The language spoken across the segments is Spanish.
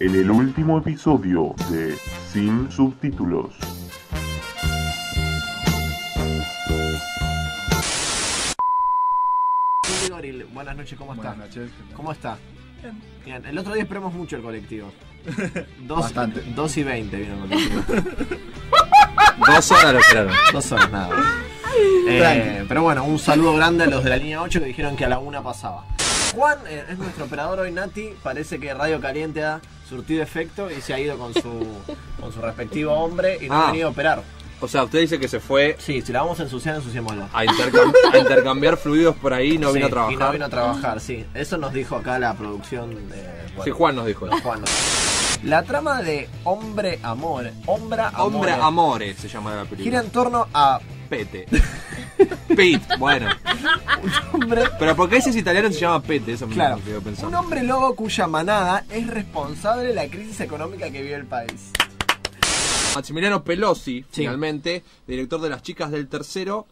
en el último episodio de Sin Subtítulos. Goril, buenas noches, ¿cómo está? Buenas noches. ¿Cómo está? Bien, el otro día esperamos mucho el colectivo. Dos, Bastante. dos y 20 vino el colectivo. Dos horas lo esperaron. Dos horas nada. Eh, pero bueno, un saludo grande a los de la línea 8 que dijeron que a la una pasaba. Juan eh, es nuestro operador hoy, Nati. Parece que Radio Caliente ha surtido efecto y se ha ido con su, con su respectivo hombre y no ha Ah. venido a operar. O sea, usted dice que se fue Sí, si la vamos a ensuciar, ensuciémosla. a, intercam- a intercambiar fluidos por ahí y no vino a trabajar. Y no vino a trabajar, sí. Eso nos dijo acá la producción de. bueno, Sí, Juan nos dijo. Los Juanos. La trama de Hombre Amor, Hombra Amor, Hombre Amore se llama la película. gira en torno a Pete. Pete, bueno. un hombre, Pero porque ese es italiano se llama Pete, eso me claro, me quedo un pensando. hombre lobo cuya manada es responsable de la crisis económica que vive el país. Maximiliano Pelosi, Sí. finalmente, director de Las Chicas del Tercero.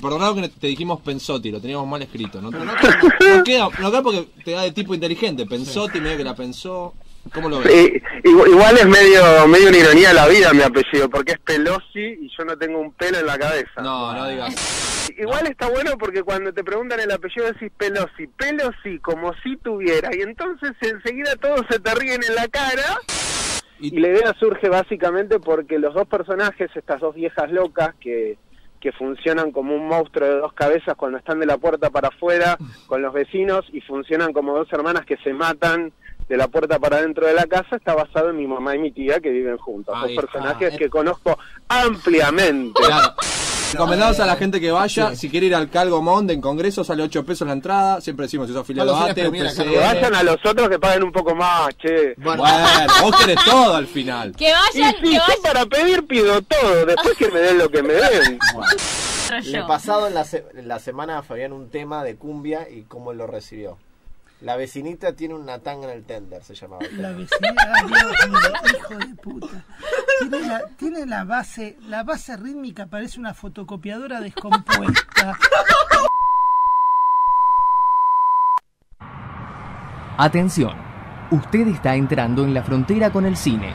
Perdonado que te dijimos Pensotti, lo teníamos mal escrito, ¿no? Pero no No queda, no queda porque te da de tipo inteligente. Pensotti, medio que la pensó. ¿Cómo lo ves? Sí, igual, es medio medio una ironía de la vida mi apellido, porque es Pelosi y yo no tengo un pelo en la cabeza. No, no digas. Igual está bueno porque cuando te preguntan el apellido decís Pelosi, Pelosi, como si tuviera, y entonces enseguida todos se te ríen en la cara. Y- Y la idea surge básicamente porque los dos personajes, estas dos viejas locas que, que funcionan como un monstruo de dos cabezas cuando están de la puerta para afuera con los vecinos y funcionan como dos hermanas que se matan de la puerta para dentro de la casa, está basado en mi mamá y mi tía que viven juntos. Ahí dos está. personajes Eh. que conozco ampliamente. Claro. Recomendamos a la gente que vaya, si quiere ir al Calgo Monde en Congreso, sale 8 pesos la entrada. Siempre decimos si sos afiliado a los ATE. Que vayan a los otros que paguen un poco más, che. Bueno, Bueno, vos querés todo al final. Que Y vayan, sí, que yo vayan. para pedir pido todo, después que me den lo que me den. le yo. pasado en la, se- en la semana a Fabián un tema de cumbia y cómo lo recibió. La vecinita tiene una tanga en el tender, se llamaba. el La Dios mío, hijo de puta. Tiene la, tiene la base, la base rítmica parece una fotocopiadora descompuesta. Atención, usted está entrando en la frontera con el cine,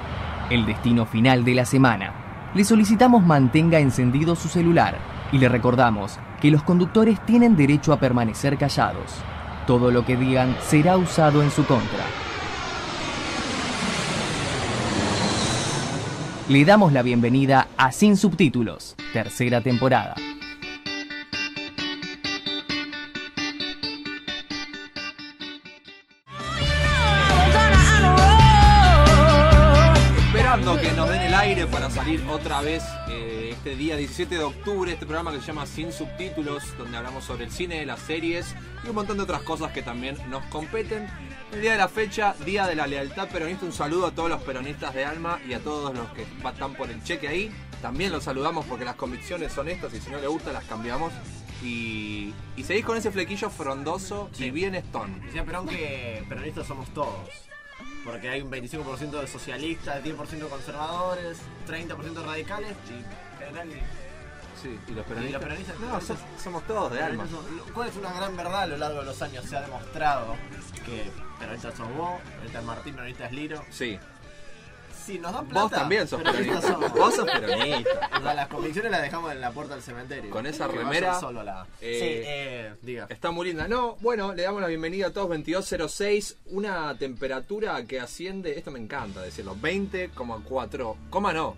el destino final de la semana. Le solicitamos mantenga encendido su celular y le recordamos que los conductores tienen derecho a permanecer callados. Todo lo que digan será usado en su contra. Le damos la bienvenida a Sin Subtítulos, tercera temporada. Esperando que nos den el aire para salir otra vez eh, este día 17 de octubre, este programa que se llama Sin Subtítulos, donde hablamos sobre el cine, las series y un montón de otras cosas que también nos competen. El día de la fecha, Día de la Lealtad Peronista, un saludo a todos los peronistas de alma y a todos los que están por el cheque ahí. También los saludamos porque las convicciones son estas y si no le gusta las cambiamos. Y, y seguís con ese flequillo frondoso y bien stone. Decía Perón que peronistas somos todos. Porque hay un 25% de socialistas, 10% conservadores, 30% radicales y Sí, y los y peronistas. los peronistas. No, so- somos todos de alma. ¿Cuál es una gran verdad a lo largo de los años? Se ha demostrado que peronistas sos vos, peronista es Martín, peronista es Liro. Sí. Si nos dan plata, Vos también sos peronistas peronista. somos. Vos sos peronista. O sea, las convicciones las dejamos en la puerta del cementerio. Con esa remera, Solo la... eh, sí, eh, diga. Está muy linda. No, bueno, le damos la bienvenida a todos. 2206, una temperatura que asciende, esto me encanta decirlo, 20,4, coma no,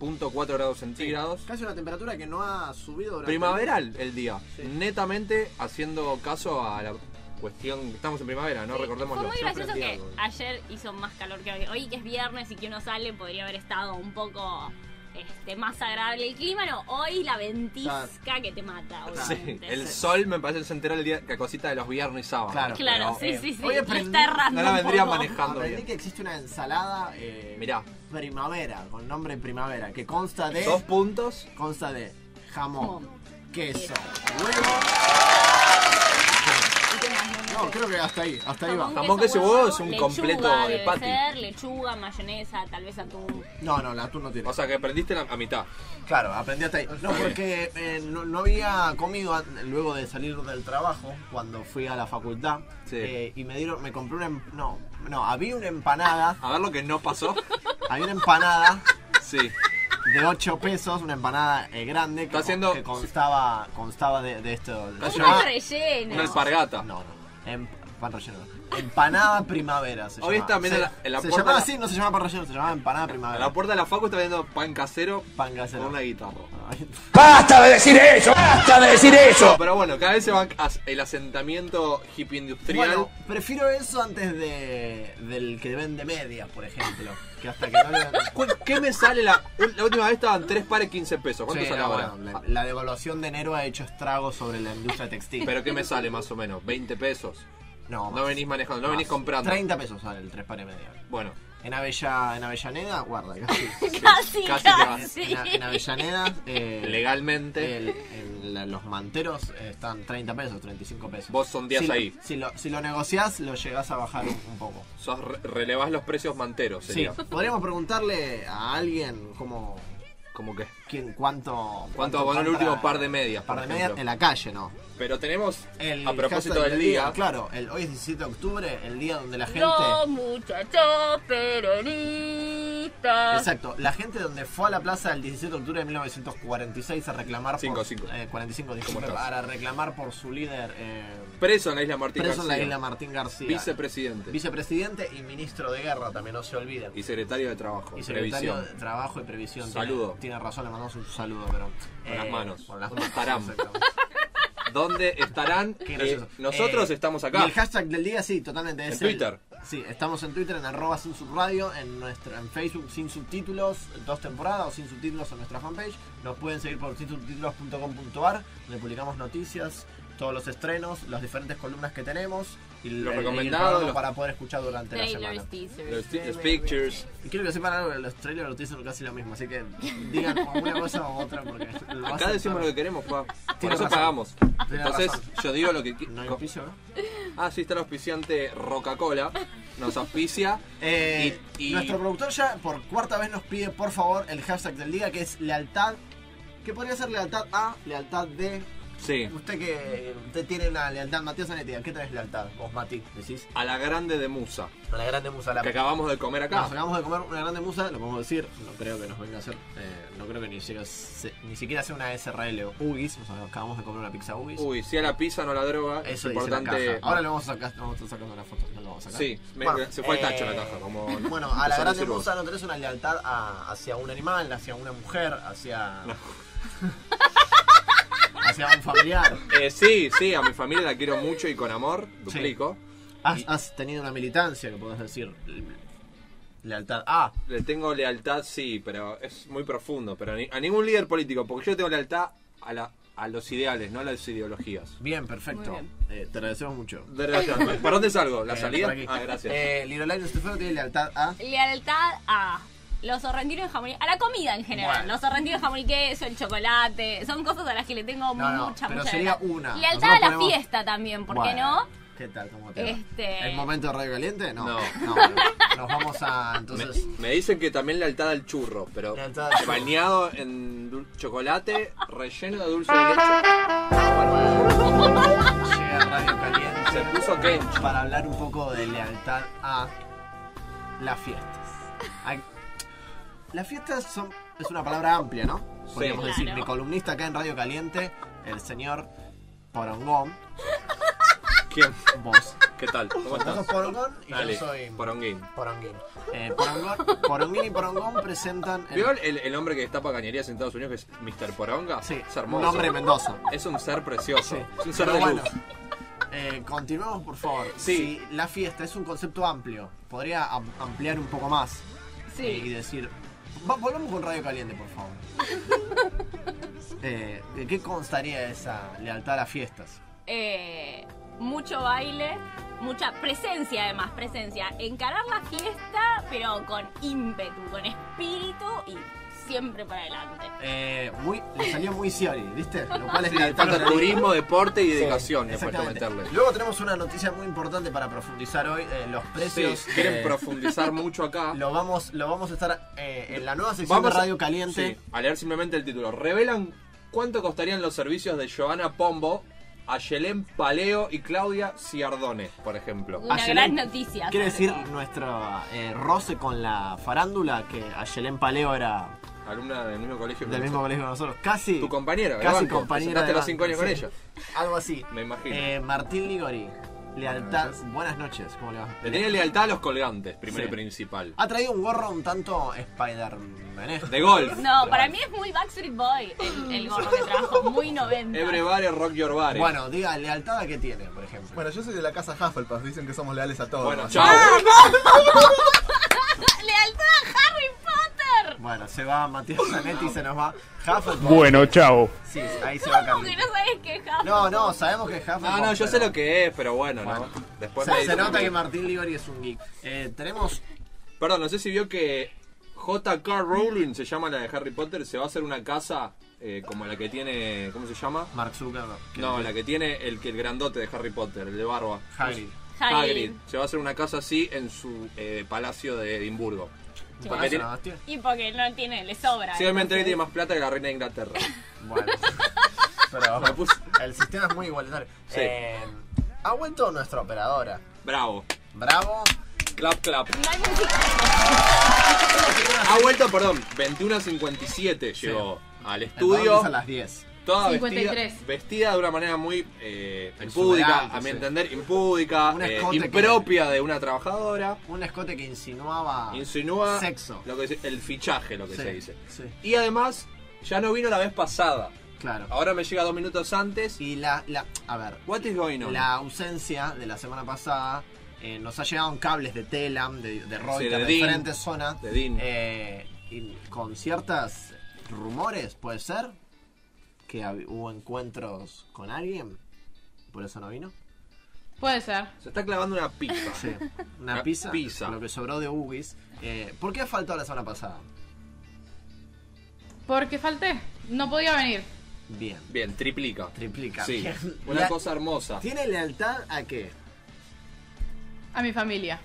20.4 grados centígrados. Casi una temperatura que no ha subido durante Primaveral el día, Sí. netamente haciendo caso a la cuestión, estamos en primavera, ¿no? Sí, Recordémoslo. Fue muy gracioso que algo. ayer hizo más calor que hoy. Hoy que es viernes y que uno sale podría haber estado un poco este, más agradable el clima. No, hoy la ventisca que te mata. Sí, obviamente. el sol me parece que se enteró el día, que cosita de los viernes y sábados. Claro. Claro, Pero, sí, sí, sí. hoy aprendí- está errando No la vendría manejando Aprendí bien. que existe una ensalada eh, Mirá, primavera, con nombre primavera, que consta de dos puntos. consta de jamón, Jamón, queso, queso. huevo. No, creo que hasta ahí, hasta ahí va. Jamón, queso huevo es un lechuga completo de debe patty. ser, lechuga, mayonesa, tal vez atún. No, no, la atún no tiene. O sea que aprendiste la- a mitad. Claro, aprendí hasta ahí. No, porque eh, no, no había comido an- luego de salir del trabajo, cuando fui a la facultad, Sí. eh, y me dieron, me compré una, em- no, no, había una empanada, A ver lo que no pasó. había una empanada Sí. de 8 pesos, una empanada eh, grande que, Está con- haciendo- que constaba, constaba de, de esto. Está se haciendo Pan llama- relleno. Una espargata. No, no, relleno. no. Empanada primavera se Hoy llama. está viendo se, la- en la se puerta llamaba la- así, no se llamaba pan relleno, se llamaba empanada A primavera. la puerta de la facu está vendiendo pan casero Pan casero. con una guitarra. Ay, ¡Basta de decir eso! ¡Basta de decir eso! Pero bueno, cada vez se va as- el asentamiento hippie industrial. Bueno, prefiero eso antes de del que vende medias, por ejemplo. Que hasta que no le ¿Cu- ¿Qué me sale la, la última vez estaban 3 pares 15 pesos? ¿Cuánto Sí, sale no, ahora? bueno, la, la devaluación de enero ha hecho estragos sobre la industria textil. Pero ¿qué me sale más o menos? ¿20 pesos? No, No venís manejando, no venís comprando. 30 pesos sale el 3 pares media. Bueno, En, Avella, en Avellaneda, guarda, casi. Casi, Casi casi. te En, en Avellaneda, eh, legalmente. el- el- la- los manteros eh, están 30 pesos, 35 pesos. Vos sondías si, lo- ahí. Si lo, si lo negociás, lo llegás a bajar un, un poco. Sos re- relevás los precios manteros, Sí, sería. podríamos preguntarle a alguien cómo, Como que. Quién, cuánto, ¿Cuánto abonó el último par de medias? par de medias en la calle, ¿no? Pero tenemos, El a propósito del día, Claro, el, hoy es 17 de octubre, el día donde la gente... Los muchachos peronistas. Exacto, la gente donde fue a la plaza el 17 de octubre de 1946 a reclamar Cinco, por... cinco. eh, 45, disculpe, para reclamar por su líder eh, preso en la isla Martín preso en la García, isla Martín García. vicepresidente Vicepresidente y ministro de guerra, también no se olviden. y secretario de Trabajo, Y secretario Previsión. de Trabajo y Previsión. Saludo. Tiene, tiene razón, le mandamos un saludo, pero... Con las manos. Con las manos. ¿Dónde estarán? Eh, nosotros Eh, estamos Y acá. el hashtag del día, sí, totalmente. En es el- Twitter. sí, estamos en Twitter, en arroba sin subradio, en, nuestra, en Facebook sin subtítulos, dos temporadas o sin subtítulos en nuestra fanpage. Nos pueden seguir por sinsubtítulos.com.ar, donde publicamos noticias, todos los estrenos, las diferentes columnas que tenemos y Los el- los- para poder escuchar durante la semana. Trailers, teasers. Los, pictures. Y quiero que sepan algo, que los trailers los dicen casi lo mismo, así que digan una cosa o otra porque lo vas Acá a decimos lo que queremos, pa. Por Tiene eso razón. pagamos. Tiene Entonces, razón. yo digo lo que No hay auspicio, ¿no? Ah, sí, está el auspiciante Coca-Cola. Nos auspicia. Eh, Y- y- Nuestro productor ya por cuarta vez nos pide por favor el hashtag del día que es lealtad. Que podría ser lealtad A, lealtad D. Sí. Usted que usted tiene una lealtad, Matías Zanetti, ¿a qué tenés lealtad? Vos, Mati, decís. A la grande de Musa. A la grande musa. La... Que acabamos de comer acá. Nos acabamos de comer una grande musa, lo podemos decir. No creo que nos venga a hacer. eh, no creo que ni siquiera, se- ni siquiera sea una SRL o Ugis. O sea, acabamos de comer una pizza Ugis. Uy, si a la pizza no la droga. Eso es la importante. Ahora le vamos a sacar, vamos a estar sacando una foto. No lo vamos a sacar. Sí, me- se fue el tacho eh, la caja. Como Bueno, a la grande musa no tenés una lealtad a- hacia un animal, hacia una mujer, hacia. hacia un familiar. Eh, sí, sí, a mi familia la quiero mucho y con amor. Duplico. Has, Y- has tenido una militancia que podés decir. Lealtad. Ah, Le tengo lealtad, sí, pero es muy profundo. Pero a, ni- a ningún líder político, porque yo tengo lealtad a, la, a los ideales, no a las ideologías. bien, perfecto. Bien. Eh, te agradecemos mucho. De verdad, ¿Para dónde salgo? ¿La Eh, salida? Ah, gracias. Eh, Lirolaino Estefano tiene lealtad a. Lealtad a los sorrentinos de jamón y- a la comida en general. Bueno. Los sorrentinos de jamón y queso, el chocolate, son cosas a las que le tengo No, no, mucha, pero mucha sería una. Lealtad a la ponemos- fiesta también, ¿por qué Bueno, no? ¿Qué tal? ¿Cómo te va? Este- ¿Es momento de radio caliente? No. No. bueno, nos vamos a. Me, Entonces. me dicen que también lealtad al churro, pero Lealtad al churro. bañado en dul- chocolate, relleno de dulce de leche. Llega Radio Caliente. Se puso Kench. para hablar un poco de lealtad a las fiestas. Las fiestas son es una palabra amplia, ¿no? Podríamos Sí. decir, Claro. mi columnista acá en Radio Caliente, el señor Porongón, ¿Quién? vos. ¿Qué tal? ¿Cómo Vos sos estás? Porongón y Dale, yo soy Poronguín. Poronguín. Eh, Porongón, Porongín y Porongón presentan el- ¿Vio el, el hombre que destapa cañerías en Estados Unidos que es Mr. Poronga? sí, es un hermoso. nombre de Mendoza. Es un ser precioso. Sí. Es un ser Pero de bueno, luz. eh, continuemos por favor. Sí. Si la fiesta es un concepto amplio, podría am- ampliar un poco más Sí. eh, y decir. Va- volvamos con Radio Caliente, por favor. Eh, ¿De qué constaría esa lealtad a las fiestas? eh, mucho baile, mucha presencia además, presencia. Encarar la fiesta, pero con ímpetu, con espíritu y siempre para adelante. Eh, muy, le salió muy Siori, ¿viste? Lo cual es Sí, a la turismo, deporte y dedicación. le falta Exactamente. meterle. Luego tenemos una noticia muy importante para profundizar hoy. eh, los Sí, precios. quieren eh, profundizar mucho acá. Lo vamos, lo vamos a estar eh, en la nueva sección Vamos de a- Radio Caliente. sí, a leer simplemente el título. Revelan cuánto costarían los servicios de Joana Pombo a Yelén Paleo y Claudia Ciardone, por ejemplo. Una gran noticia. Quiere decir nuestro eh, roce con la farándula, que Ayelen Paleo era Alumna del mismo colegio que del mismo colegio que nosotros. Casi. Tu compañera, de Casi banco. compañera. De los cinco años sí. con ella. Algo así. Me imagino. Eh, Martín Ligori. Lealtad. Buenas noches. ¿Cómo le va? Le tenía lealtad a los colgantes, primero Sí. y principal. Ha traído un gorro un tanto Spider-Man. De golf. No, para mí es muy Backstreet Boy el, el gorro que trajo, muy 90. Everybody rock your body. Bueno, diga, lealtad a qué tiene, por ejemplo. Bueno, yo soy de la casa Hufflepuff, dicen que somos leales a todos. Bueno, chao. ¡Lealtad a Harry Potter! Bueno, se va Matías Zanetti y se nos va Hufflepuff. Bueno, chao. Sí, ahí se va ¿Cómo que Carlito. no sabes qué es Hufflepuff? No, no, sabemos que es Hufflepuff. No, no, yo sé pero- lo que es, pero bueno, ¿no? Después Se, me se dicen nota que- Martín Ligori es un geek. Eh, tenemos. Perdón, no sé si vio que J.K. Rowling se llama la de Harry Potter, se va a hacer una casa eh, como la que tiene, ¿cómo se llama? Mark Zuckerberg. que- No, la que tiene el que el grandote de Harry Potter, el de barba. Hagrid. Hagrid. Se va a hacer una casa así en su eh, palacio de Edimburgo. Sí. Porque Ah, tiene- Sebastián. Y porque no tiene, le sobra. Sí, que entonces- tiene más plata que la reina de Inglaterra. Bueno. Pero Me puse- el sistema es muy igualitario. Sí. Eh, ha vuelto nuestra operadora. Bravo. Bravo. Clap, clap. No hay música. Ha vuelto, perdón, 21.57 llegó al estudio. Entonces a las 10. Toda 53. vestida, vestida de una manera muy eh, impúdica, a mi sí. entender, impúdica, Un eh, que- impropia de una trabajadora. Un escote que insinuaba Insinúa sexo. lo que el fichaje, lo que Sí, se dice. sí, Y además, ya no vino la vez pasada. claro. Ahora me llega dos minutos antes. Y la, la. A ver. What is going on? La ausencia de la semana pasada. eh, nos ha llegado en cables de Telam, de, de Reuters, de de, diferentes zonas. De DIN. eh, y con ciertas rumores, puede ser. Que hubo encuentros con alguien. Por eso no vino. Puede ser. Se está clavando una pizza. Sí. Una, Una pizza, pizza. Lo que sobró de Ugis. Eh, ¿Por qué faltó la semana pasada? Porque falté. No podía venir. Bien. Bien, triplica. Triplica. Sí, Bien. una La- cosa hermosa. ¿Tiene lealtad a qué? A mi familia.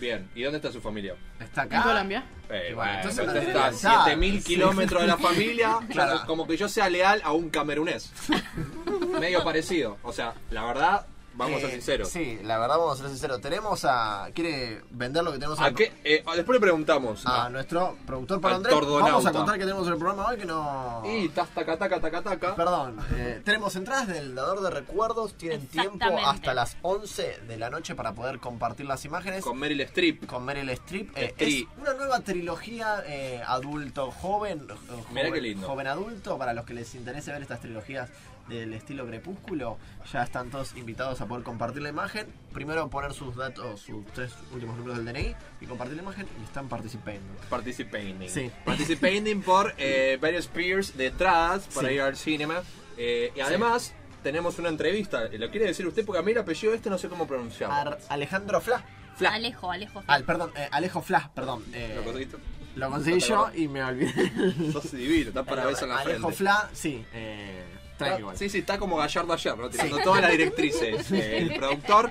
Bien, ¿y dónde está su familia? está En acá. Colombia. Eh, bueno, entonces usted está a lealtad. 7000 Sí. kilómetros de la familia. Claro. ya Como que yo sea leal a un camerunés. Medio parecido. O sea, la verdad, vamos a ser Eh, sinceros. Sí, la verdad vamos a ser sinceros. Tenemos a. ¿Quiere vender lo que tenemos ¿A al- qué? Eh, después le preguntamos. a nuestro productor para Andrés? Vamos a contar que tenemos el programa hoy que no. Y taca, taca, taca, taca. Perdón, eh, tenemos entradas del dador de recuerdos, tienen tiempo hasta las 11 de la noche para poder compartir las imágenes Con Meryl Streep. con Meryl Streep. Eh, es una nueva trilogía eh, adulto joven, eh, joven, qué lindo. joven adulto, para los que les interese ver estas trilogías del estilo crepúsculo, ya están todos invitados a poder compartir la imagen. Primero poner sus datos, sus tres últimos números del DNI y compartir la imagen y están participando. Participating. Sí. Participating por eh, varios peers detrás para Sí. ir al cinema. Eh, y además, tenemos una entrevista. ¿Lo quiere decir usted? Porque a mí el apellido este no sé cómo pronunciarlo. Ar- Alejandro Fla. Fla. Alejo, Alejo. Al, perdón, eh, Alejo Fla, perdón. eh, ¿Lo conseguiste? lo conseguí yo y me olvidé. Sos divino, está para beso en la Alejo frente. Fla, sí. Eh, Está- igual. Sí, sí, está como Gallardo ayer, ¿no? Tirando Sí. todas las directrices. Eh, el productor,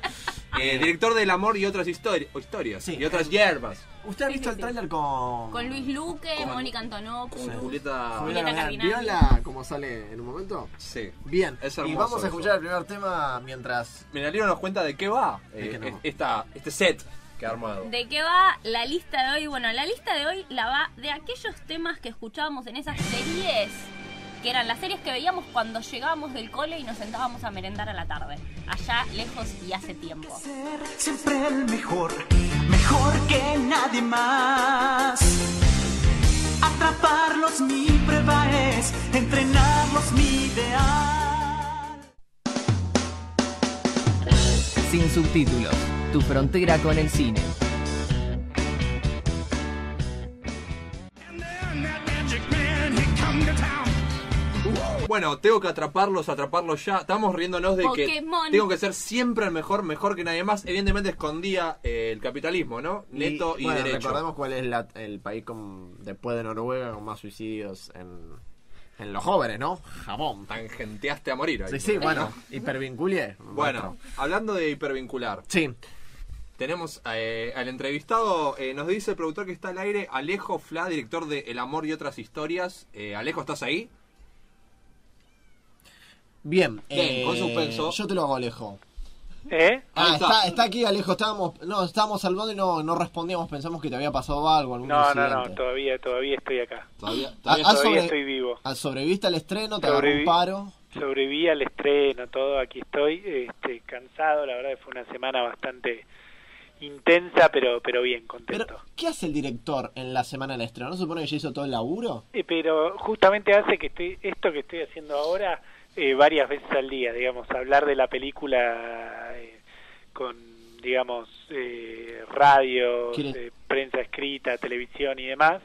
eh, director del amor y otras histori- historias. Sí. Y otras hierbas. ¿Usted ha visto el tráiler con... Con Luis Luque, Con- Mónica Antonopoulos. Julieta. Julieta Julieta? Cardinali. ¿Vio la cómo sale en un momento? Sí. Bien. Es y hermoso vamos a eso. escuchar el primer tema mientras... Menalino nos cuenta de qué va ¿De eh, qué no? esta, este set que ha armado. ¿De qué va la lista de hoy? Bueno, la lista de hoy la va de aquellos temas que escuchábamos en esas series, que eran las series que veíamos cuando llegábamos del cole y nos sentábamos a merendar a la tarde, allá lejos y hace tiempo. Siempre el mejor, mejor que nadie más. Atraparlos mi prueba es, entrenarlos mi ideal. Sin subtítulos. Tu frontera con el cine. Bueno, tengo que atraparlos, atraparlos ya. Estamos riéndonos de Pokémon. que tengo que ser siempre el mejor, mejor que nadie más. Evidentemente escondía eh, el capitalismo, ¿no? Neto y, bueno, derecho. Recordemos cuál es la- el país con, después de Noruega con más suicidios en, en los jóvenes, ¿no? Japón. Tangenteaste a morir. ahí. Sí, sí, bueno, hipervinculé. Bueno, hablando de hipervincular. Sí. Tenemos eh, al entrevistado, eh, nos dice el productor que está al aire, Alejo Fla, director de El Amor y otras historias. Eh, Alejo, ¿estás ahí? Bien, Bien, eh, con suspenso. Yo te lo hago, Alejo. ¿Eh? Ah, está. está. está, aquí, Alejo. Estábamos, no, estábamos salvando y no, no respondíamos. Pensamos que te había pasado algo, algún No, no, incidente. no, todavía, todavía estoy acá. Todavía, todavía ah, Todavía sobre- estoy vivo. ah, ¿Sobreviviste al estreno? ¿Te agarró un Sobrevi- paro? Sobreviví al estreno, todo, aquí estoy, este, cansado, la verdad que fue una semana bastante intensa, pero pero bien, contento. Pero, ¿qué hace el director en la semana del estreno? ¿No se supone que ya hizo todo el laburo? Eh, pero justamente hace que estoy, esto que estoy haciendo ahora eh, varias veces al día, digamos, hablar de la película eh, con, digamos, eh, radio, ¿Quiere- eh, prensa escrita, televisión y demás.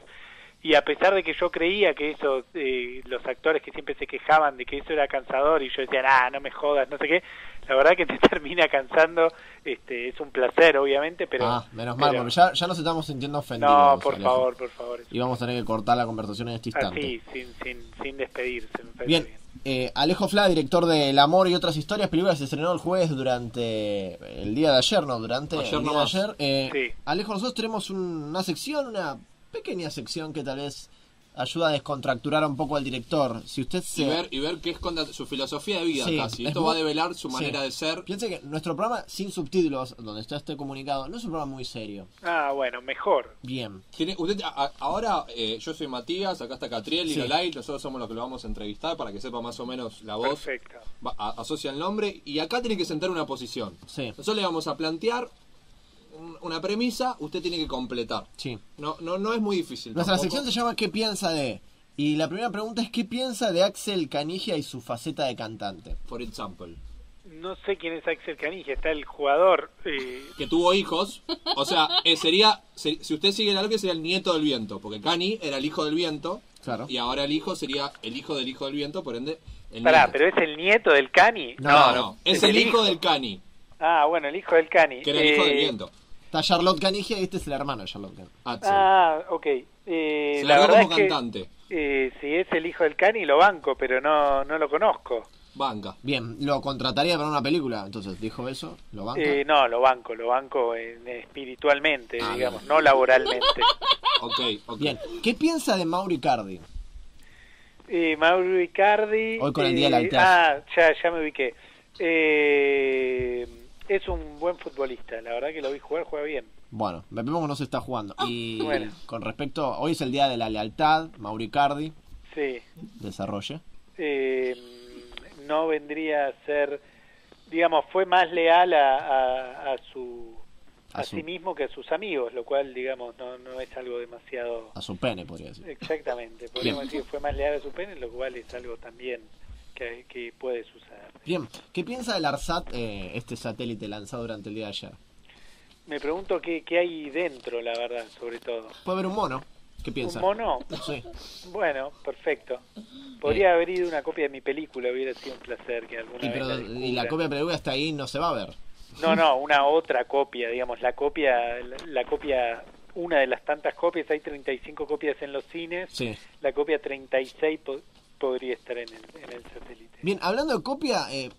Y a pesar de que yo creía que eso, eh, los actores que siempre se quejaban de que eso era cansador y yo decía, ah, no me jodas, no sé qué, la verdad que te termina cansando, este, es un placer obviamente, pero... ah, menos mal, pero- porque ya, ya nos estamos sintiendo ofendidos. No, por Alejo. favor, por favor. Y vamos a tener que cortar la conversación en este instante. Así, sin, sin, sin despedirse, me Bien, bien. Eh, Alejo Fla, director de El Amor y otras historias, película se estrenó el jueves durante el día de ayer, ¿no? Durante Ayer el día de nomás. ayer. Eh, Sí. Alejo, nosotros tenemos un- una sección, una pequeña sección que tal vez ayuda a descontracturar un poco al director. Si usted se... y ver, y ver qué es contra su filosofía de vida Sí, casi. es Esto muy- va a develar su sí. manera de ser. Piense que nuestro programa sin subtítulos, donde está este comunicado, no es un programa muy serio. Ah, bueno, mejor. Bien. Tiene- usted, a- a- ahora eh, yo soy Matías, acá está Catriel, Sí. Lilo Light, nosotros somos los que lo vamos a entrevistar para que sepa más o menos la voz. Perfecto. Va- a- asocia el nombre y acá tiene que sentar una posición. Sí. Nosotros le vamos a plantear una premisa, usted tiene que completar. Sí. No, no, no es muy difícil. Nuestra tampoco. sección se llama ¿Qué piensa de? Y la primera pregunta es ¿qué piensa de Axel Canigia y su faceta de cantante? For example. No sé quién es Axel Canija, está el jugador. eh, Que tuvo hijos. O sea, eh, sería. se- si usted sigue la lógica, sería el nieto del viento. Porque Cani era el hijo del viento. Claro. Y ahora el hijo sería el hijo del hijo del viento, por ende. El Pará, nieto. pero es el nieto del Cani. No, no, es el hijo del Cani, Ah, bueno, el hijo del Cani. que era el hijo del Eh, viento. Está Charlotte Canigia y este es el hermano de Charlotte Canigia. Axel. Ah, ok. Eh, Se la verdad como es que cantante. eh, si es el hijo del Cani lo banco, pero no, no lo conozco. Banca. Bien, lo contrataría para una película, entonces dijo eso, lo banca. Eh, no, lo banco, lo banco en- espiritualmente, Ah, digamos, bien. no laboralmente. Ok, ok. Bien, ¿qué piensa de Mauri Cardi? Eh, Mauro Icardi. Hoy con el Día eh, Altar. Ah, ya, ya me ubiqué. Eh, es un buen futbolista, la verdad que lo vi jugar, juega bien. Bueno, vemos que no se está jugando. Y Bueno. con respecto, hoy es el Día de la Lealtad, Mauri Cardi, Sí. desarrolle. Eh, no vendría a ser, digamos, fue más leal a, a, a su A a, su- sí mismo que a sus amigos, lo cual, digamos, no, no es algo demasiado A su pene, podría decir. exactamente. Podríamos decir que fue más leal a su pene, lo cual es algo también que, que puede suceder. Bien, ¿qué piensa del ARSAT, eh, este satélite lanzado durante el día de ayer? Me pregunto qué, qué hay dentro, la verdad, sobre todo. Puede haber un mono. ¿Qué piensa? ¿Un mono? Sí. Bueno, perfecto. Podría haber ido una copia de mi película, hubiera sido un placer que alguna Y, vez pero, la y la copia de película está ahí, no se va a ver. No, no, una otra copia, digamos, la copia, la, la copia, una de las tantas copias, hay 35 copias en los cines, Sí. la copia 36 po- podría estar en el, en el satélite. Bien, hablando de copia, eh,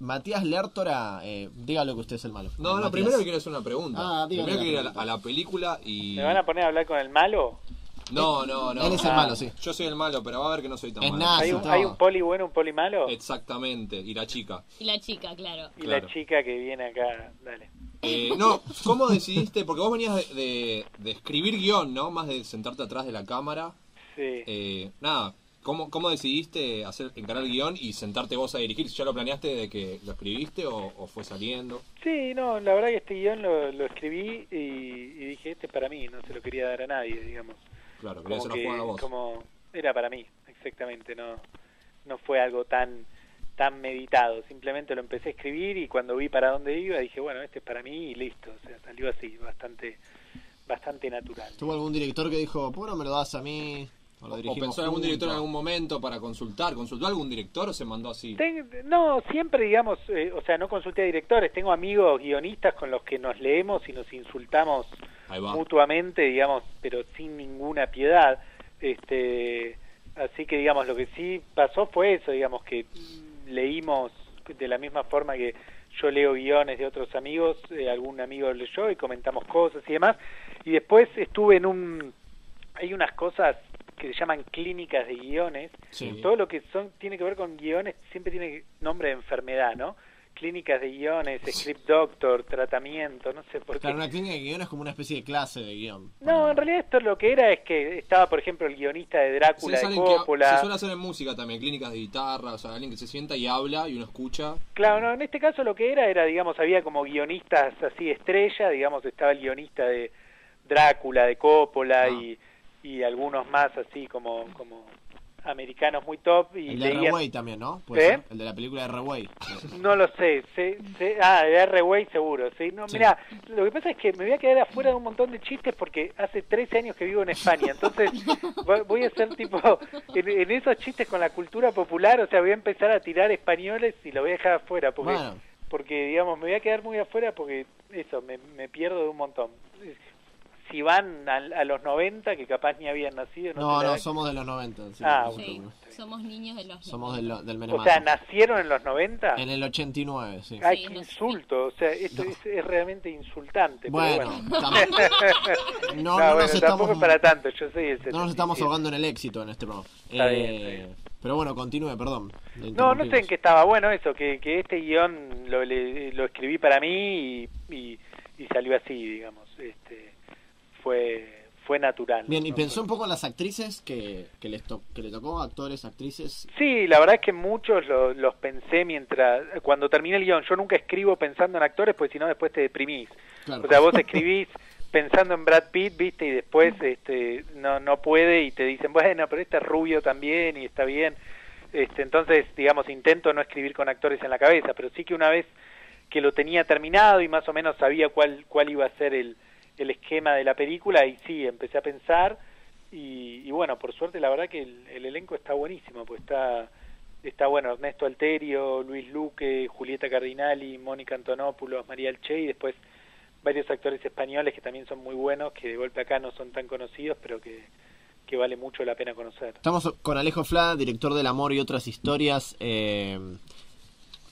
Matías Lertora, eh, dígalo que usted es el malo. No, no, Matías. primero le quiero hacer una pregunta. Ah, dígame primero quiero ir a la, pregunta. a la película y. ¿Me van a poner a hablar con el malo? No, no, no. Él es el Ah, malo, sí. Yo soy el malo, pero va a ver que no soy tan Es malo. nazi, ¿Hay un, hay un poli bueno, un poli malo? Exactamente, y la chica. Y la chica, claro. Y claro. la chica que viene acá, dale. Eh, no, ¿cómo decidiste? Porque vos venías de, de- de escribir guion, ¿no? Más de sentarte atrás de la cámara. Sí. Eh, nada, ¿cómo, ¿cómo decidiste hacer encarar el guion y sentarte vos a dirigir? ¿Ya lo planeaste de que lo escribiste o, o fue saliendo? Sí, no, la verdad que este guion lo, lo escribí y, y dije, este es para mí, no se lo quería dar a nadie, digamos. Claro, quería hacer como una que a vos. como era para mí exactamente no no fue algo tan tan meditado simplemente lo empecé a escribir y cuando vi para dónde iba dije bueno este es para mí y listo o sea salió así bastante bastante natural ¿Tuvo algún director que dijo, ¿por qué no me lo das a mí? ¿O lo ¿O dirigimos pensó en algún director en algún momento para consultar? ¿Consultó a algún director o se mandó así? Ten- no, siempre, digamos, eh, o sea, no consulté a directores. Tengo amigos guionistas con los que nos leemos y nos insultamos mutuamente, digamos, pero sin ninguna piedad. Este, así que, digamos, lo que sí pasó fue eso, digamos, que leímos de la misma forma que yo leo guiones de otros amigos, eh, algún amigo leyó y comentamos cosas y demás. Y después estuve en un... Hay unas cosas que se llaman clínicas de guiones. Sí. Todo lo que son tiene que ver con guiones siempre tiene nombre de enfermedad, ¿no? Clínicas de guiones, script doctor, tratamiento, no sé por qué. Claro, una clínica de guion es como una especie de clase de guion. No, en realidad esto lo que era es que estaba, por ejemplo, el guionista de Sí, Drácula es de alguien que- Coppola. se suele hacer en música también, clínicas de guitarra, o sea, alguien que se sienta y habla y uno escucha. Claro, no, en este caso lo que era era, digamos, había como guionistas así estrella, digamos, estaba el guionista de Drácula de Coppola Ah. y, y algunos más así como como americanos muy top y El de leían- R-Way también, ¿no? ¿Puede ¿Eh? ser? El de la película de R-Way. No lo sé, sé, sé- ah, de R-Way seguro, sí. No, Sí. mira, lo que pasa es que me voy a quedar afuera de un montón de chistes porque hace 13 años que vivo en España, entonces voy- voy a ser tipo, en, en esos chistes con la cultura popular, o sea, voy a empezar a tirar españoles y lo voy a dejar afuera, porque, Bueno. porque digamos, me voy a quedar muy afuera porque eso, me, me pierdo de un montón. Si van a, a los 90, que capaz ni habían nacido, no, No, no, somos de los 90. sí, Ah. Sí, somos niños de los Somos del, del O Menemato. sea, ¿nacieron en los 90? En el 89, sí. Ay, qué insulto, o sea, esto es, es realmente insultante. pero Bueno, bueno, tam- no, no bueno, nos estamos- tampoco es para tanto, yo soy el No nos estamos 77. ahogando en el éxito en este programa. Está Eh, bien, está bien. Pero bueno, continúe, perdón. No, no sé en qué estaba. Bueno, eso, que, que este guion lo, le- lo escribí para mí y, y, y salió así, digamos. Este, fue fue natural. Bien, ¿y pensó un poco en las actrices que, que, les to- que le tocó? Actores, actrices. Sí, la verdad es que muchos lo- los pensé mientras, cuando terminé el guion. Yo nunca escribo pensando en actores, pues si no después te deprimís. Claro. O sea, vos escribís pensando en Brad Pitt, viste, y después este, no, no puede y te dicen, bueno, pero este es rubio también y está bien. Este, entonces, digamos, intento no escribir con actores en la cabeza, pero sí que una vez que lo tenía terminado y más o menos sabía cuál, cuál iba a ser el, el esquema de la película, y sí, empecé a pensar y, y bueno, por suerte la verdad que el, el elenco está buenísimo, pues está está bueno Ernesto Alterio, Luis Luque, Julieta Cardinali, Mónica Antonopoulos, María Alche y después varios actores españoles que también son muy buenos, que de golpe acá no son tan conocidos, pero que, que vale mucho la pena conocer. Estamos con Alejo Fla, director del Amor y otras historias. Eh,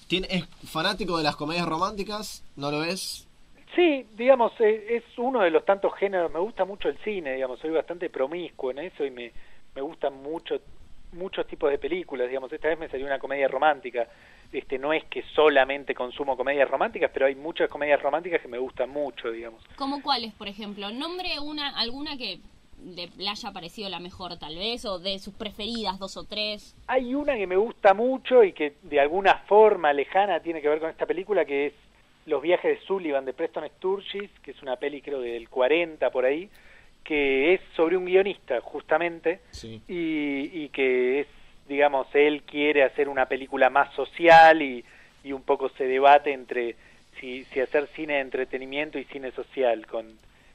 ¿Es fanático de las comedias románticas? ¿No lo es? Sí, digamos, eh, es uno de los tantos géneros, me gusta mucho el cine, digamos, soy bastante promiscuo en eso y me, me gustan mucho muchos tipos de películas, digamos, esta vez me salió una comedia romántica, este no es que solamente consumo comedias románticas, pero hay muchas comedias románticas que me gustan mucho, digamos. ¿Cómo cuáles, por ejemplo? Nombre una, alguna que le le haya parecido la mejor, tal vez, o de sus preferidas, dos o tres. Hay una que me gusta mucho y que de alguna forma lejana tiene que ver con esta película, que es Los viajes de Sullivan de Preston Sturges, que es una peli creo del 40 por ahí, que es sobre un guionista justamente Sí. y, y que es, digamos, él quiere hacer una película más social y, y un poco se debate entre si, si hacer cine de entretenimiento y cine social. Con,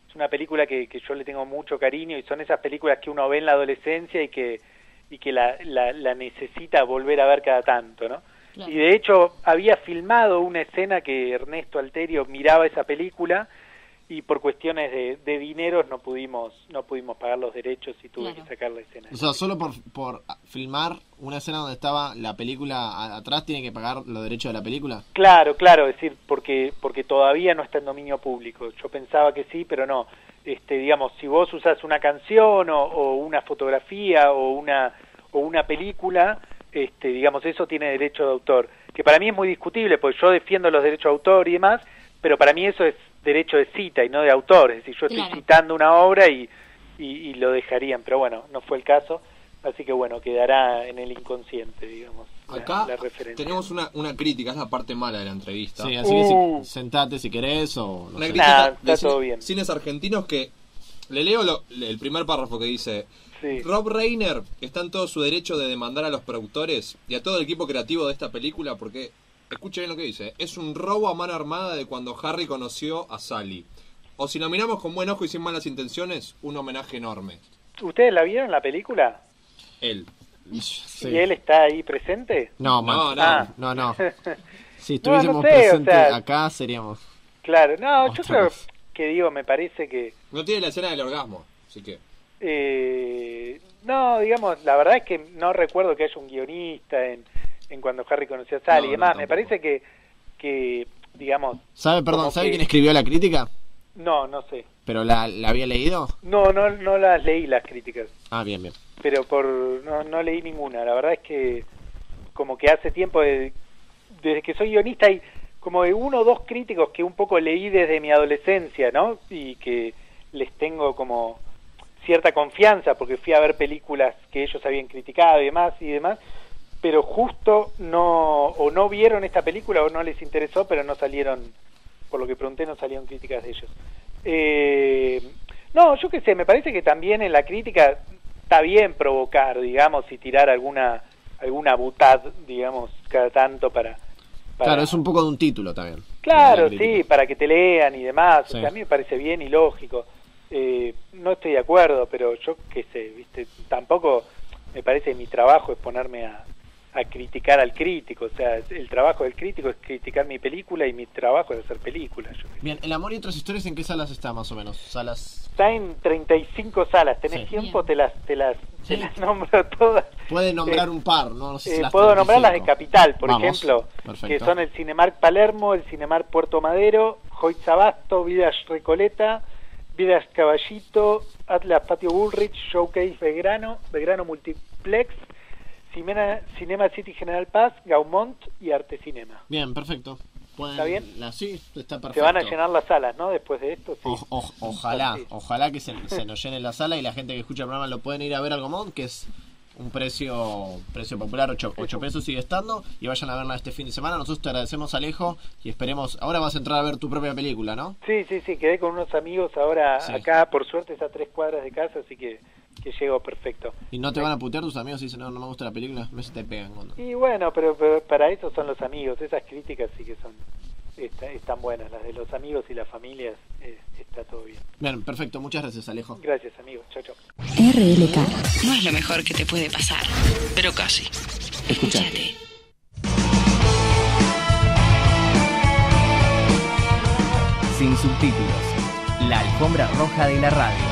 es una película que, que yo le tengo mucho cariño y son esas películas que uno ve en la adolescencia y que, y que la, la, la necesita volver a ver cada tanto, ¿no? Y de hecho había filmado una escena que Ernesto Alterio miraba esa película y por cuestiones de, de dinero no pudimos no pudimos pagar los derechos y tuve que sacar la escena. O sea, solo por, por filmar una escena donde estaba la película atrás, ¿tiene que pagar los derechos de la película? Claro, claro, es decir, porque porque todavía no está en dominio público. Yo pensaba que sí, pero no. Este, digamos, si vos usas una canción o, o una fotografía o una o una película, este, digamos, eso tiene derecho de autor, que para mí es muy discutible, porque yo defiendo los derechos de autor y demás, pero para mí eso es derecho de cita y no de autor, es decir, yo Claro. estoy citando una obra y, y, y lo dejarían, pero bueno, no fue el caso, así que bueno, quedará en el inconsciente, digamos, la- Acá la referencia. tenemos una, una crítica, es la parte mala de la entrevista. Sí, así que si- sentate si querés o... no Una sé. crítica de cine- cines argentinos que le leo lo- el primer párrafo que dice Rob Reiner está en todo su derecho de demandar a los productores y a todo el equipo creativo de esta película porque escuchen bien lo que dice es un robo a mano armada de cuando Harry conoció a Sally o si lo miramos con buen ojo y sin malas intenciones un homenaje enorme ¿Ustedes la vieron la película? Él. ¿Y él está ahí presente? No, man. Ah. no, no. Si No, no estuviésemos sé, o presentes sea- acá seríamos. Claro, no, yo creo. Que digo, me parece que... No tiene la escena del orgasmo, así que. Eh, no, digamos, la verdad es que no recuerdo que haya un guionista en, en cuando Harry conoció a Sally No, y no, demás. me parece que, que digamos, ¿Sabe, perdón, ¿sabe que- quién escribió la crítica? no, no sé. ¿Pero la, la había leído? No, no, no las leí las críticas, Ah, bien, bien. pero por no, no leí ninguna. La verdad es que como que hace tiempo, de- desde que soy guionista, hay como de uno o dos críticos que un poco leí desde mi adolescencia, ¿no? Y que les tengo como cierta confianza porque fui a ver películas que ellos habían criticado y demás y demás, pero justo no o no vieron esta película o no les interesó, pero no salieron, por lo que pregunté, no salieron críticas de ellos. Eh, no, yo qué sé, me parece que también en la crítica está bien provocar, digamos, y tirar alguna alguna butad, digamos, cada tanto para... para- Claro, es un poco de un título también. Claro, sí, para que te lean y demás. O sea, a mí me parece bien y lógico. Eh, no estoy de acuerdo, pero yo qué sé, ¿viste? Tampoco me parece mi trabajo es ponerme a, a criticar al crítico. O sea, el trabajo del crítico es criticar mi película y mi trabajo es hacer películas. Bien, El amor y otras historias, ¿en qué salas está más o menos? Salas. Está en 35 salas. ¿Tenés Sí. tiempo? Te las, te las, te Sí. las nombro todas. Puede nombrar Eh, un par, ¿no? No sé si Eh, las puedo nombrar las de 35. Capital, por Vamos, ejemplo, perfecto. que son el Cinemark Palermo, el Cinemark Puerto Madero, Hoyt Sabasto, Vidas Recoleta, Vidas Caballito, Atlas Patio Bullrich, Showcase Belgrano, Belgrano Multiplex, Cinema, Cinema City General Paz, Gaumont y Arte Cinema. Bien, perfecto. Pueden- ¿Está bien? La, sí, está perfecto. Se van a llenar las salas, ¿no? Después de esto. sí. O- o- ojalá, ojalá que se, se nos llene la sala y la gente que escucha el programa lo pueden ir a ver al Gomón, que es un precio precio popular, 8, pesos sigue estando, y vayan a verla este fin de semana. Nosotros te agradecemos, Alejo, y esperemos. Ahora vas a entrar a ver tu propia película, ¿no? Sí, sí, sí, quedé con unos amigos ahora Sí. acá, por suerte es a tres cuadras de casa, así que, que llego perfecto. Y no te van a putear tus amigos si dicen, no, no me gusta la película, no se te pegan. Cuando... Y bueno, pero, pero para eso son los amigos, esas críticas sí que son está- están buenas, las de los amigos y las familias eh, está todo bien. Bien, perfecto, muchas gracias, Alejo. Gracias amigos, chao chao. RLK. No es lo mejor que te puede pasar, pero casi. Escúchate. Sin subtítulos. La alfombra roja de la radio.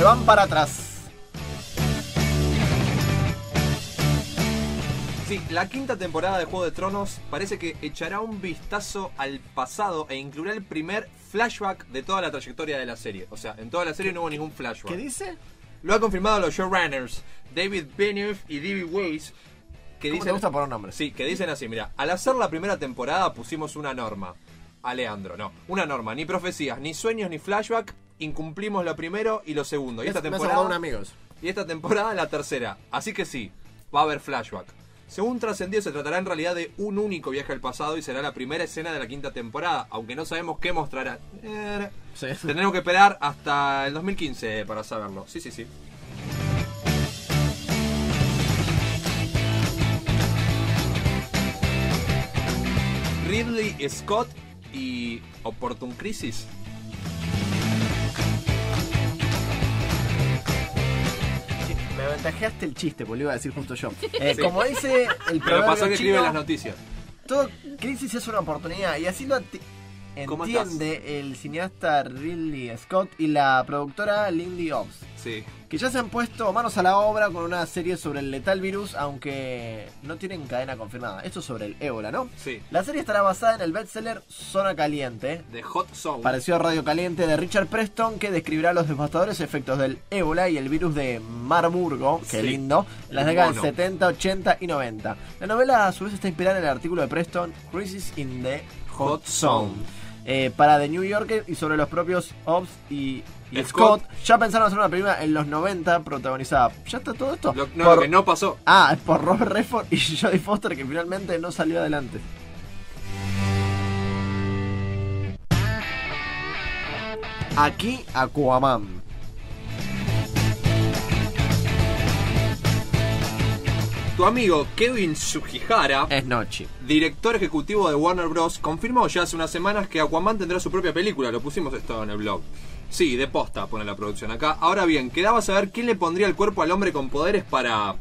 Se van para atrás. Sí, la quinta temporada de Juego de Tronos parece que echará un vistazo al pasado e incluirá el primer flashback de toda la trayectoria de la serie. O sea, en toda la serie no hubo ningún flashback. ¿Qué dice? Lo han confirmado los showrunners David Benioff y D.B. Weiss. Que ¿Cómo dicen, te gusta poner nombres? Sí, que dicen así, mira, al hacer la primera temporada pusimos una norma. A Leandro, no. Una norma, ni profecías, ni sueños, ni flashback. Incumplimos lo primero y lo segundo. Y esta temporada. un amigos. Y esta temporada la tercera. Así que sí, va a haber flashback. Según trascendido, se tratará en realidad de un único viaje al pasado y será la primera escena de la quinta temporada, aunque no sabemos qué mostrará. Eh, Tendremos que esperar hasta el 2015 para saberlo. Sí, sí, sí. Ridley Scott y Opportun Crisis. Me aventajeaste el chiste, porque lo iba a decir justo yo. Eh, Sí. Como dice el proverbio pasó que escribe las noticias. Todo crisis es una oportunidad y así lo ati- ¿Cómo entiende el cineasta Ridley Scott y la productora Lindy Ops. Sí. Que ya se han puesto manos a la obra con una serie sobre el letal virus, aunque no tienen cadena confirmada. Esto es sobre el ébola, ¿no? Sí. La serie estará basada en el bestseller Zona Caliente, De Hot Zone. parecido a Radio Caliente de Richard Preston, que describirá los devastadores efectos del ébola y el virus de Marburgo, qué Sí. lindo, en las décadas mono. 70, 80 y 90. La novela a su vez está inspirada en el artículo de Preston, Crisis in the Hot Hot Zone, eh, para The New Yorker y sobre los propios Ops y, y Scott. Scott. Ya pensaron hacer una película en los 90 protagonizada. ¿Ya está todo esto? Lo- no, lo que no pasó. Ah, por Robert Redford y Jodie Foster que finalmente no salió adelante. Aquí Aquaman. Tu amigo Kevin Sugihara, Es Nochi. director ejecutivo de Warner Bros., confirmó ya hace unas semanas que Aquaman tendrá su propia película. Lo pusimos esto en el blog. Sí, de posta pone la producción acá. Ahora bien, quedaba saber quién le pondría el cuerpo al hombre con poderes para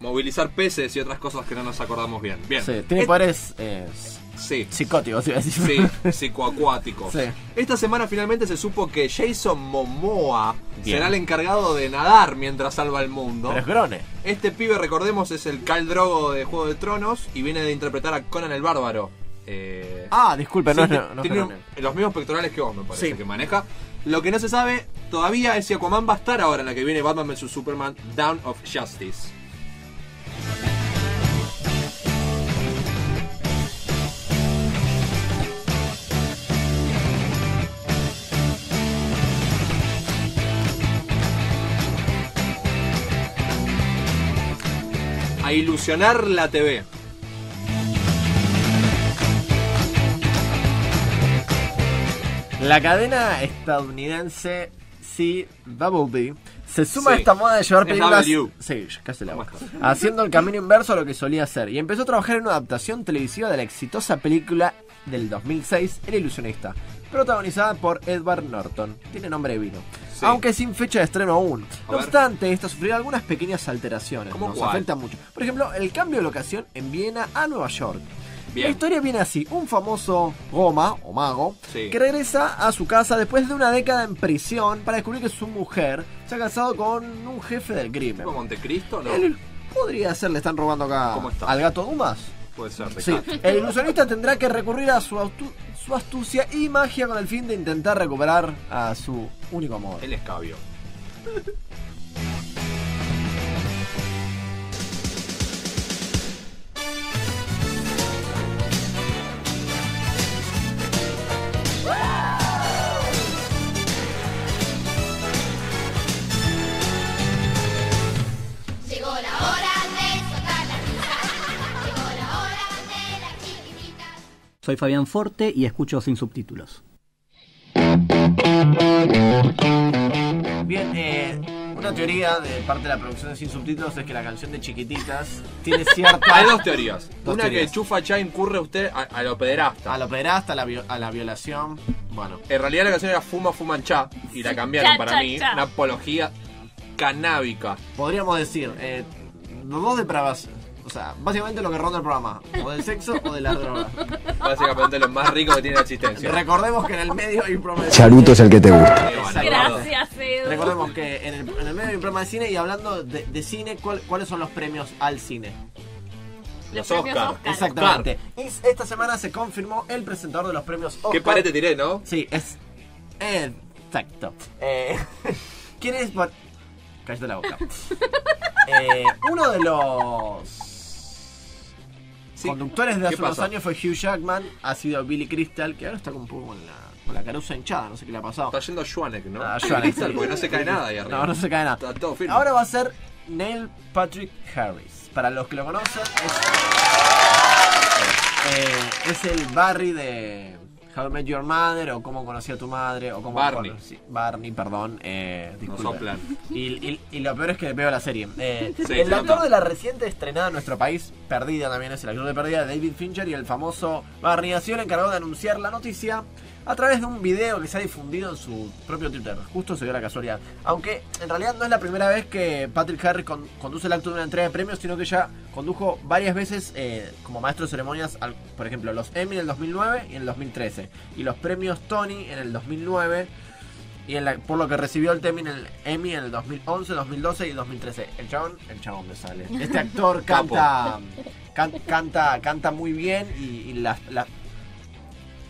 movilizar peces y otras cosas que no nos acordamos bien. Bien. Sí, tiene Et- poderes eh, Sí. psicóticos, iba a decir. Sí, psicoacuáticos. Sí. Esta semana finalmente se supo que Jason Momoa Bien. será el encargado de nadar mientras salva el mundo. Pero es grone. Este pibe, recordemos, es el Khal Drogo de Juego de Tronos y viene de interpretar a Conan el Bárbaro. Eh, Ah, disculpe, no sí, no es tiene los mismos pectorales que vos, me parece, Sí. que maneja. Lo que no se sabe todavía es si Aquaman va a estar ahora en la que viene Batman vs Superman Down of Justice. A ilusionar la TV. La cadena estadounidense C Bumblebee se suma a esta moda de llevar películas W. sí, casi la boca. haciendo el camino inverso a lo que solía hacer y empezó a trabajar en una adaptación televisiva de la exitosa película del 2006 El ilusionista, protagonizada por Edward Norton. Tiene nombre de vino. Sí. Aunque sin fecha de estreno aún. A No ver. obstante, esta sufrió algunas pequeñas alteraciones. ¿Cómo Nos cuál? afecta mucho. Por ejemplo, el cambio de locación en Viena a Nueva York. Bien. La historia viene así, un famoso Goma o mago Sí. que regresa a su casa después de una década en prisión para descubrir que su mujer se ha casado con un jefe del crimen. ¿Tipo Montecristo? No. Él podría ser, le están robando acá al gato Dumas. Puede ser, de Sí, el ilusionista tendrá que recurrir a su, su astucia y magia con el fin de intentar recuperar a su único amor. El escabio. Soy Fabián Forte y escucho sin subtítulos. Bien, eh, una teoría de parte de la producción de Sin Subtítulos es que la canción de Chiquititas tiene cierta... Hay dos teorías. Dos Una teorías. que Chufa ya incurre usted a, a lo pederasta. A lo pederasta, a la, vio- a la violación. Bueno. En realidad la canción era Fuma Fumancha y la cambiaron Cha, para cha, mí. cha. Una apología canábica. Podríamos decir, eh, los dos depravas. O sea, básicamente lo que ronda el programa. O del sexo o de las drogas. Básicamente lo más rico que tiene la existencia. Recordemos que en el medio hay un programa de Charuto es el que te gusta. Gracias, Edu. Recordemos que en el, en el medio hay un programa de cine y hablando de, de cine, ¿cuál- ¿cuáles son los premios al cine? Los premios Oscar. Oscar. Exactamente. Y esta semana se confirmó el presentador de los premios Oscar. Qué pared te tiré, ¿no? Sí, es. Exacto. Eh, ¿Quién es? Cállate la boca. Eh, uno de los conductores de ¿qué hace unos años fue Hugh Jackman, ha sido Billy Crystal, que ahora está como un poco con la, con la carusa hinchada, no sé qué le ha pasado. Está yendo a Schwanek, ¿no? Ah, Schwanek. Porque no se cae nada ahí arriba. No, no se cae nada. Está todo firme. Ahora va a ser Neil Patrick Harris. Para los que lo conocen, es, eh, es el Barry de How I Met Your Mother, o Cómo conocí a tu madre, o cómo Barney. conocí- Barney, perdón. Eh. Y, y- y lo peor es que veo la serie. Eh, Sí, el actor de la reciente estrenada en nuestro país, Perdida también es el actor de Perdida, David Fincher, y el famoso Barney ha sido el encargado de anunciar la noticia a través de un video que se ha difundido en su propio Twitter. Justo se dio la casualidad. Aunque en realidad no es la primera vez que Patrick Harris con- conduce el acto de una entrega de premios, sino que ya condujo varias veces eh, como maestro de ceremonias, al- por ejemplo, los Emmy en el 2009 y en el 2013, y los premios Tony en el 2009. Y en la- por lo que recibió el Emmy en el Emmy en el 2011, 2012 y 2013. El chabón, el chabón me sale. Este actor canta, can- canta, canta muy bien y, y las, las-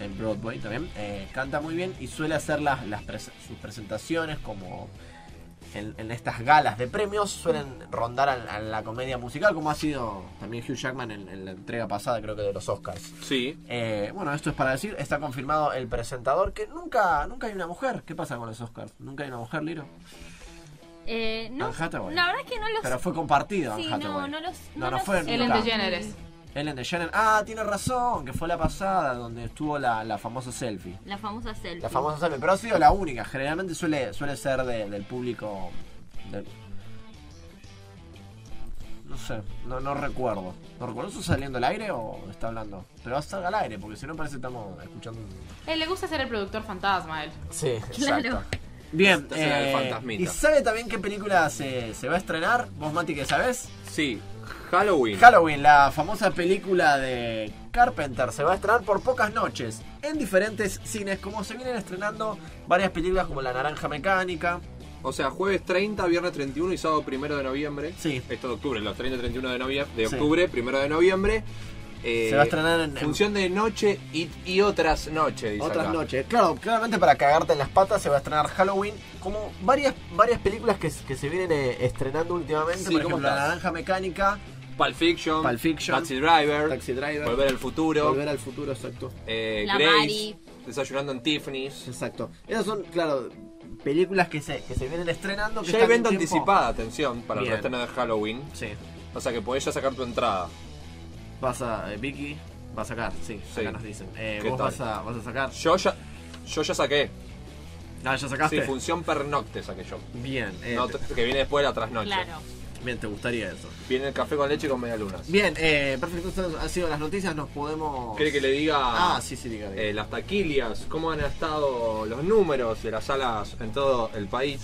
en Broadway también eh, canta muy bien y suele hacer las, las pres- sus presentaciones como en, en estas galas de premios suelen rondar a, a la comedia musical como ha sido también Hugh Jackman en, en la entrega pasada creo que de los Oscars. Sí. Eh, bueno, esto es para decir, está confirmado el presentador que nunca nunca hay una mujer. ¿Qué pasa con los Oscars? ¿Nunca hay una mujer, Liro? Eh, no, la verdad es que no los. Pero fue compartido Sí, no, no los. No, no los- fue Ellen. DeGeneres. Ellen DeGeneres. Ah, tiene razón, que fue la pasada donde estuvo la, la famosa selfie. La famosa selfie. La famosa selfie, pero ha sido la única. Generalmente suele, suele ser de- del público. del- No sé, no, no recuerdo. ¿No recuerdo? ¿Eso saliendo al aire o está hablando? Pero va a estar al aire, porque si no parece que estamos escuchando un... Eh, le gusta ser el productor fantasma, él. Sí, Claro. exacto. Bien, el eh, fantasmita. ¿y sabe también qué película se, se va a estrenar? ¿Vos, Mati, que sabés? Sí, Halloween. Halloween, la famosa película de Carpenter, se va a estrenar por pocas noches en diferentes cines, como se vienen estrenando varias películas como La Naranja Mecánica. O sea, jueves 30, viernes 31 y sábado 1 de noviembre. Sí. Esto de octubre, los 30 y 31 de, novie- de octubre, 1 de noviembre. Eh, Se va a estrenar en- Función de noche y, y otras noches, dice Otras acá. noches. Claro, claramente para cagarte en las patas se va a estrenar Halloween. Como varias, varias películas que, que se vienen eh, estrenando últimamente. Sí, por ¿cómo ejemplo, La? Naranja Mecánica, Pulp Fiction, Pulp Fiction, Taxi Driver, Taxi Driver, Volver al Futuro, Volver al Futuro, exacto. eh, La Grace, Mari. Desayunando en Tiffany's. Exacto. Esas son, claro, películas que se, que se vienen estrenando. Que Ya hay venta anticipada, atención, para el Bien. estreno de Halloween. Sí. O sea que podés ya sacar tu entrada. Vas a. eh, Vicky va a sacar, sí, Sí. acá nos dicen. Eh, ¿Qué vos tal? vas a, vas a sacar. Yo ya, yo ya saqué. Ah, ya sacaste. Sí, función pernocte saqué yo. Bien, eh, No, que viene después de la trasnoche. Claro. Bien, te gustaría eso. Viene el café con leche y con media luna. Bien, eh, perfecto. Estas han sido las noticias. Nos podemos. ¿Quiere que le diga Ah, sí, sí, diga. diga. eh, las taquilias? ¿Cómo han estado los números de las salas en todo el país?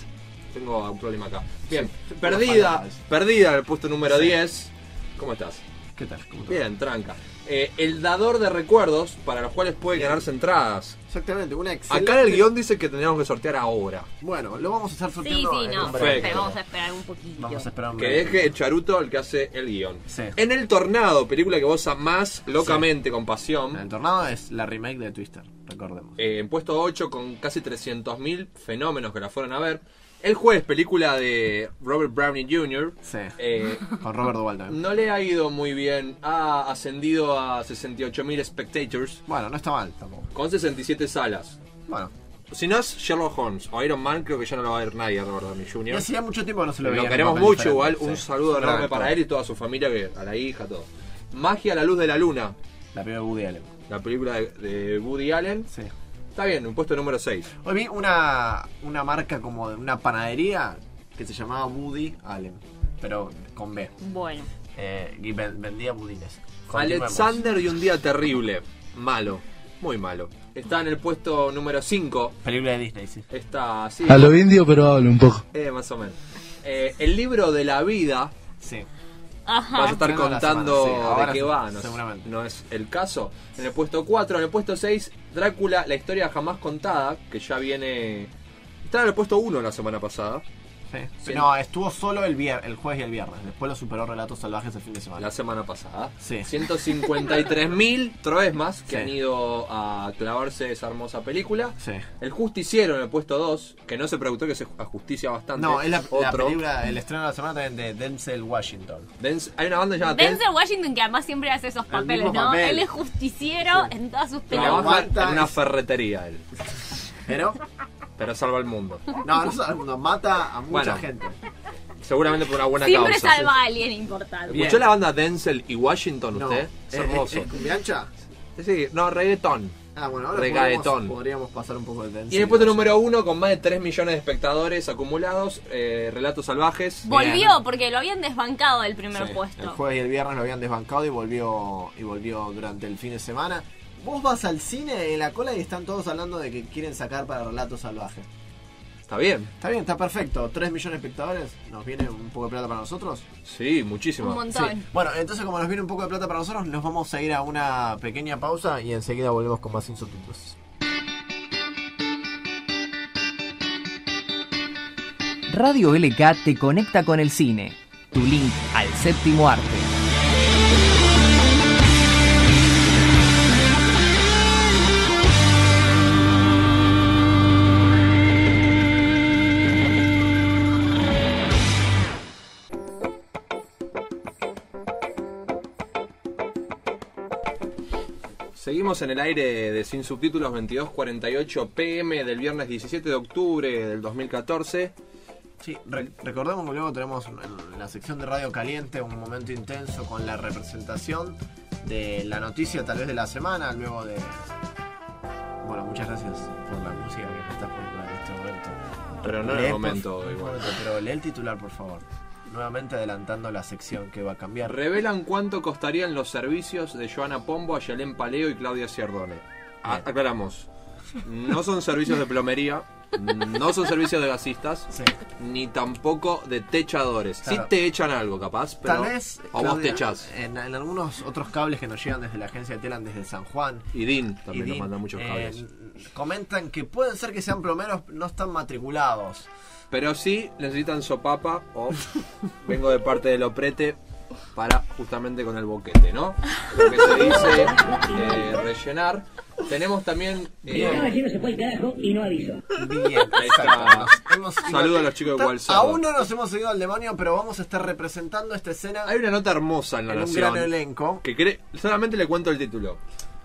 Tengo un problema acá. Bien, Sí, perdida, perdida en el puesto número Sí. 10. ¿Cómo estás? ¿Qué tal? Bien, tranca. Eh, el dador de recuerdos para los cuales puede ganarse entradas. Exactamente, una excelente. Acá en el guion dice que tendríamos que sortear ahora. Bueno, lo vamos a estar Sí, sorteando. sí, en no. Pero vamos a esperar un poquito. Vamos a esperar un Que deje el charuto el que hace el guion. Sí. En El Tornado, película que vos amás locamente, con pasión. El Tornado es la remake de Twister, recordemos. Eh, en puesto 8 con casi 300.000 fenómenos que la fueron a ver. El juez, película de Robert Browning Jr. Sí. eh, Con Robert Duvall también. no le ha ido muy bien. Ha ascendido a 68.000 spectators Bueno, no está mal tampoco. con 67 salas. Bueno. Si no es Sherlock Holmes o Iron Man, creo que ya no lo va a ver nadie a Robert Downey Y Jr. hacía mucho tiempo que no se lo Lo veía. en queremos mucho igual. Un sí. saludo enorme para él y toda su familia, que a la hija, todo. Magia a la luz de la luna. La película de Woody Allen. La película de, de Woody Allen. Sí. Está bien, un puesto número 6. Hoy vi una, una marca como de una panadería que se llamaba Woody Allen, pero con B. Bueno. Eh, y ven- vendía budines. Alexander y un día terrible. Malo. Muy malo. Está en el puesto número 5. Película de Disney, sí. Está así. A lo indio, pero hablo un poco. Eh, más o menos. Eh, el libro de la vida. Sí. Ajá. Vas a estar contando sí, de qué sí, va. No, es- seguramente. no es el caso. En el puesto 4. En el puesto 6. Drácula, la historia jamás contada. Que ya viene. Está en el puesto 1 la semana pasada. Sí. Sí. No, estuvo solo el, vier el jueves y el viernes. Después lo superó Relatos Salvajes el fin de semana. La semana pasada. Sí. 153.000 troesmas que Sí. han ido a clavarse esa hermosa película. Sí. El Justiciero en el puesto 2, que no se preguntó que se ajusticia bastante. No, es la, la Otro. película, el estreno de la semana también de Denzel Washington. Denz- hay una banda llamada Denzel. Denzel Washington, que además siempre hace esos papeles, ¿no? papel. Él es justiciero en todas sus películas. en una ferretería él. Pero, Pero salva al mundo. no, no sabe, no, mata a mucha Bueno. gente. Seguramente por una buena Siempre causa. salva a alguien importante. ¿Escuchó la banda Denzel y Washington No, usted? Es hermoso. ¿Es, cumbiancha? Sí, no, reggaetón. Ah, bueno, ahora podríamos, podríamos pasar un poco de Denzel. Y en el puesto número 1, con más de 3 millones de espectadores acumulados, eh, Relatos Salvajes. Volvió, porque lo habían desbancado del primer Sí, El puesto. jueves y el viernes lo habían desbancado y volvió y volvió durante el fin de semana. Vos vas al cine en la cola y están todos hablando de que quieren sacar para Relatos Salvajes. Está bien. Está bien, está perfecto. 3 millones de espectadores. ¿Nos viene un poco de plata para nosotros? Sí, muchísimo. Un montón. Sí. Bueno, entonces como nos viene un poco de plata para nosotros, nos vamos a ir a una pequeña pausa y enseguida volvemos con más insubtítulos. Radio LK te conecta con el cine, tu link al séptimo arte. Seguimos en el aire de Sin Subtítulos 22.48 pm del viernes 17 de octubre del 2014. Sí, re- recordemos que luego tenemos en la sección de Radio Caliente un momento intenso con la representación de la noticia tal vez de la semana, luego de... Bueno, muchas gracias por la música que me estás poniendo en este momento. Pero no en el momento igual. Pero lee el titular, por favor. Nuevamente adelantando la sección que va a cambiar. Revelan cuánto costarían los servicios de Joana Pombo, Ayelén Paleo y Claudia Ciardone. A- aclaramos. No son servicios de plomería, no son servicios de gasistas, ni tampoco de techadores. Claro. Sí te echan algo, capaz, pero. Tal vez. O vos Claudia, te echás. En, en algunos otros cables que nos llegan desde la agencia de Telan desde San Juan. Y DIN también y nos manda muchos eh, cables. comentan que pueden ser que sean plomeros, no están matriculados. Pero sí necesitan sopapa o vengo de parte del oprete para justamente con el boquete, ¿no? Lo que se dice eh, rellenar. Tenemos también. eh, no se el carajo y no aviso. Bien, Saludos a los chicos de Walsado. Aún no nos hemos ido al demonio, pero vamos a estar representando esta escena. Hay una nota hermosa en la En un nación. gran elenco. Que cree, solamente le cuento el título.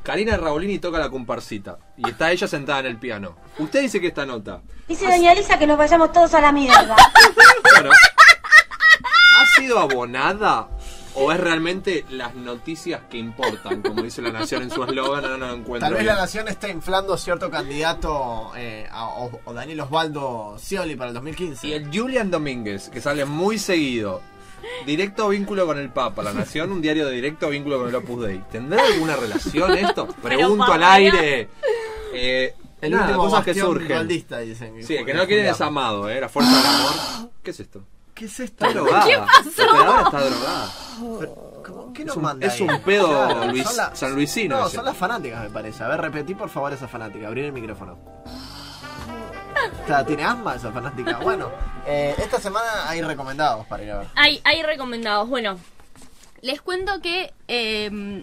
Karina Raulini toca la comparsita. Y está ella sentada en el piano. Usted dice que esta nota. Dice doña Elisa que nos vayamos todos a la mierda. Claro. ¿Ha sido abonada? ¿O es realmente las noticias que importan? Como dice la Nación en su eslogan, no, no lo encuentro. Tal vez bien. la nación está inflando cierto candidato eh, a- o, o Daniel Osvaldo Scioli para el 2015. Y el Julian Domínguez, que sale muy seguido. Directo vínculo con el Papa, La Nación, un diario de directo vínculo con el Opus Dei. ¿Tendrá alguna relación esto? Pregunto al aire. Eh, El nada, último cosas que surgen. dicen. Sí, el que no quieren es amado, ¿eh? La fuerza del amor. ¿Qué es esto? ¿Qué es esto? Está drogada. ¿Qué pasó? La está drogada. ¿Qué Es nos un- manda es ahí? un pedo Claro, Luis- son la- sanluisino No, ese. son las fanáticas, me parece. A ver, repetí por favor esa fanática. Abrir el micrófono. ¿Tiene asma esa fanática? Bueno, eh, esta semana hay recomendados para ir a ver. Hay, hay recomendados. Bueno, les cuento que eh,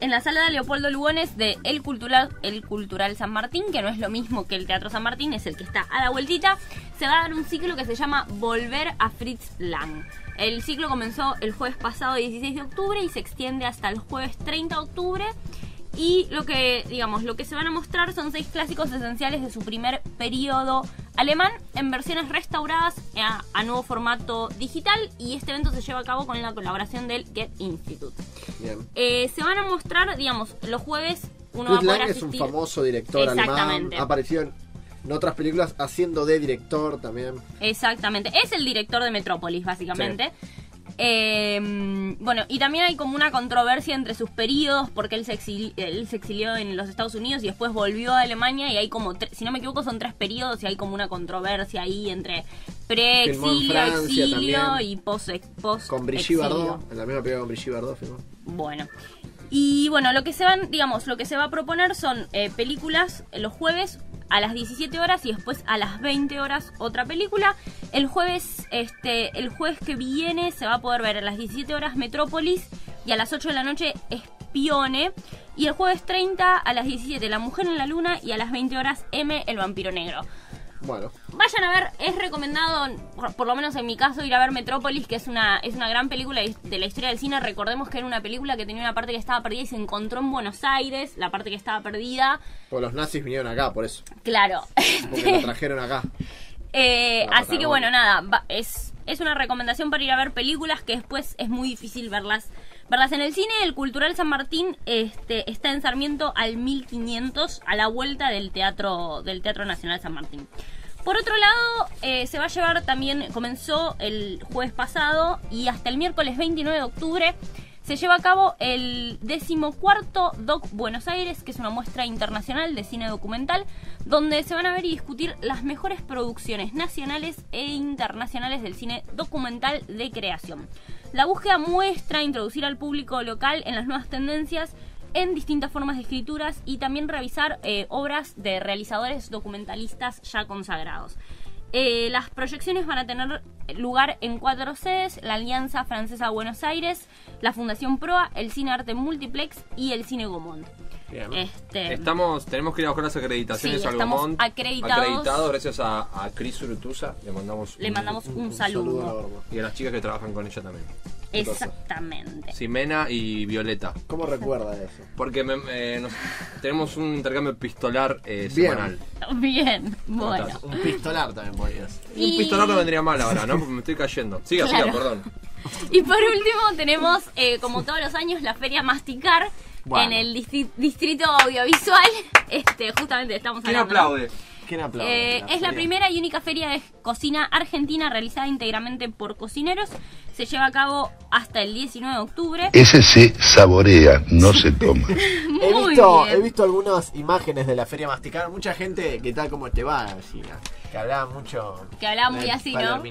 en la sala de Leopoldo Lugones de El Cultural, el Cultural San Martín, que no es lo mismo que el Teatro San Martín, es el que está a la vueltita, se va a dar un ciclo que se llama Volver a Fritz Lang. El ciclo comenzó el jueves pasado 16 de octubre y se extiende hasta el jueves 30 de octubre. Y lo que, digamos, lo que se van a mostrar son seis clásicos esenciales de su primer periodo alemán en versiones restauradas a, a nuevo formato digital. Y este evento se lleva a cabo con la colaboración del Get Institute. Bien. Eh, se van a mostrar, digamos, los jueves uno va a poder Lang es un asistir. famoso director alemán. Ha aparecido en, en otras películas haciendo de director también. Exactamente. Es el director de Metrópolis, básicamente. Eh, bueno, y también hay como una controversia entre sus periodos, porque él se, exili- él se exilió en los Estados Unidos y después volvió a Alemania, y hay como, si no me equivoco, son tres periodos y hay como una controversia ahí entre en pre-exilio, exilio también. y post, post Con Brigitte. Bardot. En la misma película con Brigitte Bardot filmó. Bueno. Y bueno, lo que se van, digamos, lo que se va a proponer son eh, películas los jueves a las 17 horas y después a las 20 horas otra película. El jueves, este, el jueves que viene se va a poder ver a las 17 horas Metrópolis y a las 8 de la noche Espione. Y el jueves 30 a las 17 La Mujer en la Luna y a las 20 horas M, El Vampiro Negro. Bueno. Vayan a ver, es recomendado, por, lo menos en mi caso, ir a ver Metrópolis, que es una, es una gran película de la historia del cine. Recordemos que era una película que tenía una parte que estaba perdida y se encontró en Buenos Aires, la parte que estaba perdida. Porque los nazis vinieron acá, por eso. Claro. Porque lo trajeron acá. Eh, así que bueno, nada, va- es, es una recomendación para ir a ver películas que después es muy difícil verlas verlas en el cine. El Cultural San Martín este, está en Sarmiento al 1500, a la vuelta del Teatro, del teatro Nacional San Martín. Por otro lado, eh, se va a llevar también, comenzó el jueves pasado y hasta el miércoles 29 de octubre se lleva a cabo el decimocuarto Doc Buenos Aires, que es una muestra internacional de cine documental, donde se van a ver y discutir las mejores producciones nacionales e internacionales del cine documental de creación. La búsqueda muestra introducir al público local en las nuevas tendencias en distintas formas de escrituras y también revisar eh, obras de realizadores documentalistas ya consagrados. Eh, las proyecciones van a tener lugar en cuatro sedes, la Alianza Francesa Buenos Aires, la Fundación Proa, el Cine Arte Multiplex y el Cine Gomont. Este, Estamos, tenemos que ir a buscar las acreditaciones Sí, al estamos Gomont. acreditados. Acreditados gracias a, a Cris Urutusa. Le mandamos Le mandamos un saludo. Y a las chicas que trabajan con ella también. Exactamente. Ximena y Violeta. ¿Cómo recuerda eso? Porque me- eh, nos- tenemos un intercambio epistolar eh, Bien. semanal. Bien, bueno. Un pistolar también podías. Y- Un pistolar no vendría mal ahora, ¿no? Porque me estoy cayendo. Siga, Claro. siga, perdón. Y por último tenemos, eh, como todos los años, la Feria Masticar Bueno. en el distri- distrito audiovisual. Este, justamente estamos ¿Quién hablando. aplaude? ¿Quién aplaude? Eh, es la primera y única feria de cocina argentina realizada íntegramente por cocineros. Se lleva a cabo hasta el 19 de octubre. Ese se saborea, no se toma. He visto, he visto algunas imágenes de la feria masticar. Mucha gente que tal como te va, así, que hablaba mucho. Que hablaba muy así, ¿no?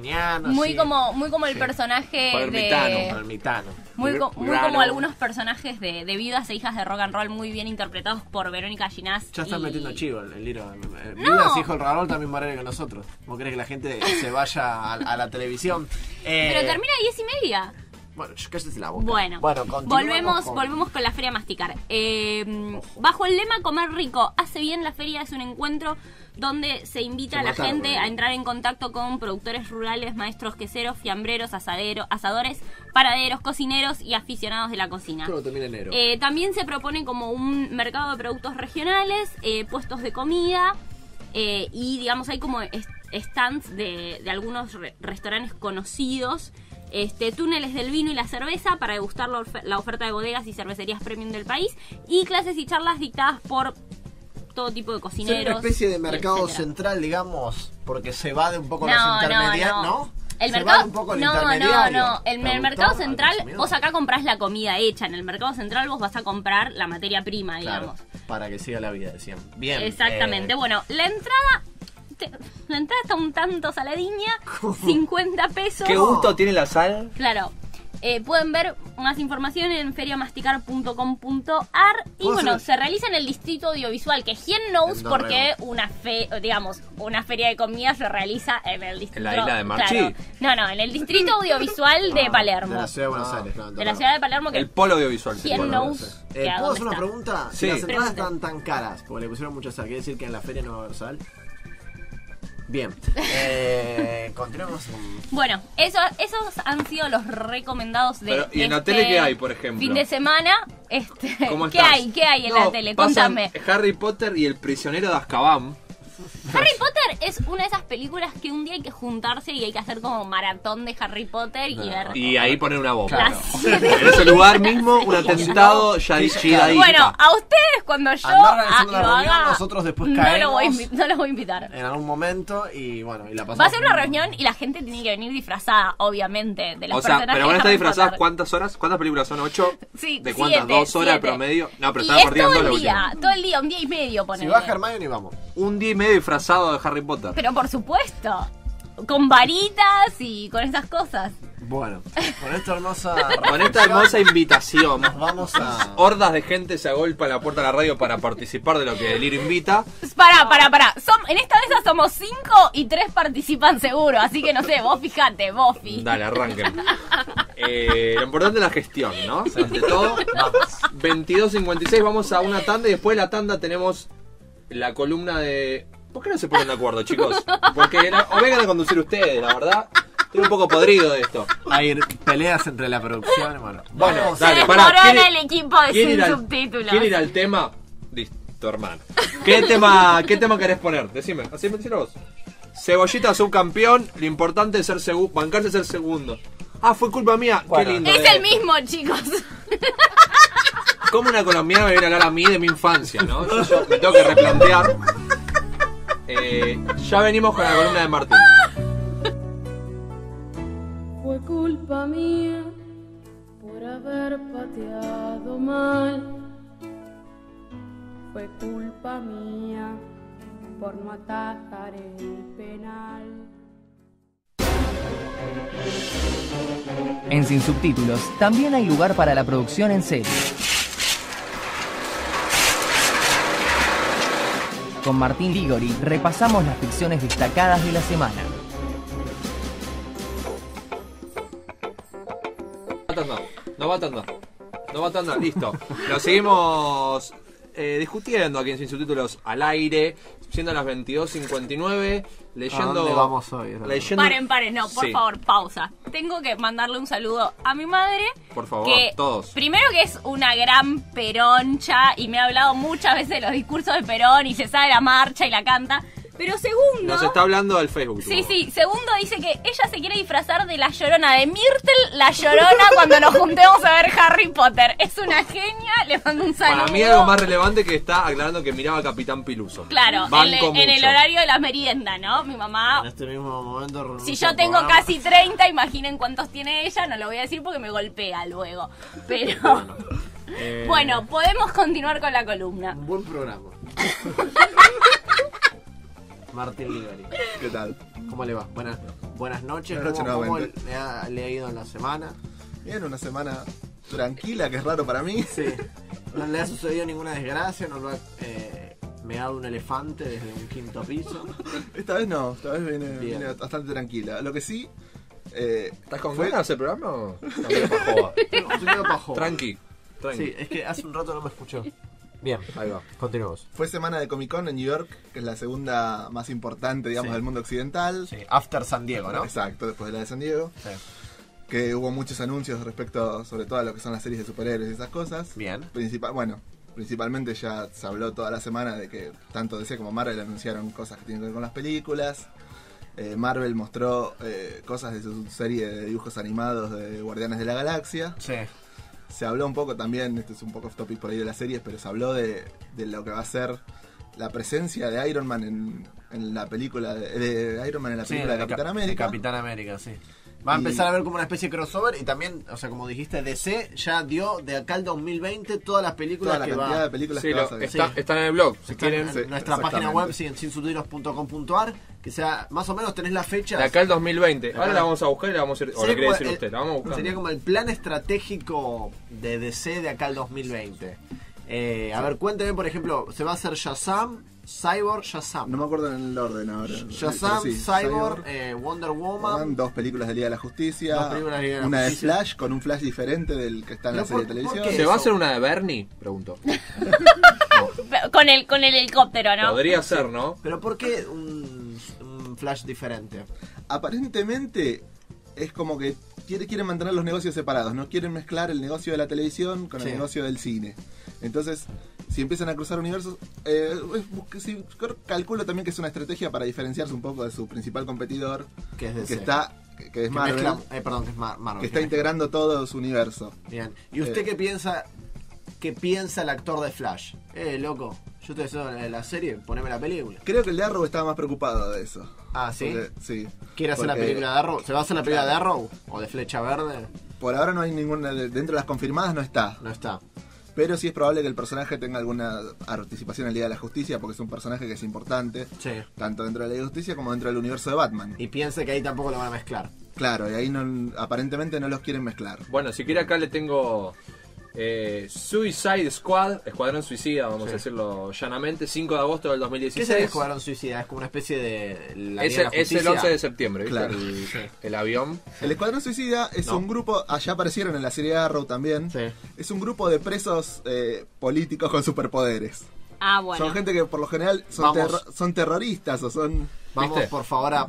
Muy sí. como, muy como el Sí. personaje Palermitano, de. palermitano. Muy, co- muy Claro. como algunos personajes de, de viudas e hijas de rock and roll muy bien interpretados por Verónica Ginás. Ya están y- metiendo chivo el, el Liro. Eh, No. Viudas, hijo del Rarol también moreno que nosotros. ¿Vos crees que la gente se vaya a, a la televisión? Eh, Pero termina a 10 y media. Bueno, yo cállate la boca. Bueno, continuamos volvemos, con- volvemos con la feria Masticar. Eh, bajo el lema Comer rico, hace bien la feria es un encuentro donde se invita Se a la mataron, gente a entrar en contacto con productores rurales, maestros queseros, fiambreros, asaderos, asadores, paraderos, cocineros y aficionados de la cocina. Enero. Eh, también se propone como un mercado de productos regionales, eh, puestos de comida eh, y digamos hay como stands de, de algunos re- restaurantes conocidos. Este, túneles del vino y la cerveza para degustar la, ofe- la oferta de bodegas y cervecerías premium del país y clases y charlas dictadas por todo tipo de cocineros. una especie de mercado etcétera. central, digamos, porque se va de un poco No, los no, intermediarios, no. ¿no? El Se mercado, de un poco no, no, no. El, el mercado al central, vos acá comprás la comida hecha. En el mercado central vos vas a comprar la materia prima, Claro, digamos. para que siga la vida, decían. Bien. Exactamente. eh, Bueno, la entrada. Te- la entrada está un tanto saladiña. 50 pesos. ¿Qué gusto tiene la sal? Claro. Eh, pueden ver más información en feriamasticar.com.ar y ¿Puedo bueno, se realiza en el distrito audiovisual, que ¿quién knows En por qué Dorrego. una fe, digamos, una feria de comida se realiza en el distrito? ¿En la isla de Marchi? Claro. No, no, en el distrito audiovisual de Palermo. De la ciudad de Buenos Aires, claro. De la ciudad de Palermo que El polo audiovisual. ¿Quién knows? Eh, ¿Puedo hacer una está? pregunta? Sí. Si las entradas están tan caras, porque le pusieron mucha sal, ¿quiere decir que en la feria no va a haber sal? Bien. Eh, continuamos con... Bueno, eso, esos han sido los recomendados de Pero, ¿y en la este tele qué hay, por ejemplo? Fin de semana. Este, ¿Cómo ¿Qué hay? ¿Qué hay en No, la tele? Contame. Harry Potter y el prisionero de Azkaban. Harry Potter es una de esas películas que un día hay que juntarse y hay que hacer como maratón de Harry Potter y ver. Y ahí poner una bomba. Las- En ese lugar mismo, un atentado ya yihadista. Bueno, a ustedes cuando yo lo reunión, haga, nosotros después no, lo voy no los voy a invitar. En algún momento y bueno, y la pasamos. Va a ser una reunión y la gente tiene que venir disfrazada, obviamente, de los O sea, pero van a estar disfrazadas cuántas horas? ¿Cuántas películas son? ¿Ocho? Sí, ¿De cuántas? siete, ¿Dos horas de siete. promedio? No, pero y estaba es partiendo todo el día, todo el día, un día y medio, Si ponele. va Hermione, vamos. Un día y medio disfrazado de Harry Potter. Pero por supuesto, con varitas y con esas cosas. Bueno, con esta hermosa. Con esta hermosa invitación, vamos a. hordas de gente se agolpa en la puerta de la radio para participar de lo que el Liro invita. Pará, pará, pará. Som- en esta mesa somos cinco y tres participan seguro. Así que no sé, vos fijate, vos fi. Dale, arranquen. Eh, lo importante es la gestión, ¿no? Ante todo, vamos. 22.56, vamos a una tanda y después de la tanda tenemos la columna de... ¿Por qué no se ponen de acuerdo, chicos? Porque la- o vengan a conducir ustedes, la verdad. Estoy un poco podrido de esto. Hay peleas entre la producción. Bueno, Bueno, vamos. dale, Se pará. ¿quiere- el equipo de quiere sin ir al- subtítulos. ¿Quiere ir al tema? Listo, hermano. ¿Qué tema, ¿Qué tema querés poner? Decime, así decilo vos. Cebollita subcampeón, lo importante es ser segundo, bancarse ser segundo. Ah, fue culpa mía. Qué lindo. Es de- el mismo, chicos. ¿Cómo una colombiana me viene a hablar a mí de mi infancia, no? Yo, yo me tengo que replantear. Eh, ya venimos con la columna de Martín. Fue culpa mía por haber pateado mal. Fue culpa mía por no atajar el penal. En Sin Subtítulos también hay lugar para la producción en serie. Con Martín Ligori repasamos las ficciones destacadas de la semana. No tanda, no va tanda, no va tanda, listo. Lo seguimos eh, discutiendo aquí en Sin Subtítulos al aire, siendo las 22.59, leyendo... ¿A dónde vamos hoy? Leyendo... Paren, paren, no, por Sí, favor, pausa. Tengo que mandarle un saludo a mi madre. Por favor, que todos. Primero que es una gran peroncha y me ha hablado muchas veces de los discursos de Perón y se sabe la marcha y la canta. Pero segundo. Nos está hablando del Facebook. Sí, sí. Segundo dice que ella se quiere disfrazar de la llorona de Myrtle, la llorona cuando nos juntemos a ver Harry Potter. Es una genia, le mando un saludo. Para mí algo más relevante que está aclarando que miraba a Capitán Piluso. Claro, en, el horario de la merienda, ¿no? Mi mamá. En este mismo momento. Si yo tengo programa. casi 30, imaginen cuántos tiene ella. No lo voy a decir porque me golpea luego. Pero. Eh, Bueno, podemos continuar con la columna. Un buen programa. Martín Ligari. ¿Qué tal? ¿Cómo le va? Buenas, buenas noches. Buenas noches ¿Cómo, le, ha, le ha ido en la semana? Bien, una semana tranquila, que es raro para mí. Sí. No le ha sucedido ninguna desgracia, no lo ha eh, meado un elefante desde un quinto piso. Esta vez no, esta vez viene, bastante tranquila. Lo que sí. Eh, ¿Estás con fue- ganas programa o. Tranqui, tranqui. Sí, es que hace un rato no me escuchó. Bien, ahí va. Continuamos. Fue semana de Comic Con en New York, que es la segunda más importante, digamos, Sí. del mundo occidental. Sí, After San Diego, ¿no? Exacto, después de la de San Diego. Sí. Que hubo muchos anuncios respecto, sobre todo a lo que son las series de superhéroes y esas cosas. Bien. Principal, bueno, principalmente ya se habló toda la semana de que tanto DC como Marvel anunciaron cosas que tienen que ver con las películas. Eh, Marvel mostró eh, cosas de su serie de dibujos animados de Guardianes de la Galaxia. Sí. Se habló un poco también, esto es un poco off topic por ahí de las series, pero se habló de, de lo que va a ser la presencia de Iron Man en, en la película de, de Iron Man en la Sí, película de de Capitán Cap- América. de Capitán América, sí. Va a Y- empezar a ver como una especie de crossover y también, o sea, como dijiste, DC ya dio de acá al 2020 todas las películas Toda la que cantidad va. de películas Sí, que lo- vas a ver. está, Sí. está en el blog. Si en Sí. nuestra página web, siguen sinsubtitulos.com.ar, que sea, más o menos tenés la fecha. de acá al 2020. Ahora la vamos a buscar y la vamos a ir. O lo quiere decir usted, la vamos a buscar. sería como el plan estratégico de DC de acá al 2020. Eh, a ver, cuénteme, por ejemplo, se va a hacer Shazam, Cyborg, Shazam. No me acuerdo en el orden ahora. Shazam, sí, Cyborg, eh, Wonder Woman. Dos películas de Liga de la Justicia. Dos películas de Liga de la una Justicia. de Flash con un Flash diferente del que está en la serie de por- ¿por televisión. ¿Se va a hacer una de Bernie? Pregunto. Con el, con el helicóptero, ¿no? Podría ser, ¿no? Pero ¿por qué un, un Flash diferente? Aparentemente es como que quiere, quieren mantener los negocios separados, no quieren mezclar el negocio de la televisión con Sí. el negocio del cine. Entonces, si empiezan a cruzar universos, eh, es- calculo también que es una estrategia para diferenciarse un poco de su principal competidor, Que es que está que, es Que Marvel, mezcla- eh, perdón, que es Mar- Marvel. que está mezcla. integrando todo su universo. Bien. ¿Y usted Eh, qué piensa? ¿Qué piensa el actor de Flash? Eh, loco, yo te deseo la, la serie, poneme la película. Creo que el de Arrow estaba más preocupado de eso. Ah, ¿sí? Porque- sí. ¿Quiere hacer la Porque- película de Arrow? ¿Se va a hacer la película de. Arrow? ¿O de Flecha Verde? Por ahora no hay ninguna, de- dentro de las confirmadas no está. No está. Pero sí es probable que el personaje tenga alguna participación en la Liga de la Justicia, porque es un personaje que es importante, Sí. tanto dentro de la Liga de Justicia como dentro del universo de Batman. Y piensa que ahí tampoco lo van a mezclar. Claro, y ahí no, aparentemente no los quieren mezclar. Bueno, si quiere acá le tengo eh, Suicide Squad, Escuadrón Suicida, vamos Sí. a decirlo llanamente, 5 de agosto del ¿Qué 2016. sería Escuadrón Suicida? Es como una especie de... La Es el, de la es el Justicia. 11 de septiembre, ¿viste? Claro. El, Sí. el avión. El Escuadrón Suicida es No. un grupo, allá aparecieron en la serie Arrow también, Sí. es un grupo de presos eh, políticos con superpoderes. Ah, bueno. Son gente que por lo general son, terroristas o son... Vamos, ¿Viste? por favor, a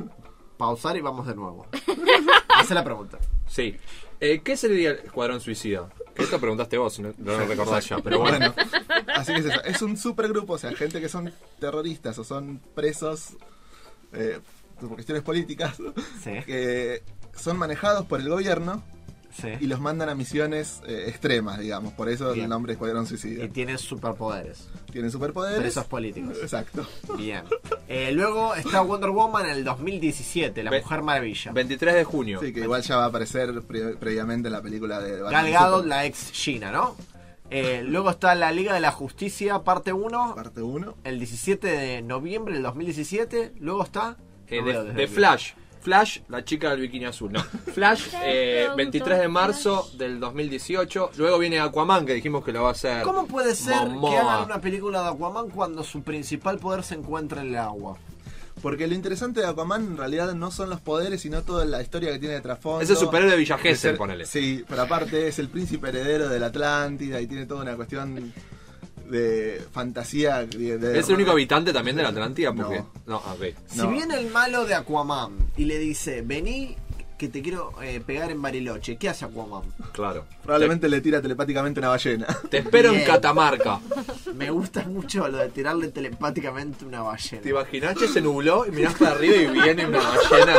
pausar y vamos de nuevo. Hace la pregunta. Sí. Eh, ¿Qué sería el Escuadrón Suicida? Que esto preguntaste vos, no, no lo recordás ya, pero bueno. Así que es eso. Es un supergrupo, o sea, gente que son terroristas o son presos eh, por cuestiones políticas, Sí. que son manejados por el gobierno Sí. y los mandan a misiones eh, extremas, digamos. Por eso Bien. el nombre Escuadrón Suicida. Y tiene superpoderes. Tienen superpoderes. Presos políticos. Exacto. Bien. Eh, luego está Wonder Woman en el 2017, La Ve- Mujer Maravilla. 23 de junio. Sí, que igual ya va a aparecer pre- previamente en la película de Batman Gal Gadot, Super- la ex Gina, ¿no? Eh, luego está la Liga de la Justicia, parte 1, Parte 1. el 17 de noviembre del 2017. Luego está... Eh, no de. Flash. Flash, la chica del bikini azul. No. Flash, eh, 23 de marzo del 2018. Luego viene Aquaman, que dijimos que lo va a hacer. ¿Cómo puede ser Momoa. que hagan una película de Aquaman cuando su principal poder se encuentra en el agua? Porque lo interesante de Aquaman en realidad no son los poderes, sino toda la historia que tiene de trasfondo. Es el superhéroe de Villa Gesell, ponele. Sí, pero aparte es el príncipe heredero de la Atlántida y tiene toda una cuestión de fantasía. de- de- ¿Es el único habitante también de la Atlántida? Porque... No. No, ok. Si No. viene el malo de Aquaman y le dice, vení, que te quiero eh, pegar en Bariloche. ¿Qué hace Aquaman? Claro. Probablemente le tira telepáticamente una ballena. Te espero en. Catamarca. Me gusta mucho lo de tirarle telepáticamente una ballena. ¿Te imaginás que se nubló y mirás para arriba y viene una ballena?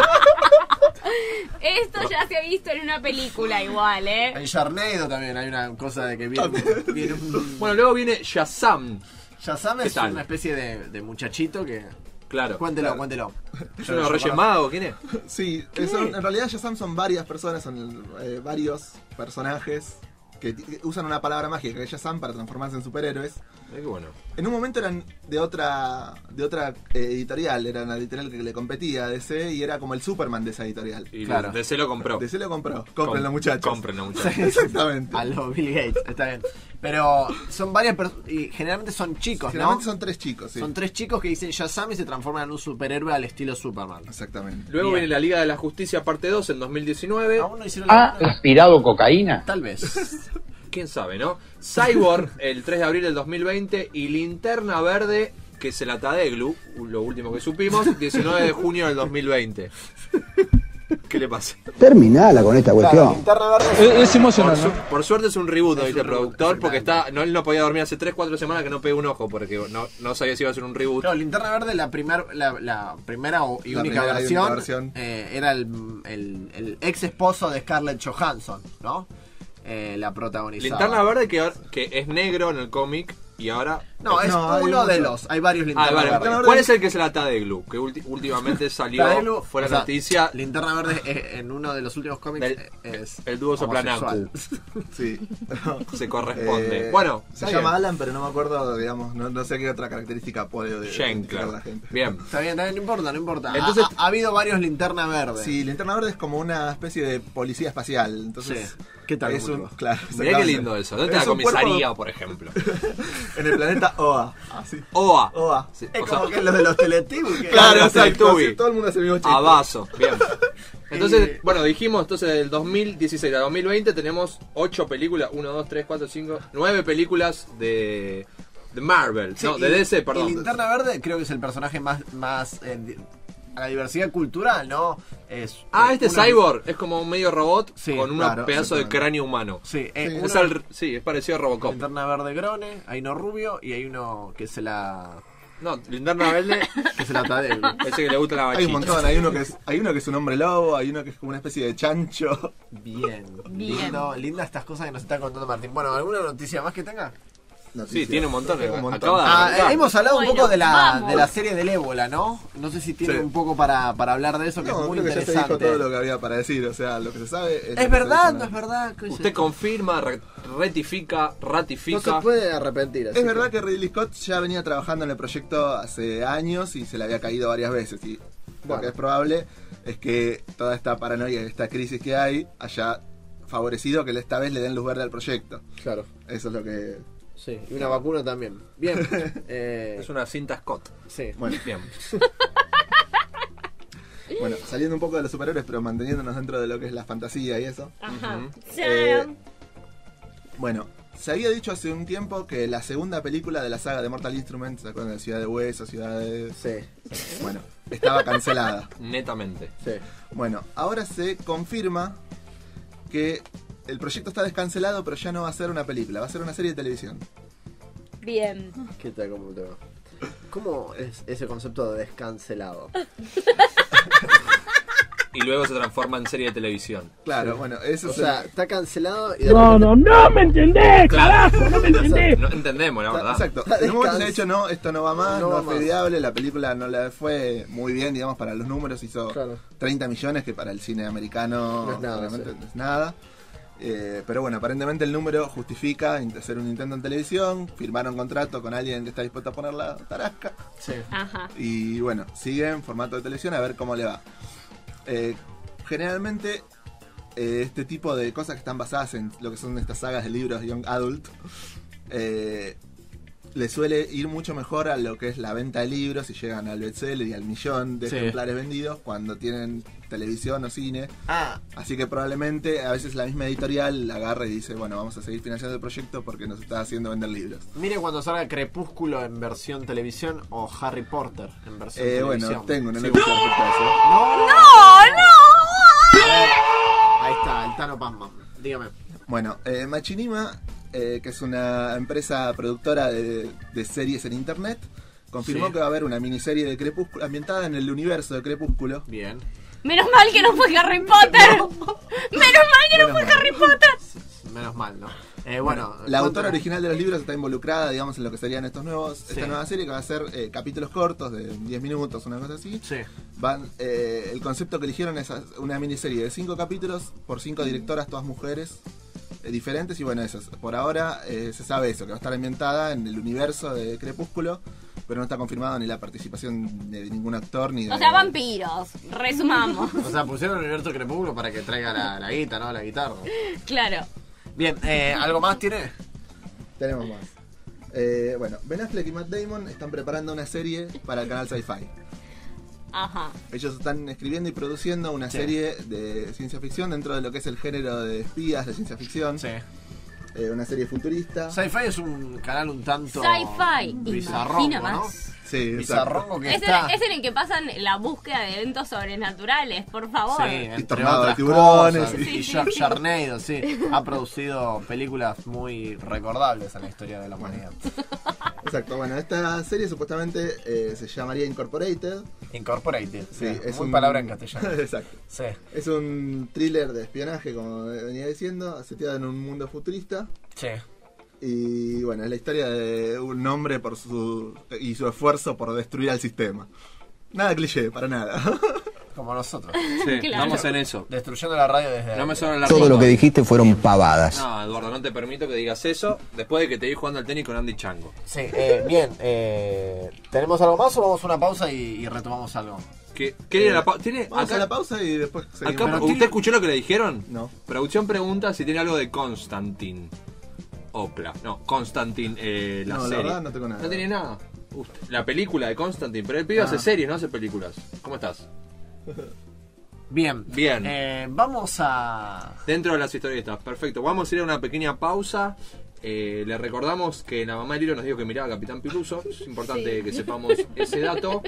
Esto ya se ha visto en una película igual, ¿eh? En Sharknado también hay una cosa de que viene, viene un... Bueno, luego viene Shazam. Shazam ¿Qué es tal? una especie de, de muchachito que... Claro. Cuéntelo, Claro. cuéntelo. ¿Es uno Reyes Magos? ¿Quién es? Sí, son- en realidad Shazam son varias personas, son eh, varios personajes que usan una palabra mágica que es Shazam para transformarse en superhéroes. Qué bueno. En un momento eran de otra de otra eh, editorial, era una editorial que le competía a DC y era como el Superman de esa editorial. Y Claro. DC lo compró. DC lo compró. Comprenlo, muchachos. Cómprenlo, muchachos. Exactamente. A los Bill Gates, está bien. Pero son varias personas y generalmente son chicos, Generalmente ¿no? son tres chicos, sí. Son tres chicos que dicen Shazam y se transforman en un superhéroe al estilo Superman. Exactamente. Luego Bien. viene la Liga de la Justicia parte 2 en 2019. ¿Aún no hicieron la ¿Ha respirado cocaína? Tal vez. ¿Quién sabe, no? Cyborg el 3 de abril del 2020 y Linterna Verde, que es el Atadeglu, lo último que supimos, 19 de junio del 2020. ¿Qué le pasa? Terminala con esta cuestión. Es emocional, Por, ¿no? su- por suerte es un reboot, dice el productor, porque está, no, él no podía dormir hace 3-4 semanas que no pegue un ojo, porque no, no sabía si iba a ser un reboot. Claro, Linterna Verde, la, primer, la, la primera y La única primera y versión, única versión. eh, era el, el, el ex esposo de Scarlett Johansson, ¿no? Eh, la protagonizaba. Linterna Verde que, que es negro en el cómic y ahora... No, es No, uno de mucho. los. Hay varios Ah, linternas vale. verdes. ¿Cuál es el que es el Atadeglu? Que ulti- últimamente salió, fue la sea, noticia, Linterna Verde en uno de los últimos cómics Del- eh, es. el dúo homosexual. Sí. se corresponde. Eh, bueno, se llama bien. Alan, pero no me acuerdo, digamos, no, no sé qué otra característica puede de, la gente. Bien. Está bien, está bien, no importa, no importa. Entonces- ha, ha habido varios linterna verde. Sí, Linterna Verde es como una especie de policía espacial. Entonces, Sí. ¿Qué tal, Es un, claro, Mirá qué lindo eso. ¿Dónde está Es la un cuerpo comisaría, por ejemplo? En el planeta Oa. Así. OA. Oa. Sí, Es o sea, como que los de los Teletubbies. que- Claro, Claro, exacto. sí, Todo el mundo hace el mismo chiste. A vaso. Bien. Entonces, bueno, dijimos, entonces del 2016 a 2020 tenemos 8 películas, 1, 2, 3, 4, 5, 9 películas de, de Marvel, Sí, no, de y- DC, Y perdón. Linterna Verde creo que es el personaje más. más eh, a la diversidad cultural, ¿no? Es, Ah, eh, este una- Cyborg es como un medio robot Sí, con un claro, pedazo de cráneo humano. Sí, eh, Sí, uno- Es al- sí, es parecido a Robocop. Linterna Verde Grone, hay uno rubio y hay uno que se la. No, Linterna Verde, que se la Tadeu. ese que le gusta la Hay un bachita. montón, hay uno que es, hay uno que es un hombre lobo, hay uno que es como una especie de chancho. Bien, Bien. Lindo, linda estas cosas que nos está contando Martín. Bueno, ¿alguna noticia más que tenga? Sí, tiene un montón. Tengo un montón. Acaba de Ah, eh, hemos hablado un poco de la, de la serie del ébola, ¿no? No sé si tiene Sí. un poco para, para hablar de eso, que No, es muy creo que ya se interesante. dijo todo lo que había para decir, o sea, lo que se sabe es... Es verdad, no es verdad. ¿qué es Usted esto? confirma, re- rectifica, No ratifica. se puede arrepentir. así Es verdad que Ridley Scott ya venía trabajando en el proyecto hace años y se le había caído varias veces. Y lo que es probable es que toda esta paranoia y esta crisis que hay haya favorecido que esta vez le den luz verde al proyecto. Claro. Eso es lo que... Sí, y una vacuna también. Bien. eh, Es una cinta Scott. sí. Bueno, Bien. bueno, saliendo un poco de los superhéroes, pero manteniéndonos dentro de lo que es la fantasía y eso. Ajá. Eh, bueno, se había dicho hace un tiempo que la segunda película de la saga de Mortal Instruments, ¿se acuerdan de Ciudad de Hueso, Ciudad de... Sí, Bueno, estaba cancelada. Netamente. sí. Bueno, ahora se confirma que el proyecto está descancelado, pero ya no va a ser una película, va a ser una serie de televisión. Bien. ¿Qué tal? ¿Cómo, te va? ¿Cómo es ese concepto de descancelado? Y luego se transforma en serie de televisión. Claro, bueno, eso O es sea, el- está cancelado y de No, repente- no, no me entendés, carajo, no me entendés. No entendemos, la Está- verdad. Exacto. Está En un momento descans- dicho, no, esto no va más, No no, va fue más. viable, la película no le fue muy bien, digamos, para los números, hizo Claro. 30 millones, que para el cine americano No es nada, realmente sí. no es nada. Eh, pero bueno, aparentemente el número justifica hacer un intento en televisión, firmaron contrato con alguien que está dispuesto a poner la tarasca. Sí. Ajá. Y bueno, sigue en formato de televisión a ver cómo le va. Eh, generalmente, eh, este tipo de cosas que están basadas en lo que son estas sagas de libros Young Adult, eh, le suele ir mucho mejor a lo que es la venta de libros y llegan al bestseller y al millón de Sí. ejemplares vendidos cuando tienen televisión o cine. Ah, Así que probablemente a veces la misma editorial agarra y dice, bueno, vamos a seguir financiando el proyecto porque nos está haciendo vender libros. mire cuando salga Crepúsculo en versión televisión o Harry Potter en versión Eh, televisión. bueno, tengo una Sí, noticia eso. No, ¡No, no! Ahí está, el Tano Pamman. Dígame. Bueno, eh, Machinima, eh, que es una empresa productora de, de series en internet, confirmó Sí. que va a haber una miniserie de Crepúsculo ambientada en el universo de Crepúsculo. Bien. Menos mal que no fue Harry Potter. Menos mal que no Menos fue mal. Harry Potter. Menos mal, ¿no? Eh, bueno, la ¿cuánto- autora original de los libros está involucrada, digamos, en lo que serían estos nuevos, Sí. esta nueva serie que va a ser eh, capítulos cortos de 10 minutos, una cosa así. Sí. Van, eh, el concepto que eligieron es una miniserie de 5 capítulos por 5 directoras, todas mujeres eh, diferentes. Y bueno, eso, es- por ahora eh, se sabe eso, que va a estar ambientada en el universo de Crepúsculo, pero no está confirmado ni la participación de ningún actor ni de... O sea, vampiros. Resumamos. O sea, pusieron el universo Crepúsculo para que traiga la, la guita, ¿no? La guitarra. Claro. Bien, eh, ¿algo más tiene? Tenemos más. Eh, bueno, Ben Affleck y Matt Damon están preparando una serie para el canal Sci-Fi. Ajá. Ellos están escribiendo y produciendo una Sí. serie de ciencia ficción dentro de lo que es el género de espías de ciencia ficción. Sí. Eh, una serie futurista. Sci-Fi es un canal un tanto. Sci-fi. Imagina ¿no? más. Sí, Bizarrongo que Es, está. en, es en el que pasan la búsqueda de eventos sobrenaturales, por favor. Sí, entre tornado de otras tiburones. cosas. Y sí, Shark- sí. Ha producido películas muy recordables en la historia de la humanidad. Exacto, bueno, esta serie supuestamente eh, se llamaría Incorporated. Incorporated. Sí, es muy un palabra en castellano. Exacto. Sí. Es un thriller de espionaje, como venía diciendo, seteado en un mundo futurista. Sí. Y bueno, es la historia de un hombre por su y su esfuerzo por destruir al sistema. Nada cliché, para nada. Como nosotros. Sí, Claro. vamos en eso. Destruyendo la radio desde. No me sobra la Todo lo que dijiste fueron pavadas. No, Eduardo, no te permito que digas eso después de que te vi jugando al tenis con Andy Chango. Sí, eh, bien. Eh, ¿Tenemos algo más o vamos a una pausa y, y retomamos algo? ¿Qué, qué era la ¿Tiene, Vamos acá, a la pausa y después seguimos. acá- ¿Usted escuchó lo que le dijeron? No. Producción pregunta si tiene algo de Constantine. Opla. No, Constantine, eh, la No, la serie. verdad no tengo nada. No tiene nada. Usted- la película de Constantine, pero el pibe Ah. hace series, no hace películas. ¿Cómo estás? Bien. Bien. Eh, vamos a. Dentro de las historietas, perfecto. Vamos a ir a una pequeña pausa. Eh, le recordamos que la mamá de Lilo nos dijo que miraba a Capitán Piluso. Es importante que sepamos ese dato.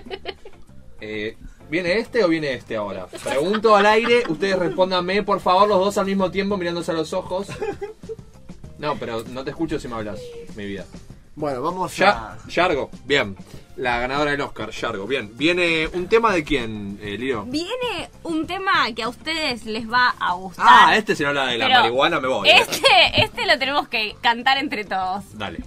Eh, ¿Viene este o viene este ahora? Pregunto al aire, ustedes respóndanme, por favor, los dos al mismo tiempo mirándose a los ojos. No, pero no te escucho si me hablas, mi vida. Bueno, vamos Ya, a. Yargo, bien. La ganadora del Oscar, Yargo, bien. ¿Viene un tema de quién, eh, Lilo? Viene un tema que a ustedes les va a gustar. Ah, este se habla de la Pero marihuana, me voy. Este, este lo tenemos que cantar entre todos. Dale.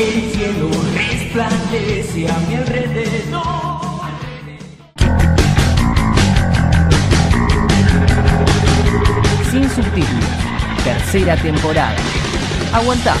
El cielo resplandece a mi alrededor. Sin subtítulos. Tercera temporada. Aguantá.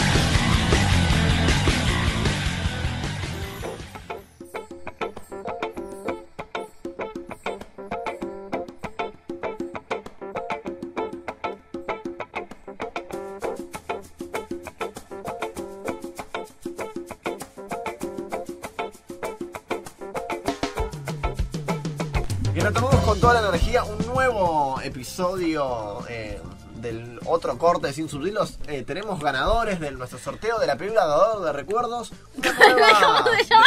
Otro corte de Sin Subtítulos. Eh, tenemos ganadores de nuestro sorteo de la película Dador de Recuerdos. Una nueva- ¿Cómo se llama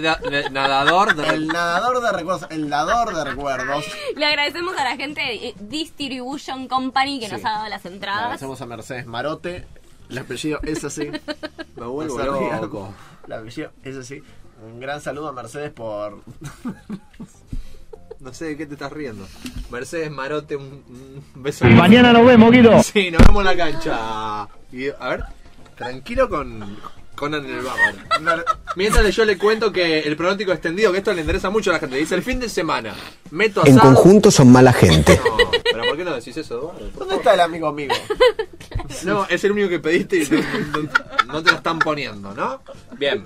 la de- nadador de... El nadador de recuerdos, el dador de recuerdos. Le agradecemos a la gente de Distribution Company que Sí. nos ha dado las Le entradas. agradecemos a Mercedes Marote. El apellido es así. Me vuelvo loco. El apellido es así. Un gran saludo a Mercedes por. No sé de qué te estás riendo. Mercedes Marote, un, un beso. Mañana nos vemos, Guido. Sí, nos vemos en la cancha. Y, a ver, tranquilo con Conan en el bárbaro. Mientras yo le cuento que el pronóstico extendido, que esto le interesa mucho a la gente, dice el fin de semana. Meto En asado. conjunto son mala gente. No, pero ¿por qué no decís eso, Eduardo? ¿Dónde está el amigo amigo? No, es el único que pediste y no, no- no te lo están poniendo, ¿no? Bien.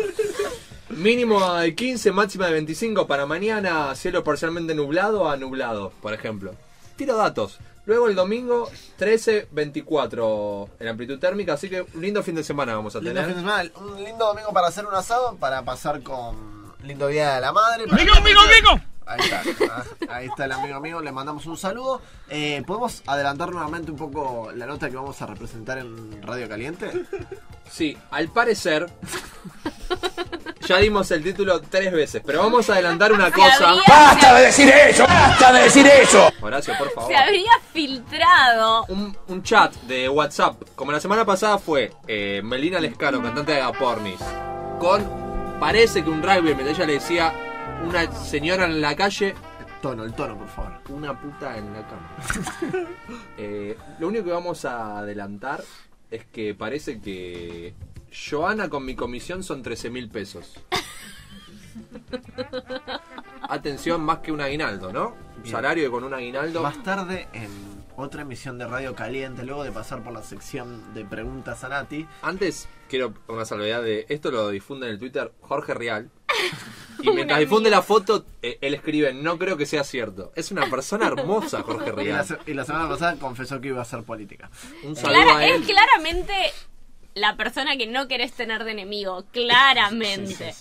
Mínimo de 15, máxima de 25 para mañana, cielo parcialmente nublado a nublado, por ejemplo. Tiro datos. Luego el domingo 13, 24 en amplitud térmica, así que un lindo fin de semana vamos a Lindo tener. fin de semana, un lindo domingo para hacer un asado, para pasar con lindo día de la madre. ¡Amigo, amigo, amigo! Ahí está. Ah, Ahí está el amigo mío, le mandamos un saludo. Eh, ¿Podemos adelantar nuevamente un poco la nota que vamos a representar en Radio Caliente? Sí, al parecer. Ya dimos el título tres veces, pero vamos a adelantar una cosa. habría- ¡Basta de decir eso! ¡Basta de decir eso! Horacio, por favor. Se habría filtrado. Un, un chat de WhatsApp, como la semana pasada fue eh, Melina Lescano, cantante de Apornis, con. Parece que un rugby, mientras ella le decía una señora en la calle. Tono, el tono, por favor. Una puta en la cama. Eh, lo único que vamos a adelantar es que parece que Joana con mi comisión son 13 mil pesos. Atención, más que un aguinaldo, ¿no? Un Bien. salario con un aguinaldo. Más tarde, en otra emisión de Radio Caliente, luego de pasar por la sección de preguntas a Nati. Antes, quiero una salvedad de esto lo difunde en el Twitter Jorge Real. Y mientras difunde la foto, eh, él escribe, no creo que sea cierto. Es una persona hermosa, Jorge Y la, Real. se- y la semana pasada confesó que iba a hacer política. Un saludo Clara- a él. es claramente la persona que no querés tener de enemigo. Claramente.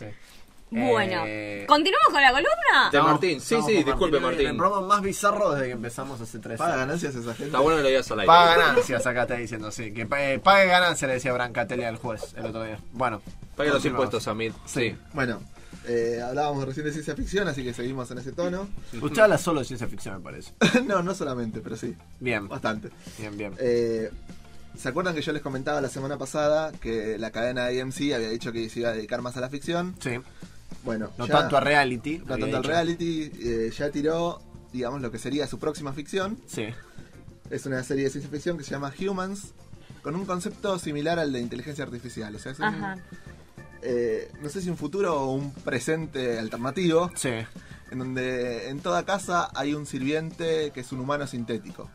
Bueno, Eh, ¿continuamos con la columna? De Martín, sí, sí, disculpe El Martín. programa más bizarro desde que empezamos hace tres Paga años. ganancias esa gente. Está bueno que lo digas al aire. Paga ganancias, acá está diciendo, sí. Que pague, pague ganancias, le decía Brancatelli al juez el otro día. Bueno. Pague los impuestos, Amit. Sí. Bueno, eh, hablábamos recién de ciencia ficción, así que seguimos en ese tono. Usted habla solo de ciencia ficción, me parece. no, no solamente, pero sí. Bien. Bastante. Bien, bien. Eh, ¿Se acuerdan que yo les comentaba la semana pasada que la cadena AMC había dicho que se iba a dedicar más a la ficción? Sí. Bueno, No ya- tanto a reality. No tanto al dicho. reality, eh, ya tiró, digamos, lo que sería su próxima ficción. Sí. Es una serie de ciencia ficción que se llama Humans, con un concepto similar al de inteligencia artificial. O sea, es un- Ajá. eh, no sé si un futuro o un presente alternativo. Sí. En donde en toda casa hay un sirviente que es un humano sintético.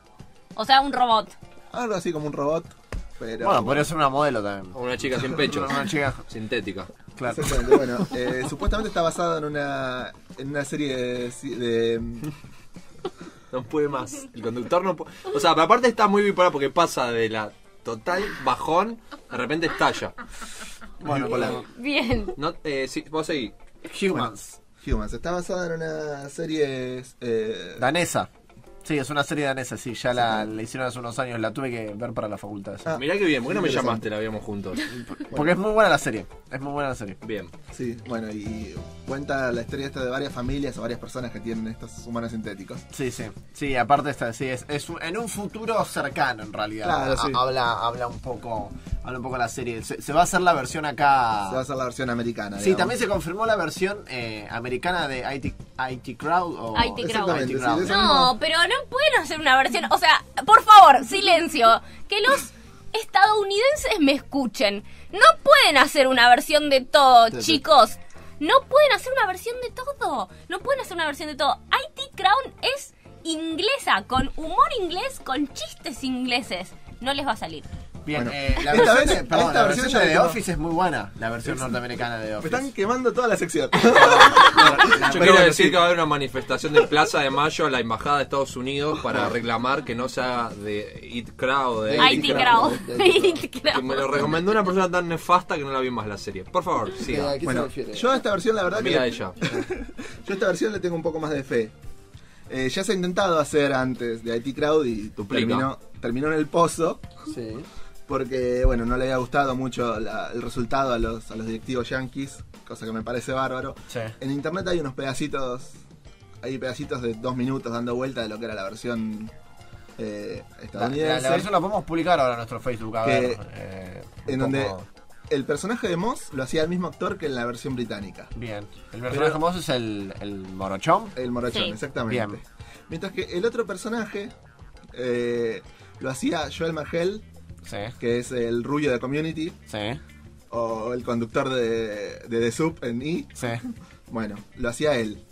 O sea, un robot. Algo así como un robot, pero... Bueno, podría ser una modelo también. O una chica sin pechos. Una chica. Sintética. Claro. Exactamente, bueno, eh, supuestamente está basado en una, en una serie de... de- No puede más. El conductor no puede. O sea, pero aparte está muy bipolar porque pasa de la total bajón, de repente estalla. Bueno, Bipolar. Bien. No, eh, sí, vos seguí. Humans. Humans. Está basada en una serie... eh, Danesa. Sí, es una serie danesa, sí. Ya la, la hicieron hace unos años, la tuve que ver para la facultad. sí. Ah, Mirá que bien, ¿por qué no me interesante. llamaste? La veíamos juntos. Porque es muy buena la serie. Es muy buena la serie. Bien. Sí, bueno, y cuenta la historia esta de varias familias o varias personas que tienen estos humanos sintéticos. Sí, sí. Sí, aparte está, sí, es, es un- en un futuro cercano en realidad. Claro, Ha- sí. Habla, habla un poco, habla un poco la serie. Se, se va a hacer la versión acá. Se va a hacer la versión americana. Sí, digamos. también se confirmó la versión eh, americana de IT, IT Crowd o IT Crowd. Exactamente, sí, de eso No, pero no pueden hacer una versión. O sea, por favor, silencio. Que los estadounidenses me escuchen. No pueden hacer una versión de todo, chicos. No pueden hacer una versión de todo. No pueden hacer una versión de todo. IT Crown es inglesa, con humor inglés, con chistes ingleses. No les va a salir. Bien, Bueno, eh, la esta versión, vez- perdón, esta la versión de The. Office es muy buena. La versión norteamericana de The Me Office. están quemando toda la sección. Yo quiero decir que va a haber una manifestación de Plaza de Mayo a la Embajada de Estados Unidos para reclamar que no se haga de It Crowd. De IT Crown. me lo recomendó una persona tan nefasta que no la vi más la serie. Por favor, siga. Bueno, yo a esta versión la verdad Amiga que... ella. Yo a esta versión le tengo un poco más de fe. Eh, ya se ha intentado hacer antes de IT Crowd y Duplica. terminó, terminó en el pozo. Sí. Porque, bueno, no le había gustado mucho la- el resultado a los, a los directivos yankees, cosa que me parece bárbaro. Sí. En internet hay unos pedacitos, hay pedacitos de dos minutos dando vuelta de lo que era la versión eh, La, estadounidense. la- la versión la podemos publicar ahora en nuestro Facebook. A Que- ver. eh, en donde el personaje de Moss lo hacía el mismo actor que en la versión británica. Bien. El personaje Pero- famoso es el, el morochón. El morochón, Sí. exactamente. Bien. Mientras que el otro personaje eh, lo hacía Joel Margel, Sí. que es el rubio de Community, Sí. o el conductor de, de The Soup en E. Sí. Bueno, lo hacía él.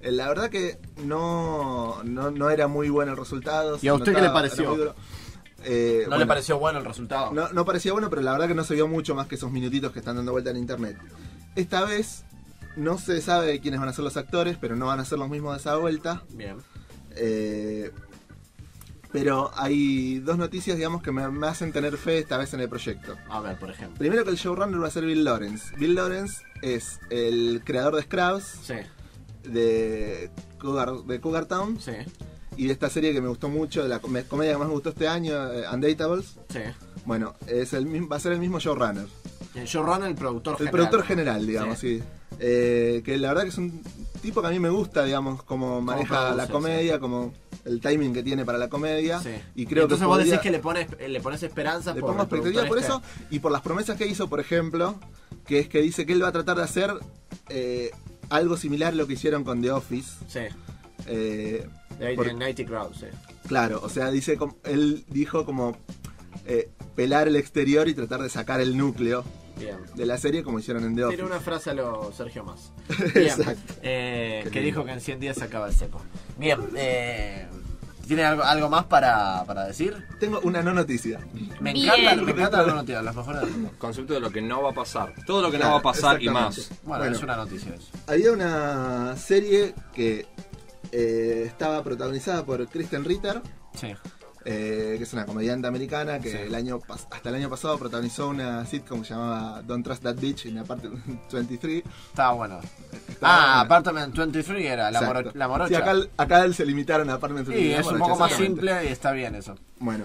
Eh, La verdad que no, no, no era muy bueno el resultado. ¿Y a usted qué le pareció? Eh, ¿No bueno, le pareció bueno el resultado? No, no parecía bueno, pero la verdad que no se vio mucho más que esos minutitos que están dando vuelta en internet. Esta vez no se sabe quiénes van a ser los actores, pero no van a ser los mismos de esa vuelta. Bien. Eh, pero hay dos noticias, digamos, que me, me hacen tener fe esta vez en el proyecto. A ver, por ejemplo. Primero que el showrunner va a ser Bill Lawrence. Bill Lawrence es el creador de Scrubs, Sí. de Cougar, de Cougar Town. Sí. Y de esta serie que me gustó mucho, de la com- comedia que más me gustó este año, eh, Undatables. Sí. Bueno, es el, va a ser el mismo showrunner. El showrunner, el productor El general. productor general, digamos, sí. Eh, que la verdad que es un tipo que a mí me gusta, digamos, cómo maneja produce, la comedia, como el timing que tiene para la comedia. Sí. Y creo Entonces que vos decís que le pones, le pones esperanza le por pongo expectativa por este. eso y por las promesas que hizo, por ejemplo, que es que dice que él va a tratar de hacer eh, algo similar a lo que hicieron con The Office. Sí. Eh, por- 90 Crowd, sí. claro, o sea, dice como- él dijo como eh, pelar el exterior y tratar de sacar el núcleo Bien. de la serie como hicieron en The Office. Tiene una frase a lo Sergio Más. Bien. Exacto. Eh, que lindo. dijo que en 100 días se acaba el seco. Bien. Eh, ¿Tiene algo, algo más para, para decir? Tengo una no noticia. Me Bien. encanta, me encanta la noticia, las mejores del mundo. Concepto de lo que no va a pasar. Todo lo que Claro, no va a pasar y más. Bueno. es una noticia eso. Había una serie que eh, estaba protagonizada por Kristen Ritter, Sí. Eh, que es una comediante americana que Sí. el año hasta el año pasado protagonizó una sitcom que se llamaba Don't Trust That Bitch en la parte 23. Estaba bueno. Estaba ah. Apartment 23 era la, moro- la morocha. Sí, acá, acá se limitaron a Apartment Sí, 23. es un poco más simple y está bien eso. Bueno,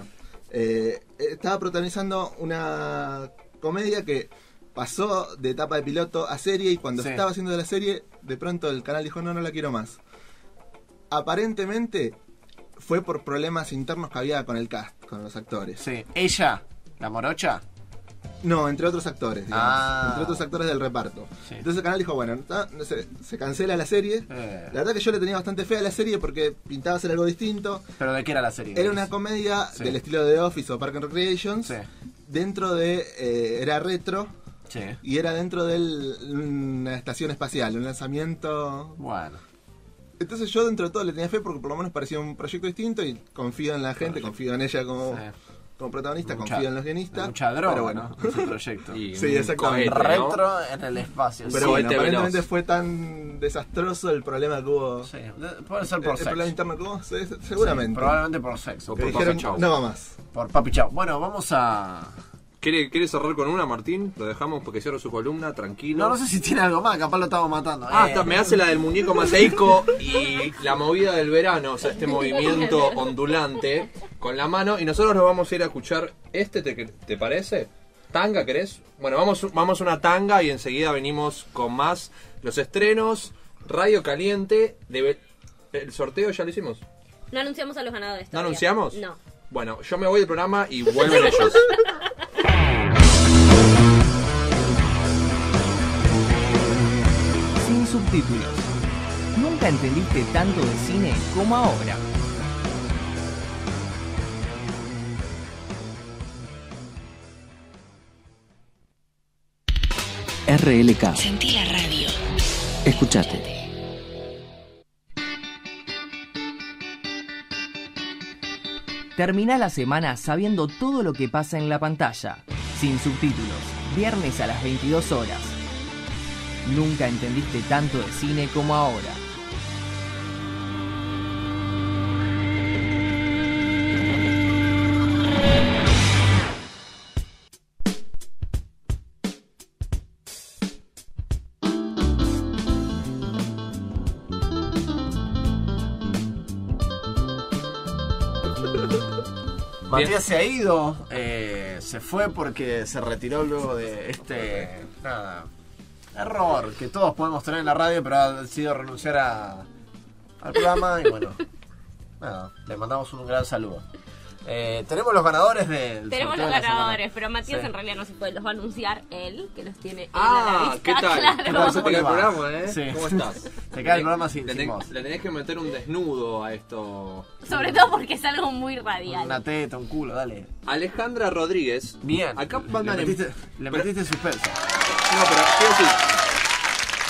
eh, estaba protagonizando una comedia que pasó de etapa de piloto a serie y cuando Sí. estaba haciendo la serie, de pronto el canal dijo, no, no la quiero más. Aparentemente fue por problemas internos que había con el cast, con los actores. Sí. Ella, la morocha. No, entre otros actores, digamos. Ah. Entre otros actores del reparto. Sí. Entonces el canal dijo, bueno, se cancela la serie. Eh, La verdad que yo le tenía bastante fe a la serie porque pintaba ser algo distinto. ¿Pero de qué era la serie? Era una comedia Sí. del estilo de The Office o Park and Recreations. Sí. Dentro de. eh, era retro. Sí. Y era dentro de una estación espacial, un lanzamiento. Bueno. Entonces yo dentro de todo le tenía fe porque por lo menos parecía un proyecto distinto y confío en la gente, confío en ella como, Sí. como protagonista, Mucha- confío en los guionistas. Mucha droga, pero bueno. ¿no? Ese proyecto. Y Sí, un exactamente. cohete, ¿no? Retro en el espacio. Pero sí. bueno, aparentemente veloz. fue tan desastroso el problema que hubo. Sí, de- Puede ser El, por el sexo. problema interno que hubo, sí, seguramente. Sí, probablemente por sexo. Que por dijeron, Papi Chau. no va más. Por papi chau. Bueno, vamos a. ¿Quiere, ¿Quiere cerrar con una, Martín? Lo dejamos porque cierro su columna, tranquilo. No, no sé si tiene algo más, capaz lo estamos matando. Ah, Eh, está, me hace la del muñeco Maseico y la movida del verano, o sea, este movimiento ondulante con la mano. Y nosotros nos vamos a ir a escuchar este, ¿te, te parece? ¿Tanga querés? Bueno, vamos, vamos a una tanga y enseguida venimos con más los estrenos. Radio Caliente, de, el sorteo ya lo hicimos. No anunciamos a los ganadores. ¿No anunciamos? No. Bueno, yo me voy del programa y vuelven ellos. Subtítulos. Nunca entendiste tanto de cine como ahora. RLK. Sentí la radio. Escuchate. Termina la semana sabiendo todo lo que pasa en la pantalla, sin subtítulos, viernes a las 22 horas. Nunca entendiste tanto de cine como ahora. Matías se ha ido, eh, se fue porque se retiró luego de este error que todos podemos tener en la radio, pero ha decidido renunciar a, al programa y bueno, nada, le mandamos un gran saludo. Eh, tenemos los ganadores del Tenemos los la ganadores, pero Matías Sí. en realidad no se puede, los va a anunciar él, que los tiene él a Ah, la vista, ¿qué tal? claro. ¿Qué tal? Se te ¿Cómo cae el programa, ¿eh? Sí. ¿Cómo estás? Te cae el programa sin, le, sin le tenés que meter un desnudo a esto. Sobre todo porque es algo muy radial. Una teta, un culo, dale. Alejandra Rodríguez. Bien. Acá le, mandan en- metiste, le Pero- metiste suspenso. No, pero quiero decir.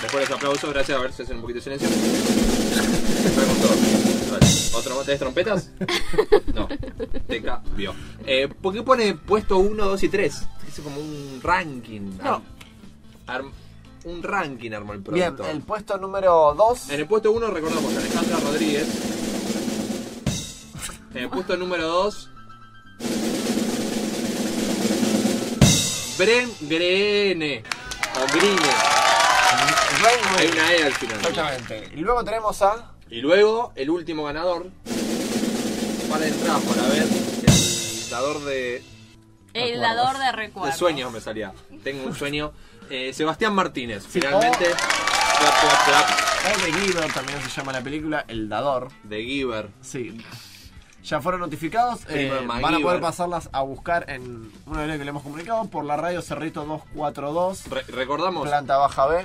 Después de ese aplauso, gracias a ver si hacen un poquito de silencio. ¿Otro más? ¿Tenés trompetas? No. Te cambio. Eh, ¿Por qué pone puesto 1, 2 y 3? Es como un ranking. No. Arm- un ranking armó el Bien, productor. el puesto número 2. En el puesto 1 recordamos a Alejandra Rodríguez. En el puesto número 2. Bren Grene. O Grine. Hay una E al final. Exactamente. Y luego tenemos a. Y luego, el último ganador. Para entrar, para ver el dador de. El dador de De recuerdos. sueños me salía. Tengo un sueño. Eh, Sebastián Martínez, oh. finalmente. Clap, clap, clap. O The Giver también se llama la película, El Dador. De Giver. Sí. Ya fueron notificados. eh, van a poder pasarlas a buscar en una video que le hemos comunicado por la radio Cerrito 242. Re- recordamos. Planta baja B.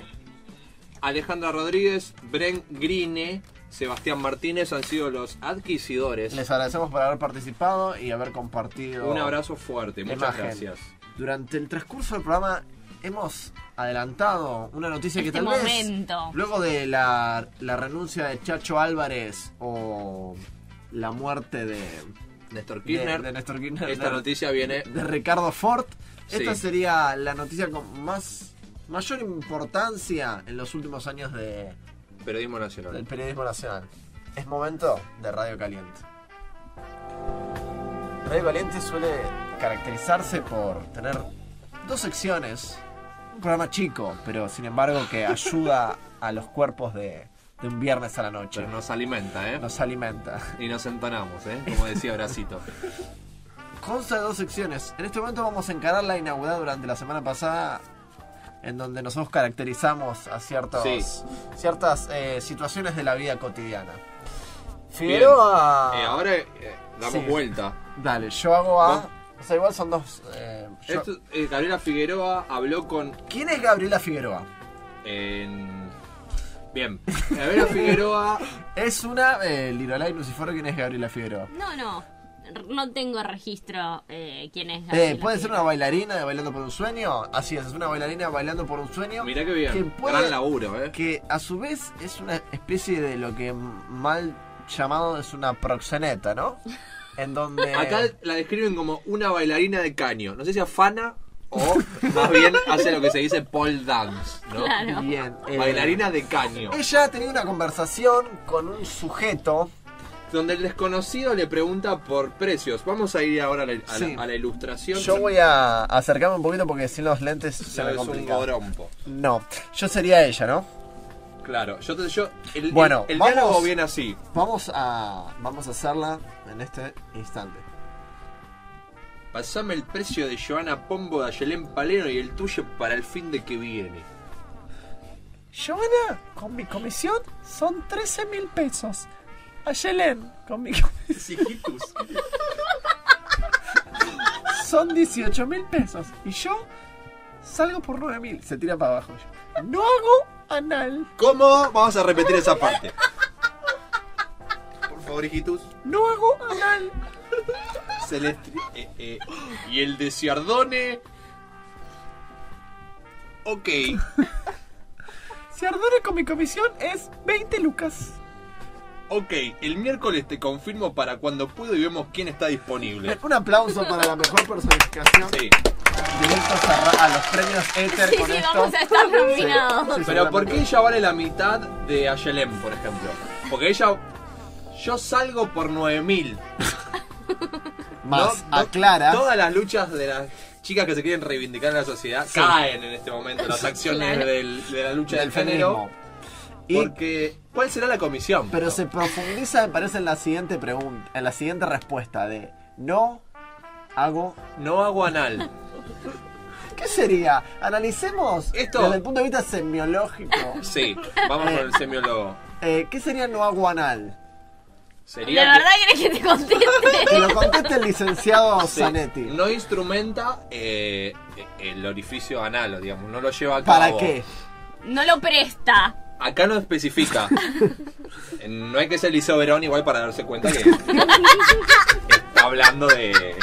Alejandra Rodríguez, Bren Grine, Sebastián Martínez han sido los adquisidores. Les agradecemos por haber participado y haber compartido. Un abrazo fuerte, muchas imagen. gracias. Durante el transcurso del programa hemos adelantado una noticia que Este tal momento. vez luego de la, la renuncia de Chacho Álvarez o la muerte de Néstor de, Kirchner. de Néstor Kirchner, Esta de- noticia viene. de Ricardo Ford. Esta Sí. sería la noticia con más mayor importancia en los últimos años de, Periodismo Nacional. del periodismo nacional. Es momento de Radio Caliente. Radio Caliente suele caracterizarse por tener dos secciones. Un programa chico, pero sin embargo que ayuda a los cuerpos de, de un viernes a la noche. Pero nos alimenta, ¿eh? Nos alimenta. Y nos entonamos, ¿eh? Como decía Bracito. Consta de dos secciones. En este momento vamos a encarar la inaugurada durante la semana pasada, en donde nosotros caracterizamos a ciertos, Sí. ciertas eh, situaciones de la vida cotidiana. Figueroa. Bien. Eh, ahora eh, damos Sí. vuelta. Dale, yo hago a. Vos- O sea, igual son dos. eh, yo- Esto, eh, Gabriela Figueroa habló con. ¿Quién es Gabriela Figueroa? en- Bien. Gabriela Figueroa. Es una. Eh, Lirolai Luciforo, ¿quién es Gabriela Figueroa? No, no. R- No tengo registro eh, quién es Eh, Gabriela ¿Puede ser una bailarina de Bailando por un Sueño? Así es, es una bailarina bailando por un sueño. Mirá qué bien. que puede- Gran laburo, ¿eh? Que a su vez es una especie de lo que mal llamado es una proxeneta, ¿no? En donde. Acá la describen como una bailarina de caño. No sé si afana o más bien hace lo que se dice pole dance, ¿no? Claro. Bien, eh, Bailarina de caño. Ella ha tenido una conversación con un sujeto. Donde el desconocido le pregunta por precios. Vamos a ir ahora a la, a la- Sí. a la ilustración. Yo voy a acercarme un poquito porque sin los lentes se me un complica. gorompo. No, yo sería ella, ¿no? Claro, yo, te- yo el, Bueno, el, el vamos- diálogo viene así. Vamos a vamos a hacerla en este instante. Pasame el precio de Joana Pombo de Ayelén Paleno y el tuyo para el fin de que viene. Joana, con mi comisión son 13 mil pesos. Ayelen, con mi comisión son 18 mil pesos. Y yo salgo por 9 mil. Se tira para abajo. No hago anal. ¿Cómo? Vamos a repetir esa parte. Por favor, hijitus. No hago anal. Celestri- eh, eh, y el de Ciardone. Ok. Si ardore con mi comisión es 20 lucas. Ok, el miércoles te confirmo para cuando puedo y vemos quién está disponible. Un aplauso para la mejor personificación. Sí. Directos a, a los premios Ether Sí, con sí, esto. vamos a estar nominados. Sí, Pero ¿por qué ella vale la mitad de Ayelem, por ejemplo? Porque ella. Yo salgo por 9000. Más No, aclara. Todas las luchas de las chicas que se quieren reivindicar en la sociedad Sí. caen en este momento las acciones Claro. del- de la lucha Del del, género. Porque, ¿cuál será la comisión? Pero se profundiza, me parece, en la siguiente pregunta, en la siguiente respuesta de no hago. No hago anal. ¿Qué sería? Analicemos Esto- desde el punto de vista semiológico. Sí, vamos con el semiólogo. Eh, ¿Qué sería no hago anal? ¿De Sería que- verdad querés que te conteste? Que lo conteste el licenciado Sí, Zanetti. no instrumenta eh, el orificio anal, digamos, no lo lleva a cabo. ¿Para qué? No lo presta. Acá no especifica. no hay que ser Liceo Verón igual para darse cuenta que está hablando de,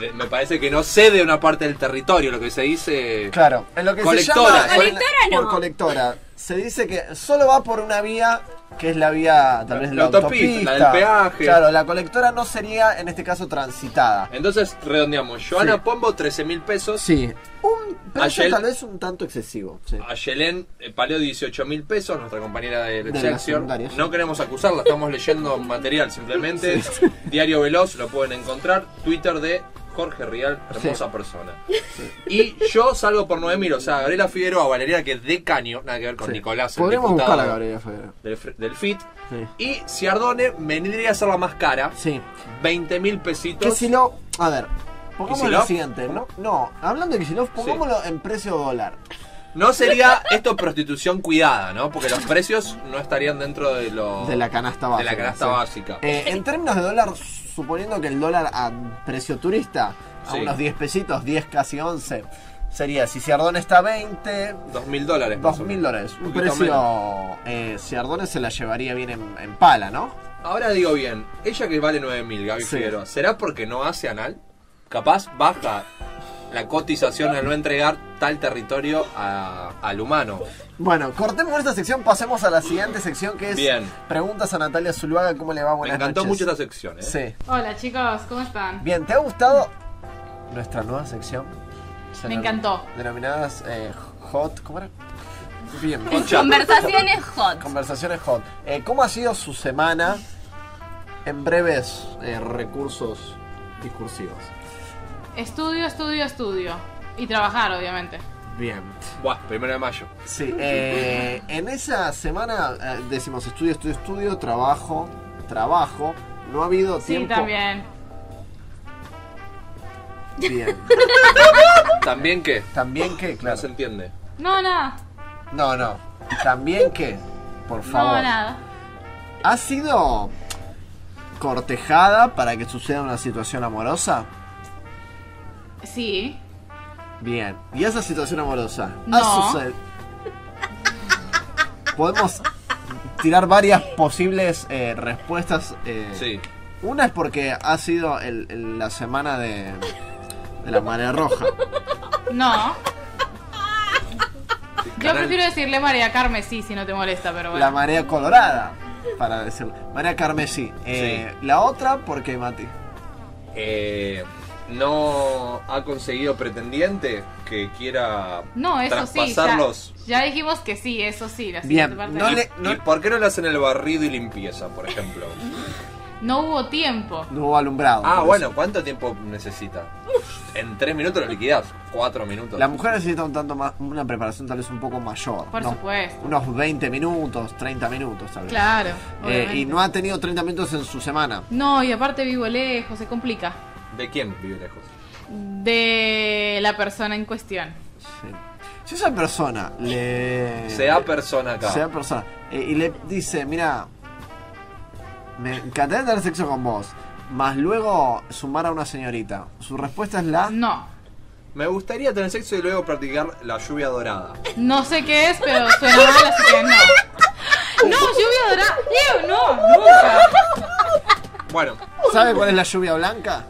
de- Me parece que no cede una parte del territorio, lo que se dice. Claro, en lo que Colectora. se llama. Colectora no. Por colectora. Se dice que solo va por una vía que es la vía tal vez de La la, autopista, la del peaje. Claro, la colectora no sería en este caso transitada. Entonces redondeamos. Joana Sí. Pombo, 13 mil pesos. Sí. Un precio Ayel- tal vez un tanto excesivo. sí. A Yelén eh, Paleo 18 mil pesos, nuestra compañera De Excelsior. sí. No queremos acusarla, estamos leyendo material simplemente. Diario Veloz, lo pueden encontrar. Twitter de Jorge Rial, hermosa Sí. persona. Y yo salgo por 9 mil, o sea, Gabriela Figueroa, Valeria que es de Caño, nada que ver con Sí. Nicolás, el Podríamos diputado buscar a Gabriela Figueroa. Del, del FIT. Sí. Y Ciardone vendría a ser la más cara. Sí. 20 mil pesitos. Que si lo. A ver, pongamos lo siguiente. No, no, hablando de Kicillof, pongámoslo en precio dólar. No sería esto prostitución cuidada, ¿no? Porque los precios no estarían dentro de lo De la canasta de básica. la canasta sí. básica. Eh, en términos de dólar, suponiendo que el dólar a precio turista, a Sí. unos 10 pesitos, 10 casi 11, sería si Ciardone está a 20, Dos mil dólares. más o 2 mil menos. dólares. Un precio. Eh, Ciardone se la llevaría bien en, en pala, ¿no? Ahora digo bien, ella que vale 9 mil, Gaby Sí. Figueroa, ¿será porque no hace anal? Capaz baja la cotización al no entregar tal territorio a- al humano. Bueno, cortemos esta sección, pasemos a la siguiente sección que es Bien. Preguntas a Natalia Zuluaga, ¿cómo le va? Me Buenas encantó noches. mucho esta sección, ¿eh? Sí. Hola chicos, ¿cómo están? Bien, ¿te ha gustado nuestra nueva sección? Se Me encantó. Denominadas eh, Hot, ¿cómo era? Bien. Conversaciones hot. Conversaciones Hot. Eh, ¿Cómo ha sido su semana en breves eh, recursos discursivos? Estudio, estudio, estudio. Y trabajar, obviamente. Bien. Buah, primero de mayo. Sí, eh, en esa semana eh, decimos estudio, estudio, estudio, trabajo, trabajo. No ha habido Sí, tiempo. también. Bien. ¿También qué? También que, No claro. se entiende. No, nada. No, no. También que, por favor. No, nada. ¿Ha sido cortejada para que suceda una situación amorosa? Sí. Bien. ¿Y esa situación amorosa? No. ¿Ha sucedido? Podemos tirar varias posibles eh, respuestas. eh, Sí. Una es porque ha sido el- el- la semana de, de la marea roja. No. Yo prefiero decirle María Carmesí si no te molesta, pero bueno. La marea colorada, para decirlo. Marea carmesí. Eh, La otra, ¿por qué, Mati? Eh, no ha conseguido pretendiente que quiera No, eso sí. traspasarlos. Ya, ya dijimos que sí, eso sí. La Bien, parte no no. le- ¿Y por qué no le hacen el barrido y limpieza, por ejemplo? No hubo tiempo. No hubo alumbrado. Ah, bueno, eso. ¿cuánto tiempo necesita? En tres minutos lo liquidás, cuatro minutos. La mujer necesita un tanto más, una preparación tal vez un poco mayor. Por ¿no? supuesto. Unos 20 minutos, 30 minutos tal vez. Claro. Eh, y no ha tenido 30 minutos en su semana. No, y aparte vivo lejos, se complica. ¿De quién vive lejos? De la persona en cuestión. Si esa persona le... Sea persona acá. Sea persona. eh, y le dice, mira, me encantaría tener sexo con vos. Más luego sumar a una señorita. Su respuesta es la... No. Me gustaría tener sexo y luego practicar la lluvia dorada. No sé qué es, pero suena mal, así que no. No, lluvia dorada. Ew, no, nunca. Bueno, ¿Sabe cuál es la lluvia blanca?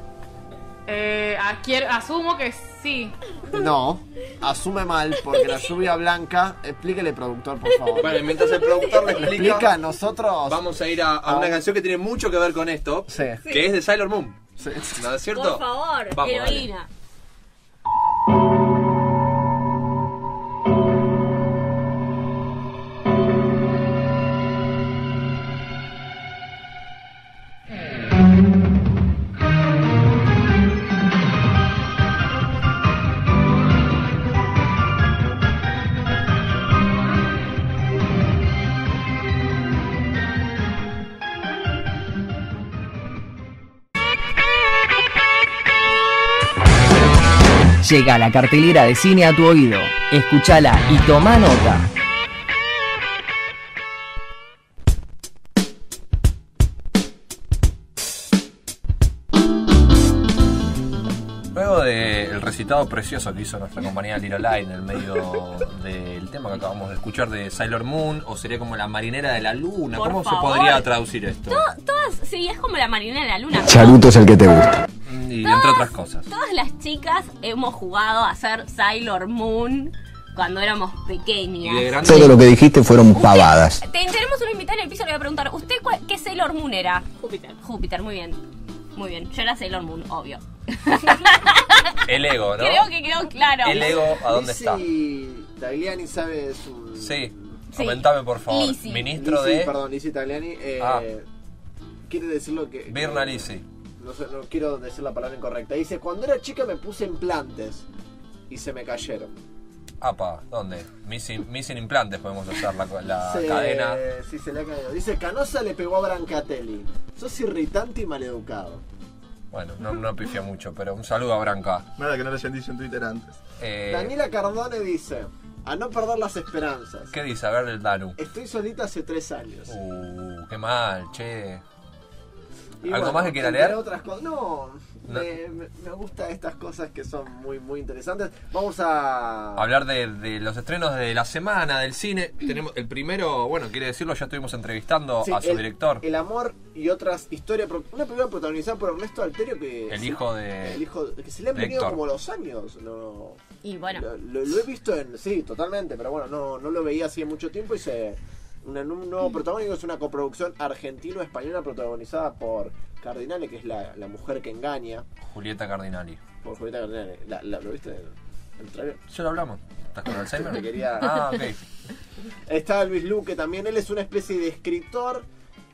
Eh, asumo que sí. No, asume mal, porque la lluvia blanca, explíquele productor, por favor. bueno, y mientras el productor le ¿Le explica, explica? Nosotros... vamos a ir a, a una canción que tiene mucho que ver con esto, Sí. que es de Sailor Moon. Sí. ¿No es cierto? Por favor, Vamos, dale. Llega la cartelera de cine a tu oído. Escúchala y toma nota. Recitado precioso que hizo nuestra compañía Little Light en el medio del tema que acabamos de escuchar de Sailor Moon, o sería como la marinera de la luna, Por ¿cómo favor. se podría traducir esto? To- todas, sí, es como la marinera de la luna. Charuto es el que te gusta. Y entre otras cosas. Todas las chicas hemos jugado a ser Sailor Moon cuando éramos pequeñas. Grande. Todo lo que dijiste fueron pavadas. Te- tenemos una invitada en el piso, le voy a preguntar, ¿usted cuál- qué Sailor Moon era? Júpiter. Júpiter, muy bien. Muy bien, yo era Sailor Moon, obvio. El ego, ¿no? Creo que quedó claro. El ego, ¿a dónde está? Lizzy Tagliani sabe su... Sí, Sí. comentame por favor. Ministro de Perdón, Lizzy Tagliani. Eh, Ah. Quiere decir lo que... Birna Lizzy. No, sé, no quiero decir la palabra incorrecta. Dice, cuando era chica me puse implantes y se me cayeron. Apa, ¿dónde? Missing, missing implantes podemos usar la, la Se- cadena. Sí, se le ha caído. Dice, Canosa le pegó a Brancatelli. Sos irritante y maleducado. Bueno, no, no pifia mucho, pero un saludo a Branca. Nada que no lo hayan dicho en Twitter antes. Eh, Daniela Cardone dice, a no perder las esperanzas. ¿Qué dice? A ver el Danu. Estoy solita hace tres años. Uh, qué mal, che. Y ¿Algo bueno, más que quiera leer? otras cosas. No, No. Me, me, me gustan estas cosas que son muy, muy interesantes. Vamos a... Hablar de, de los estrenos de la semana del cine. Tenemos el primero, bueno, quiere decirlo, ya estuvimos entrevistando Sí, a su el- director, El amor y otras historias. Una película protagonizada por Ernesto Alterio que... el sí, hijo de. El hijo que se le han venido como los años. No, Y bueno. lo, lo- lo he visto en... Sí, totalmente. Pero bueno, no, no lo veía hacía mucho tiempo y se... un nuevo protagónico es una coproducción argentino-española protagonizada por Cardinale, que es la, la mujer que engaña. Julieta Cardinali. Por Julieta Cardinale. La, la- ¿Lo viste? El trailer? Ya lo hablamos. ¿Estás con Alzheimer? Quería- Ah, ok. Está Luis Luque también, él es una especie de escritor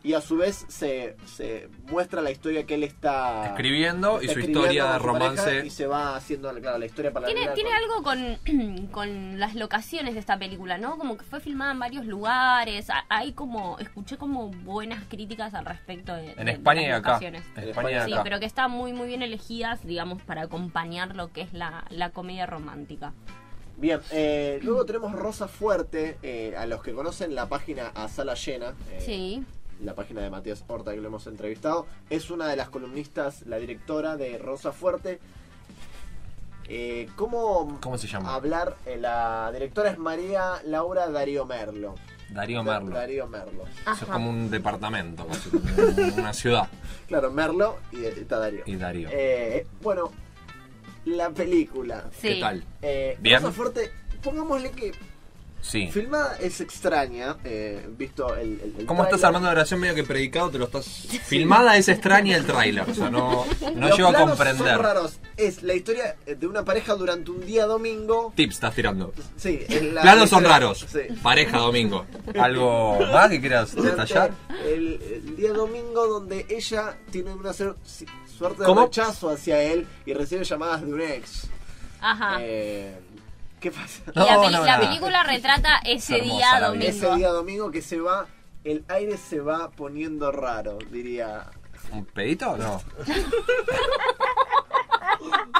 y a su vez se, se muestra la historia que él está Escribiendo y su escribiendo historia de romance. y se va haciendo claro, la historia para Tiene, tiene algo con, con las locaciones de esta película, ¿no? Como que fue filmada en varios lugares. Hay como, escuché como buenas críticas al respecto de, En de- España de y acá. En España y Sí, acá. pero que están muy muy bien elegidas, digamos, para acompañar lo que es la, la comedia romántica. Bien, eh, luego tenemos Rosa Fuerte, eh, a los que conocen la página A Sala Llena, eh, Sí. La página de Matías Horta que lo hemos entrevistado, es una de las columnistas, la directora de Rosa Fuerte. Eh, ¿cómo, ¿Cómo se llama? hablar? Eh, la directora es María Laura Darío Merlo. Darío Da- Merlo. Darío Merlo. Eso es como un departamento, como una ciudad. Claro, Merlo y está Darío. Y Darío. Eh, bueno, la película. ¿Qué tal? Eh, Bien. Rosa Fuerte, pongámosle que Sí. filmada es extraña, eh, visto el, el, el ¿Cómo estás armando la oración medio que predicado? Te lo estás. Filmada es extraña el tráiler. O sea, no, no Los llego a planos comprender. Son raros. Es la historia de una pareja durante un día domingo. Tips estás tirando. Sí, en la- Planos son raros. Sí. Pareja domingo. ¿Algo más que quieras Durante detallar? El, el día domingo donde ella tiene una cer- si- suerte de ¿Cómo? rechazo hacia él y recibe llamadas de un ex. Ajá. Eh, ¿Qué pasa? la, peli- la película retrata ese Hermosa día domingo. Ese día domingo que se va, el aire se va poniendo raro, diría. ¿Un pedito? No.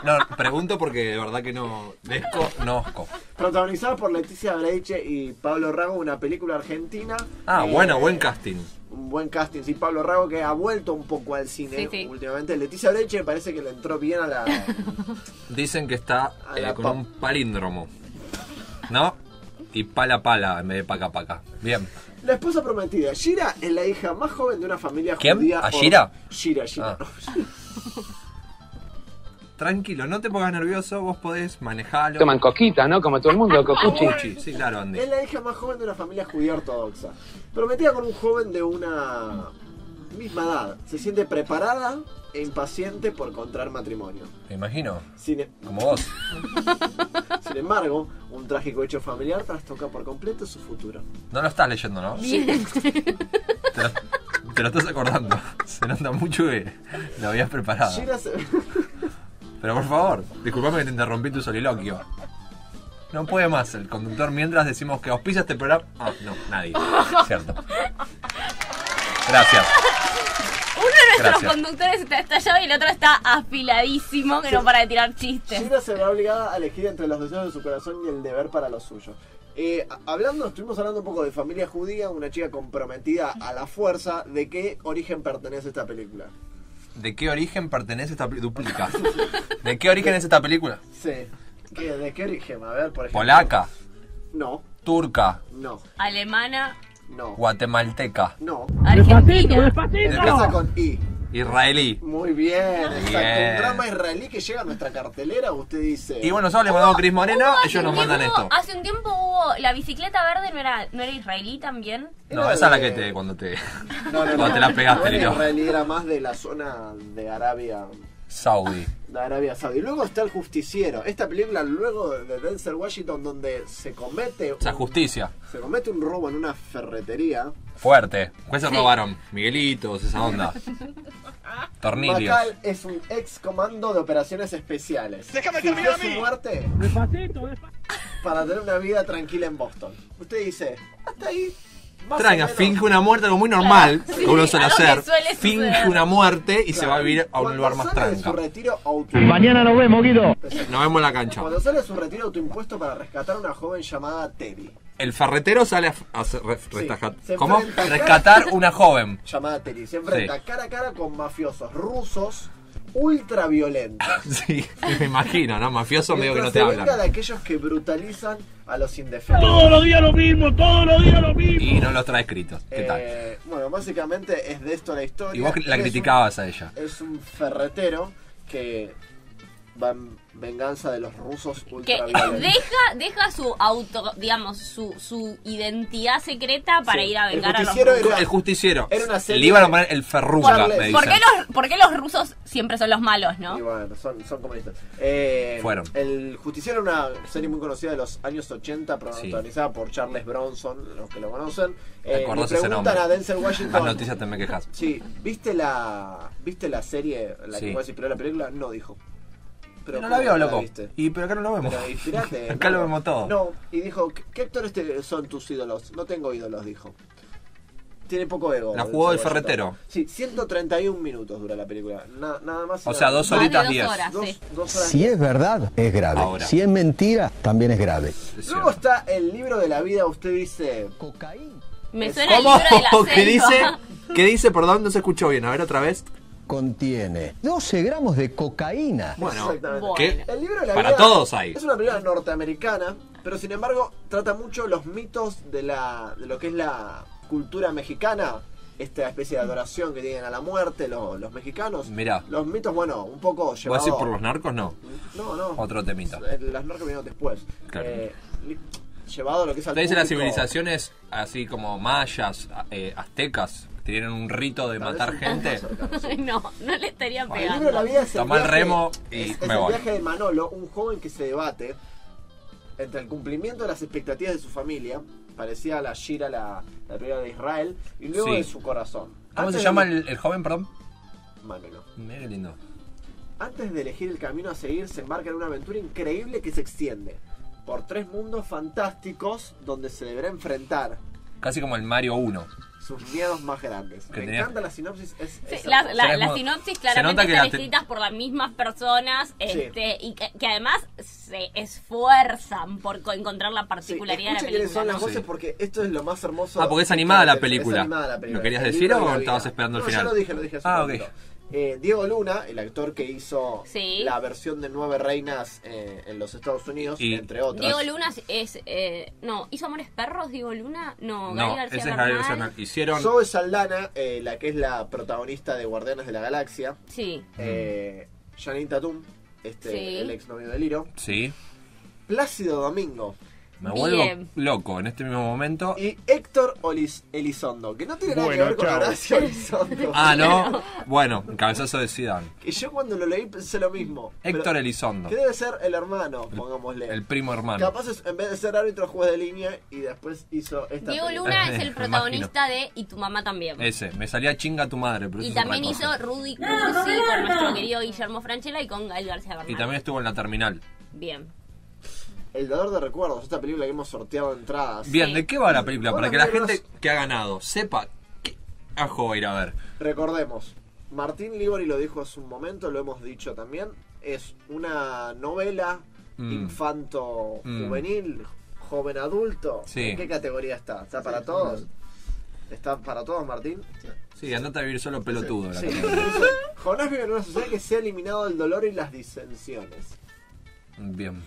No, pregunto porque de verdad que no. Desconozco. Protagonizada por Leticia Breiche y Pablo Rago, una película argentina. Ah, Eh, bueno, buen casting. Un buen casting, sí, Pablo Rago que ha vuelto un poco al cine Sí, sí. últimamente. Leticia Breiche me parece que le entró bien a la... Dicen que está A eh, con un palíndromo. ¿No? Y pala pala en vez de paca paca. Bien. La esposa prometida. Shira es la hija más joven de una familia ¿Quién? judía. ¿A Shira? Shira, Shira. Ah. Tranquilo, no te pongas nervioso, vos podés manejarlo. Toman coquita, ¿no? Como todo el mundo, cocuchi. Cocuchi, Sí, claro, Andy. Es la hija más joven de una familia judía ortodoxa. Prometida con un joven de una misma edad. Se siente preparada e impaciente por contraer matrimonio. Me imagino. Sin, Como vos. sin embargo, un trágico hecho familiar trastoca por completo su futuro. No lo estás leyendo, ¿no? Bien. Te lo, te lo estás acordando. Se nota mucho que lo habías preparado. Se... Pero por favor, disculpame que te interrumpí tu soliloquio. No puede más el conductor mientras decimos que auspicia este programa. Ah, no, nadie. Cierto. Gracias. Uno de nuestros Gracias. conductores está estallado y el otro está afiladísimo, que no para de tirar chistes. Shira se verá obligada a elegir entre los deseos de su corazón y el deber para los suyos. Eh, hablando, estuvimos hablando un poco de familia judía, una chica comprometida a la fuerza. ¿De qué origen pertenece esta película? ¿De qué origen pertenece esta película? Duplica. ¿De qué origen es esta película? Sí. ¿Qué- ¿De qué origen? A ver, por ejemplo. ¿Polaca? No, ¿Turca? no, Alemana, no, ¿Guatemalteca? no. Argentina. Empieza con I. Israelí. Muy bien, exacto. Un drama israelí que llega a nuestra cartelera, usted dice. Y bueno, nosotros le mandamos a Cris hace ellos nos mandan tiempo- esto. Hace un tiempo hubo. La bicicleta verde no era, no era israelí también. No, esa es la que te. cuando te. No, no, no. cuando te la pegaste, No era israelí, era más de la zona de Arabia. Saudi. De Arabia Saudí. Luego está El Justiciero. Esta película, luego de Denzel Washington, donde se comete. O sea, un- justicia. Se comete un robo en una ferretería. Fuerte. ¿Cuál se robaron? Miguelitos, esa onda. Tornillos. Macal es un ex comando de operaciones especiales. Déjame terminar a su muerte para tener una vida tranquila en Boston. Usted dice, hasta ahí. Tranca, finge una muerte, algo muy normal Claro, sí, suele algo que hacer. suele Finge suceder. una muerte y se Claro. va a vivir a un Cuando lugar más sale de su tranca. retiro auto- Mañana nos vemos, Guido. Nos vemos en la cancha. Cuando sale su retiro autoimpuesto para rescatar a una joven llamada Terry. El ferretero sale a, a Rescatar una joven. Llamada Terry. Se enfrenta Sí. cara a cara con mafiosos rusos ultra violentos. Sí, me imagino, ¿no? Mafioso medio que no te hablan. de aquellos que brutalizan a los indefensos. Todos los días lo mismo, todos los días lo mismo. Y no los trae escritos. ¿Qué tal? Eh, bueno, básicamente es de esto la historia. Y vos la criticabas a ella. Es un ferretero que va en venganza de los rusos Que ultraviolentos. deja, deja su auto, digamos, su, su identidad secreta para Sí. ir a El vengar a los justiciero rusos. era- El justiciero. Era una serie Le iban a poner el Charles- me ¿Por qué, los, por qué los rusos siempre son los malos, no? Y bueno, son, son comunistas. Eh, Fueron. El Justiciero era una serie muy conocida de los años 80, protagonizada por Charles Bronson, los que lo conocen. ¿Te Eh, le preguntan nombre? a Denzel Las Washington. noticias te me quejas. Sí, ¿viste la, ¿viste la serie, la Sí. que pero la película? No dijo. Pero no ¿cómo la vio, que loco. viste? Y pero acá no lo vemos. Pero inspirate. Acá no, lo vemos todo. No, y dijo, ¿qué, actores te- son tus ídolos? No tengo ídolos, dijo. Tiene poco ego. La jugó el ferretero. Sí, 131 minutos dura la película. Na- nada más. O sea, dos horitas diez. horas, Dos, sí. dos horas Si es verdad, es grave. Ahora. Si es mentira, también es grave. Luego está el libro de la vida, usted dice. Me Es- suena el ¿Cómo? libro de la ¿Qué dice? ¿Qué dice? Perdón, no se escuchó bien. A ver otra vez. Contiene 12 gramos de cocaína. Bueno, Exactamente. ¿qué? El libro de la Para vida todos hay. Es una película norteamericana, pero sin embargo trata mucho los mitos de, la, de lo que es la cultura mexicana. Esta especie de adoración que tienen a la muerte los, los mexicanos. Mirá. Los mitos, bueno, un poco ¿Vos llevados... decís por los narcos? No. No, no. Otro temita. Eh, Las narcos vinieron después. Claro. Eh, li- llevado a lo que es al Usted dice las público. civilizaciones así como mayas, eh, aztecas, tienen un rito de matar gente. No, no le estaría El libro pegando. de la vida es el, Toma el viaje, remo y es, es me el voy. viaje de Manolo, un joven que se debate entre el cumplimiento de las expectativas de su familia, parecía a la Shira, la, la película de Israel, y luego Sí. de su corazón. ¿Cómo Antes se llama de- el, el joven, perdón? Manolo. Mira qué lindo. Antes de elegir el camino a seguir, se embarca en una aventura increíble que se extiende por tres mundos fantásticos donde se deberá enfrentar Casi como el Mario 1. Sus miedos más grandes. Me tenía- encanta la sinopsis. Es, Sí, es la, sinopsis claramente están escritas por las mismas personas este, y que, que además se esfuerzan por co- encontrar la Sí, particularidad de la película. son las voces Sí. porque esto es lo más hermoso. Ah, porque es animada la Es película. animada la película. ¿Lo querías El decir o estabas esperando el final? Ya lo dije, lo dije hace Ah, un ok. momento. Eh, Diego Luna, el actor que hizo Sí. la versión de Nueve Reinas eh, en los Estados Unidos, Y- entre otras. Diego Luna es. eh, no, ¿hizo Amores Perros, Diego Luna? No, No, García ese es Bernal. García Bernal. Hicieron. Zoe Saldana, eh, la que es la protagonista de Guardianes de la Galaxia. Sí. Eh, Janine Tatum, este, Sí. el exnovio de Liro. Sí. Plácido Domingo. Me Bien. vuelvo loco en este mismo momento. Y Héctor Olis- Elizondo, que no tiene nada Bueno, que ver con chao. Horacio Elizondo. Ah, ¿no? Bueno, cabezazo de Zidane. Que yo cuando lo leí pensé lo mismo. Héctor Pero- Elizondo. Que debe ser el hermano, pongámosle. El primo hermano. Capaz es- en vez de ser árbitro juez de línea y después hizo esta Diego película. Luna es Me el protagonista de Y tu mamá también. Ese, me salía chinga tu madre, pero eso Y otra también hizo cosa. Rudy Cursi con nuestro querido Guillermo Franchella y con Gael García Bernal. Y también estuvo en la terminal. Bien. El dador de recuerdos, esta película que hemos sorteado entradas. Bien, ¿de qué va la película? Para que la gente que ha ganado sepa qué ajo va a ir a ver. Recordemos, Martín Libori lo dijo hace un momento, lo hemos dicho también. Es una novela Mm. infanto Mm. juvenil, joven adulto. Sí. ¿En qué categoría está? ¿Está para todos? ¿Está para todos, Martín? Sí, andate a vivir solo pelotudo. la Jonás vive en una sociedad que se ha eliminado el dolor y las disensiones, Bien.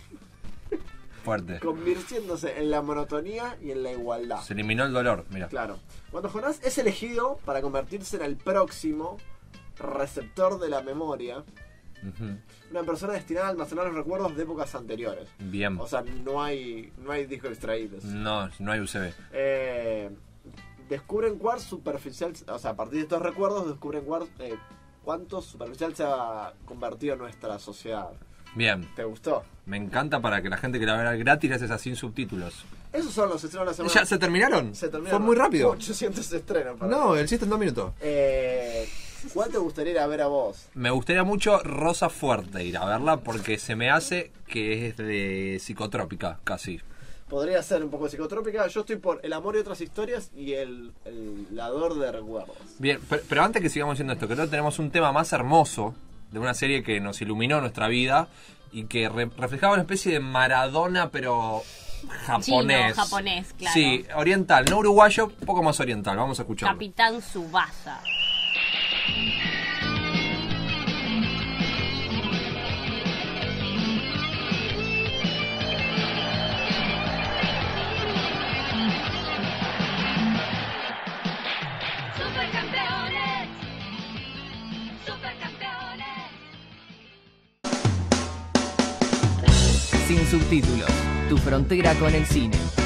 Fuerte. convirtiéndose en la monotonía y en la igualdad. Se eliminó el dolor, mira. Claro. Cuando Jonás es elegido para convertirse en el próximo receptor de la memoria. Una persona destinada a almacenar los recuerdos de épocas anteriores. Bien. O sea, no hay, no hay discos extraídos. No, no hay USB. Eh, descubren cuán superficial, o sea, a partir de estos recuerdos descubren cuán, eh, cuánto superficial se ha convertido nuestra sociedad. Bien. ¿Te gustó? Me encanta para que la gente que la vea gratis la haces así sin subtítulos. Esos son los estrenos de la semana. ¿Ya se terminaron? Se terminaron. Fue muy rápido. 800 estrenos. para No, el chiste en dos minutos. Eh, ¿Cuál te gustaría ir a ver a vos? Me gustaría mucho Rosa Fuerte ir a verla porque se me hace que es de psicotrópica, casi. Podría ser un poco psicotrópica. Yo estoy por El amor y otras historias y El, el lador de recuerdos. Bien, pero, pero antes que sigamos haciendo esto, creo que tenemos un tema más hermoso de una serie que nos iluminó nuestra vida y que re- reflejaba una especie de Maradona, pero japonés. Japonés, claro. Sí, oriental, no uruguayo, un poco más oriental. Vamos a escucharlo. Capitán Subasa. Sin subtítulos. Tu frontera con el cine.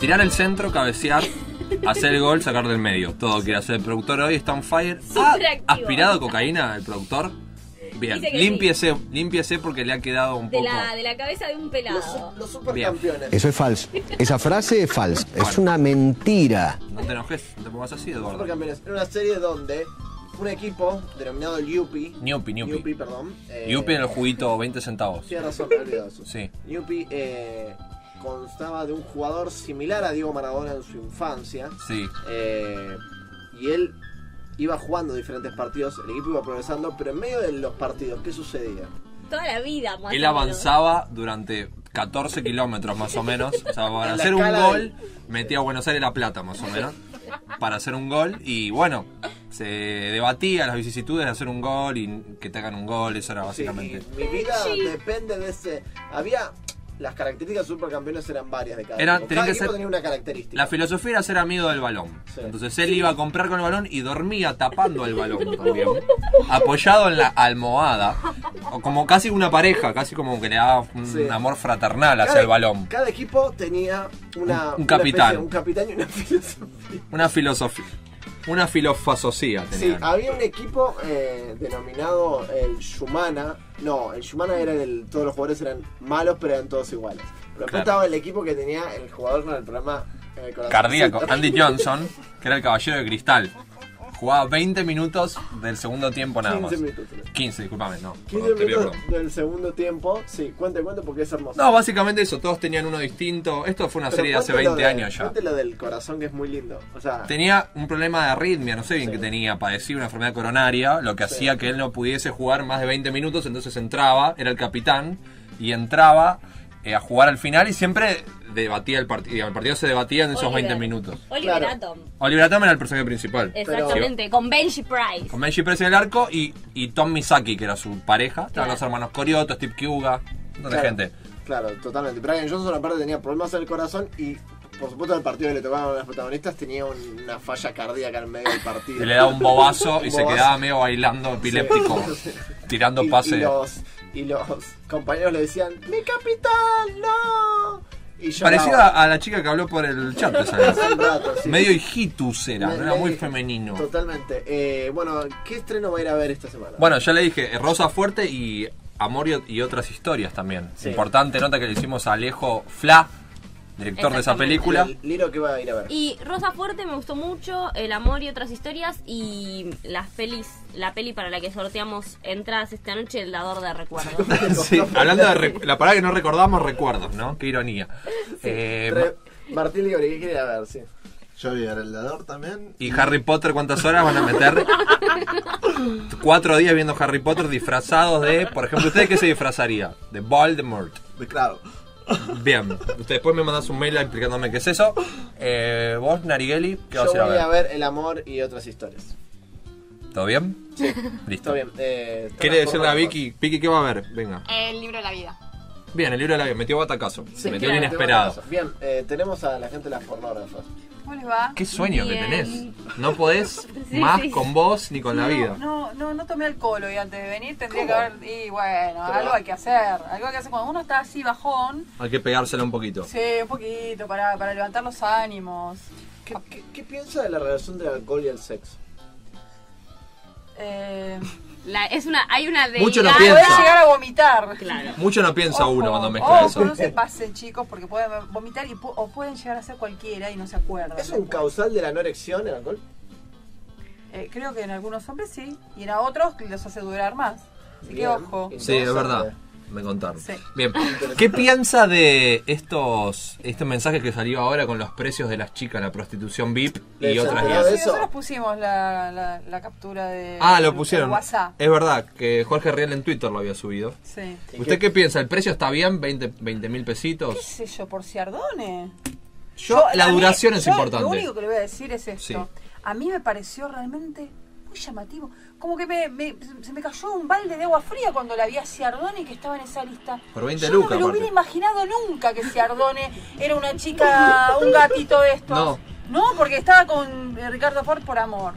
Tirar el centro, cabecear, hacer el gol, sacar del medio. Todo quiere hacer el productor hoy, está on fire. ¿Ha Súper activo. aspirado cocaína el productor? Bien, Dice que límpiese, límpiese porque le ha quedado un De poco. la, de la cabeza de un pelado. Los supercampeones. Eso es falso. Esa frase es falsa. Es una mentira. No te enojes, no te pongas así, Eduardo. Supercampeones. Era una serie donde un equipo denominado el Yupi. Ñupi, ñupi. Yupi, perdón. eh, Yupi en el juguito 20 centavos. Tienes razón, me he olvidado eso. Sí. Yupi eh, constaba de un jugador similar a Diego Maradona en su infancia. Sí. Eh, y él iba jugando diferentes partidos, el equipo iba progresando, pero en medio de los partidos, ¿qué sucedía? Toda la vida, más Él o menos. avanzaba durante 14 kilómetros más o menos. O sea, para hacer un gol, metía a Buenos Aires la plata más o menos. Para hacer un gol. Y bueno, se debatía las vicisitudes de hacer un gol y que te hagan un gol. Eso era básicamente. Mi vida depende de ese. Había. Las características de supercampeones eran varias de cada Era- equipo. tenía Cada que equipo ser- tenía una característica. La filosofía era ser amigo del balón. Sí. Entonces él iba a comprar con el balón y dormía tapando el balón también. Apoyado en la almohada. O como casi una pareja, casi como que le daba un Sí. amor fraternal hacia el balón. Cada equipo tenía una. Un- un una capitán. especie- un capitán y una filosofía. Una filosofía. Una filosofía Sí, había un equipo eh, denominado el Shumana. No, el Shumana era el. Todos los jugadores eran malos, pero eran todos iguales. Pero después Claro. estaba el equipo que tenía el jugador con el problema en el corazón. Cardíaco. Andy Johnson, que era el caballero de cristal. Jugaba 20 minutos del segundo tiempo nada más. 15 minutos. 15, disculpame, no. 15 perdón, te pido minutos del segundo tiempo. Sí, cuente, cuente porque es hermoso. No, básicamente eso, todos tenían uno distinto. Esto fue una Pero serie de hace cuente lo 20 de- años ya. Cuente lo del corazón que es muy lindo. O sea, Tenía un problema de arritmia, no sé bien qué tenía, padecía una enfermedad coronaria, lo que Sí. hacía que él no pudiese jugar más de 20 minutos, entonces entraba, era el capitán, y entraba eh, a jugar al final y siempre debatía el partido, el partido se debatía en esos Oliver. 20 minutos. Oliver Atom. Oliver Atom era el personaje principal. Exactamente, con Benji Price. Con Benji Price en el arco y, y Tom Misaki, que era su pareja. Estaban los hermanos Corioto, Steve Kyuga, un montón de Claro. gente. Claro, totalmente. Brian Johnson aparte tenía problemas en el corazón y por supuesto el partido que le tocaban a los protagonistas tenía un- una falla cardíaca en medio del partido. Y le daba un bobazo y se quedaba medio bailando epiléptico, Sí. tirando Y- pases. Y los, y los compañeros le decían, ¡Mi capitán, no! Parecida a la chica que habló por el chat, un rato, sí. Medio hijitus era, Me- era muy me- femenino. Totalmente. Eh, bueno, ¿qué estreno va a ir a ver esta semana? Bueno, ya le dije, Rosa Fuerte y Amor y, y otras historias también. Sí. Importante nota que le hicimos a Alejo Fla director de esa película. Que va a ir a ver. Y Rosa Fuerte me gustó mucho, El amor y otras historias y las pelis, la peli para la que sorteamos entradas esta noche, El dador de recuerdos. Sí, hablando de la palabra que no recordamos, recuerdos, ¿no? Qué ironía. Eh, Martín Ligori, ¿qué quiere ir a ver? Sí. Yo vi el dador también. ¿Y Harry Potter cuántas horas van a meter? Cuatro días viendo Harry Potter disfrazados de, por ejemplo, ¿usted qué se disfrazaría? De Voldemort. De claro. Bien, usted después me mandas un mail explicándome qué es eso. Eh, vos, Narigeli, ¿qué vas Yo a ir a voy a ver? ver El amor y otras historias. ¿Todo bien? Sí. Listo. Está bien. Eh, ¿Quiere todas decirle a Vicky? Vicky, ¿qué va a ver? Venga. El libro de la vida. Bien, el libro de la vida. Metió batacazo. Sí, metió claro, inesperado. Bien, eh, tenemos a la gente de las pornógrafas. ¿Cómo les va? Qué sueño que tenés. No podés Sí, más sí. con vos ni con la vida. No, no, no tomé alcohol hoy antes de venir, tendría ¿Cómo? que haber. Y bueno, Pero- algo hay que hacer. Algo hay que hacer cuando uno está así bajón. Hay que pegársela un poquito. Sí, un poquito, para, para levantar los ánimos. ¿Qué, qué, qué piensa de la relación del alcohol y el sexo? Eh, La- es una, hay una de Mucho no piensa. llegar a vomitar. Claro. Mucho no piensa Ojo, uno cuando mezcla ojo, eso. no se pasen, chicos, porque pueden vomitar y o pueden llegar a ser cualquiera y no se acuerdan. ¿Es un causal de la no erección el alcohol? Eh, creo que en algunos hombres sí, y en otros los hace durar más. Así que Bien. ojo. Sí, es verdad. Me contaron. Sí. Bien. ¿Qué piensa de estos este mensaje que salió ahora con los precios de las chicas, la prostitución VIP y ¿Les otras guías? Sí, nosotros pusimos la, la, la captura de Ah, lo pusieron. WhatsApp. Es verdad que Jorge Riel en Twitter lo había subido. Sí. ¿Usted qué piensa? ¿El precio está bien? ¿20 mil ¿Qué pesitos? sé yo, por Ciardone? Yo, la mí- duración es yo importante. Lo único que le voy a decir es esto. Sí. A mí me pareció realmente muy llamativo. Como que me, me- se me cayó un balde de agua fría cuando la vi a Ciardone que estaba en esa lista. Por 20 Yo lucas, no me lo aparte. hubiera imaginado nunca que Ciardone era una chica, un gatito de estos. No. No, porque estaba con eh, Ricardo Ford por amor.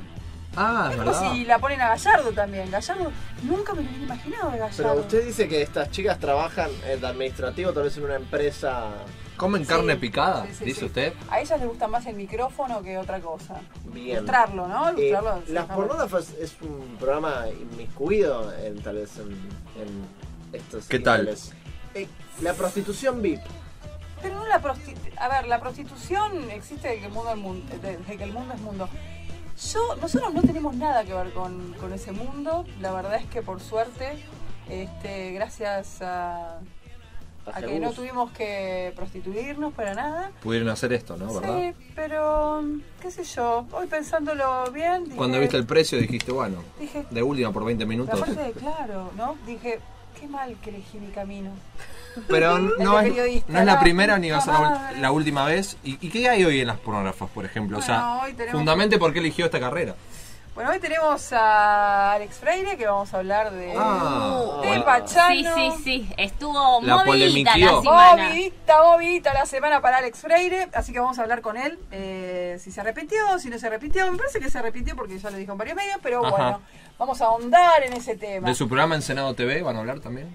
Ah, Es como verdad. si la ponen a Gallardo también. Gallardo nunca me lo hubiera imaginado de Gallardo. Pero usted dice que estas chicas trabajan de administrativo, tal vez en una empresa. ¿Comen Sí, carne picada? sí, sí, dice sí. usted. A ellas les gusta más el micrófono que otra cosa. Bien. Ilustrarlo, ¿no? Eh, Ilustrarlo. sí, las pornógrafas es un programa inmiscuido en, tal vez en, en estos ¿Qué tal? Eh, la prostitución VIP. Pero no la prostitución. A ver, la prostitución existe desde que el mundo, es mundo, desde que el mundo es mundo. Yo, nosotros no tenemos nada que ver con, con ese mundo. La verdad es que por suerte, este, gracias a, a que no tuvimos que prostituirnos para nada. Pudieron hacer esto, ¿no? ¿Verdad? Sí, pero qué sé yo, hoy pensándolo bien. Dije, Cuando viste el precio dijiste, bueno, Dije, de última por 20 pero minutos. aparte, claro, ¿no? Dije, qué mal que elegí mi camino. Pero no es, no es la primera ni va a ser la, última vez. ¿Y, y qué hay hoy en las pornógrafas, por ejemplo? o sea, fundamente por qué eligió esta carrera. Bueno, hoy tenemos a Alex Freire que vamos a hablar de, Ah, de bueno. Pachano. Sí, sí, sí. Estuvo La movidita la semana. Movidita, movidita la semana para Alex Freire, así que vamos a hablar con él, eh, si se arrepintió, si no se arrepintió, me parece que se arrepintió porque ya lo dijo en varios medios, pero Ajá. bueno, vamos a ahondar en ese tema. ¿De su programa en Senado TV van a hablar también?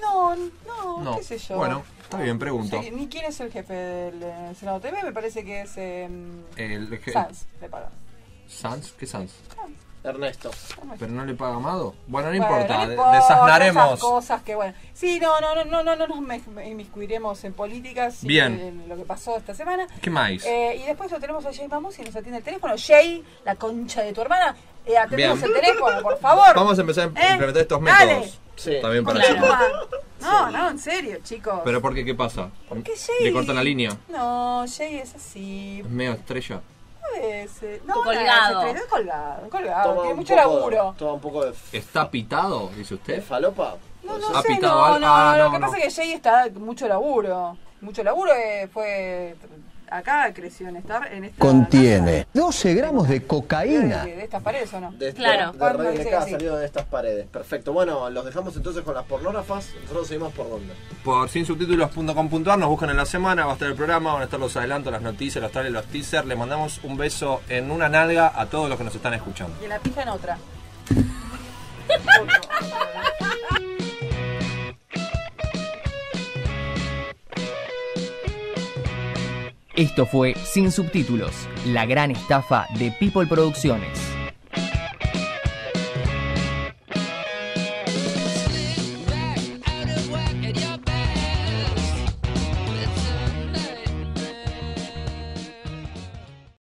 No, no, No. qué sé yo. Bueno, está bien, pregunto. Sí, ni quién es el jefe del eh, Senado TV, me parece que es eh, El, Sanz, le paga. ¿Sans? ¿Qué Sans? Ernesto. ¿Pero no le paga Amado? Bueno, no Bueno, importa, no de- importa, Esas desasnaremos. cosas que bueno. Sí, no, no, no, no, no, no nos inmiscuiremos en políticas y Bien. en lo que pasó esta semana. ¿Qué más? Eh, y después lo tenemos a Jay Mamus y nos atiende el teléfono. Jay, la concha de tu hermana, eh, atendemos Bien. el teléfono, por favor. Vamos a empezar a ¿Eh? implementar estos Dale. métodos. También para madre. No, no, en serio, chicos. ¿Pero por qué? ¿Qué pasa? qué Jay? ¿Le cortan la línea? No, Jay es así. ¿Es medio estrella? Veces. No, Colgado. no, es colgado, colgado. Toma Tiene mucho poco- laburo. Toma un poco de ¿Está pitado, dice usted? falopa. No, no ¿Ha sé, pitado no, no, Ah, lo no, que no. pasa es que Jay está mucho laburo. Mucho laburo eh, fue acá creció en esta en esta Contiene 12 gramos de de, cocaína. de estas paredes o no. De, Claro. de, de ha sí. salido de estas paredes. Perfecto. Bueno, los dejamos entonces con las pornógrafas. Nosotros seguimos por dónde. Por sinsubtítulos.com.ar nos buscan en la semana, va a estar el programa, van a estar los adelantos, las noticias, los trailers, los teasers. Le mandamos un beso en una nalga a todos los que nos están escuchando. Y en la pija en otra. Esto fue Sin Subtítulos, la gran estafa de People Producciones.